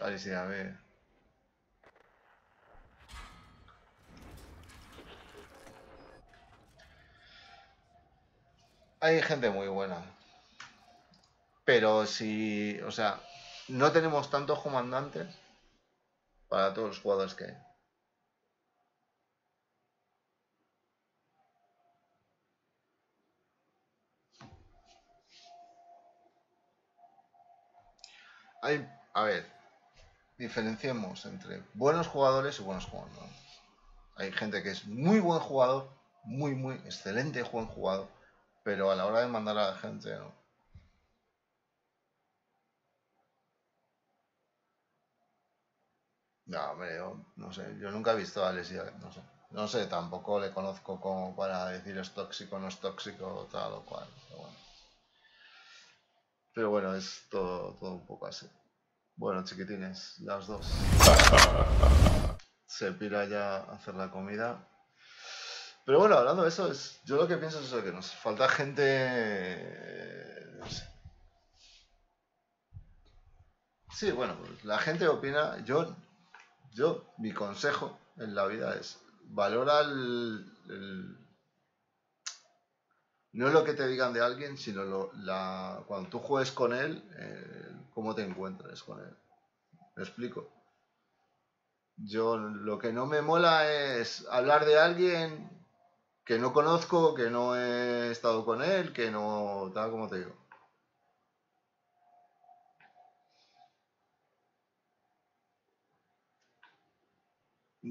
A ver. Hay gente muy buena. Pero si, o sea, no tenemos tantos comandantes para todos los jugadores que. Hay, a ver, diferenciemos entre buenos jugadores y buenos jugadores. Hay gente que es muy buen jugador, muy, muy excelente buen jugador, pero a la hora de mandar a la gente, no. No, hombre, no sé, yo nunca he visto a Alesia, no sé. No sé, tampoco le conozco como para decir es tóxico, no es tóxico, tal o cual. Pero bueno, pero bueno es todo, todo un poco así. Bueno, chiquitines, las dos. Se pira ya a hacer la comida. Pero bueno, hablando de eso, es, yo lo que pienso es eso, que nos falta gente... eh. Sí, bueno, pues la gente opina, yo, yo, mi consejo en la vida es, valora el, el- no lo que te digan de alguien, sino lo- la, cuando tú juegues con él, eh, cómo te encuentres con él. ¿Me explico? Yo lo que no me mola es hablar de alguien que no conozco, que no he estado con él, que no, tal como te digo.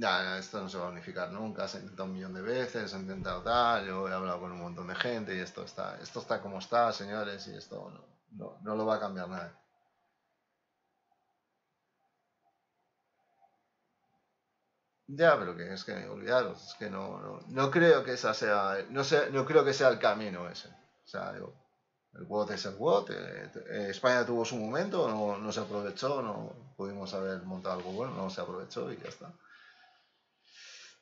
Ya, esto no se va a unificar nunca, se ha intentado un millón de veces, se ha intentado tal, yo he hablado con un montón de gente y esto está, esto está como está, señores, y esto no, no, no lo va a cambiar nada. Ya, pero que es que olvidaros, es que no, no, no creo que esa sea, no sé, no creo que sea el camino ese. O sea, digo, el WOT es el WOT, eh, eh, España tuvo su momento, no, no se aprovechó, no pudimos haber montado algo bueno, no se aprovechó y ya está.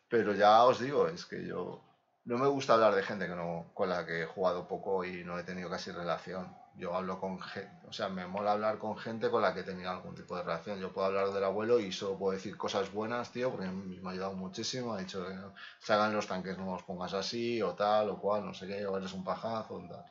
Pero ya os digo, es que yo no me gusta hablar de gente que no, con la que he jugado poco y no he tenido casi relación. Yo hablo con gente, o sea, me mola hablar con gente con la que he tenido algún tipo de relación. Yo puedo hablar del abuelo y solo puedo decir cosas buenas, tío, porque me ha ayudado muchísimo. Ha dicho que no, se hagan los tanques, no los pongas así, o tal, o cual, no sé qué, o eres un pajazo, o tal.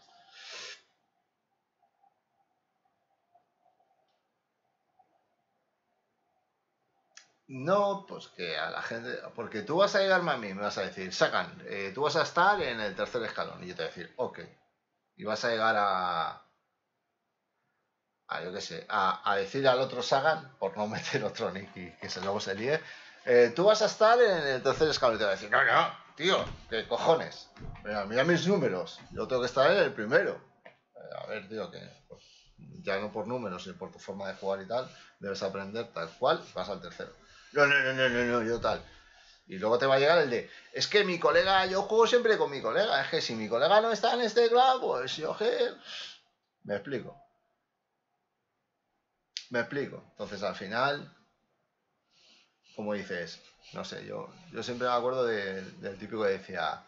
No, pues que a la gente. Porque tú vas a llegarme a mí, me vas a decir, sacan, eh, tú vas a estar en el tercer escalón. Y yo te voy a decir, ok. Y vas a llegar a. a yo qué sé, a, a decir al otro Sagan, por no meter otro nick y que se luego se líe. eh, tú vas a estar en el tercer escalón. Y te voy a decir, no, no, tío, ¿qué cojones? Mira, mira mis números. Yo tengo que estar en el primero. Eh, a ver, tío, que. pues, ya no por números, sino por tu forma de jugar y tal, debes aprender tal cual, vas al tercero. No, no, no, no, no, yo tal. Y luego te va a llegar el de, es que mi colega, yo juego siempre con mi colega, es que si mi colega no está en este club, pues yo que... Me explico. Me explico. Entonces al final, como dices, no sé, yo, yo siempre me acuerdo de- del típico que decía,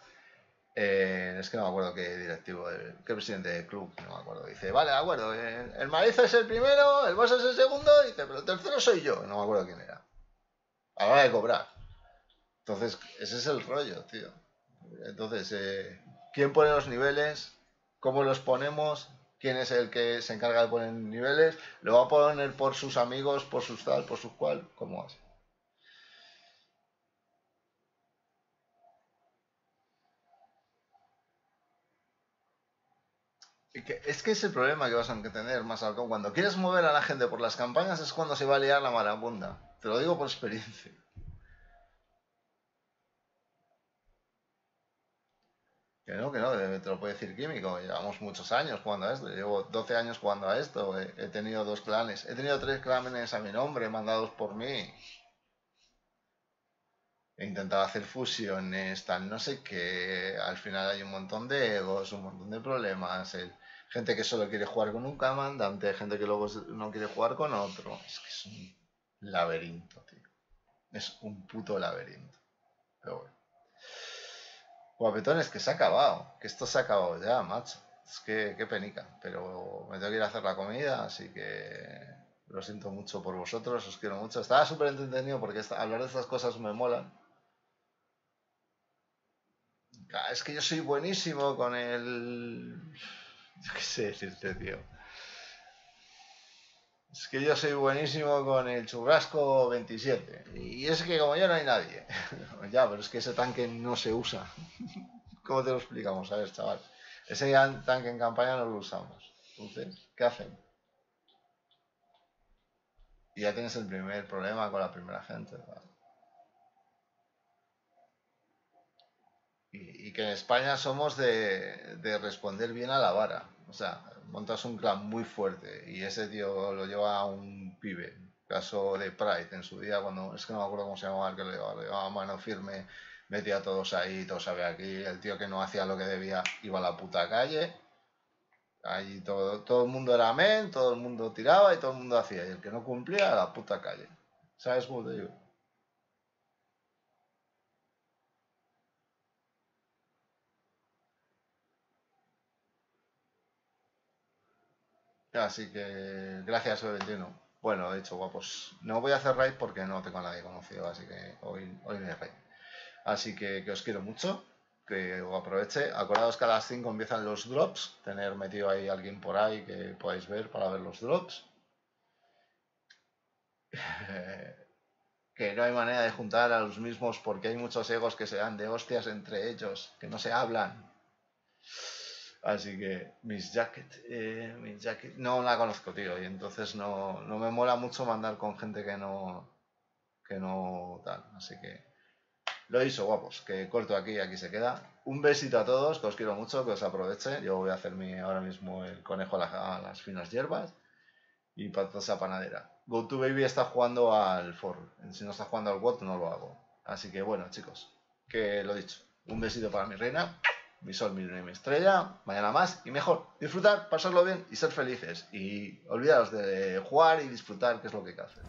eh, es que no me acuerdo qué directivo, qué presidente del club, no me acuerdo. Dice, vale, de acuerdo, el Mariza es el primero, el Bosa es el segundo, dice, pero el tercero soy yo, no me acuerdo quién era. A de cobrar. Entonces, ese es el rollo, tío. Entonces, eh, ¿quién pone los niveles? ¿Cómo los ponemos? ¿Quién es el que se encarga de poner niveles? ¿Lo va a poner por sus amigos, por sus tal, por sus cual? ¿Cómo que- Es que es el problema que vas a tener más al cabo. Cuando quieres mover a la gente por las campañas es cuando se va a liar la marabunda. Te lo digo por experiencia. Que no, que no, te lo puede decir Químico. Llevamos muchos años jugando a esto. Llevo 12 años jugando a esto. He, tenido dos clanes. He tenido tres clanes a mi nombre, mandados por mí. He intentado hacer fusiones, tal, no sé qué. Al final hay un montón de egos, un montón de problemas. gente que solo quiere jugar con un comandante, gente que luego no quiere jugar con otro. Es que es un laberinto, tío. Es un puto laberinto. Pero bueno. Guapetones, que se ha acabado. Que esto se ha acabado ya, macho. Es que qué penica. Pero me tengo que ir a hacer la comida, así que lo siento mucho por vosotros, os quiero mucho. Estaba súper entretenido porque hablar de estas cosas me molan. Ah, Es que yo soy buenísimo con el... Yo qué sé decirte, tío. Es que yo soy buenísimo con el churrasco 27. Y es que como yo no hay nadie. ya, pero es que ese tanque no se usa. ¿Cómo te lo explicamos? A ver, chaval. Ese tanque en campaña no lo usamos. Entonces, ¿qué hacemos? Y ya tienes el primer problema con la primera gente. Y, y que en España somos de responder bien a la vara. O sea, montas un clan muy fuerte y ese tío lo lleva a un pibe. Caso de Pride en su día, cuando es que no me acuerdo cómo se llamaba el que lo llevaba, a mano firme, metía a todos ahí, todos sabe aquí. El tío que no hacía lo que debía iba a la puta calle. Ahí todo, todo el mundo era men, todo el mundo tiraba y todo el mundo hacía. Y el que no cumplía a la puta calle. ¿Sabes cómo te digo? Así que gracias, 21 Bueno, de hecho, guapos. No voy a hacer raid porque no tengo a nadie conocido, así que hoy, hoy no hay raid. Así que, que os quiero mucho, que aproveche. Acordaos que a las 5 empiezan los drops, tener metido ahí alguien por ahí que podáis ver para ver los drops. que no hay manera de juntar a los mismos porque hay muchos egos que se dan de hostias entre ellos, que no se hablan. Así que Miss Jacket, eh, Miss Jacket, no la conozco, tío, y entonces no, no me mola mucho mandar con gente que no, que no tal. Así que lo hizo, guapos, que corto aquí y aquí se queda. Un besito a todos, que os quiero mucho, que os aproveche. Yo voy a hacerme ahora mismo el conejo a, la- a las finas hierbas y patosa panadera. GoToBaby está jugando al for. Si no está jugando al WOT, no lo hago. Así que bueno, chicos, que lo dicho. Un besito para mi reina, mi sol, mi luna mi estrella. Mañana más y mejor. Disfrutar, pasarlo bien y ser felices. Y olvidaros de jugar y disfrutar, que es lo que hay que hacer.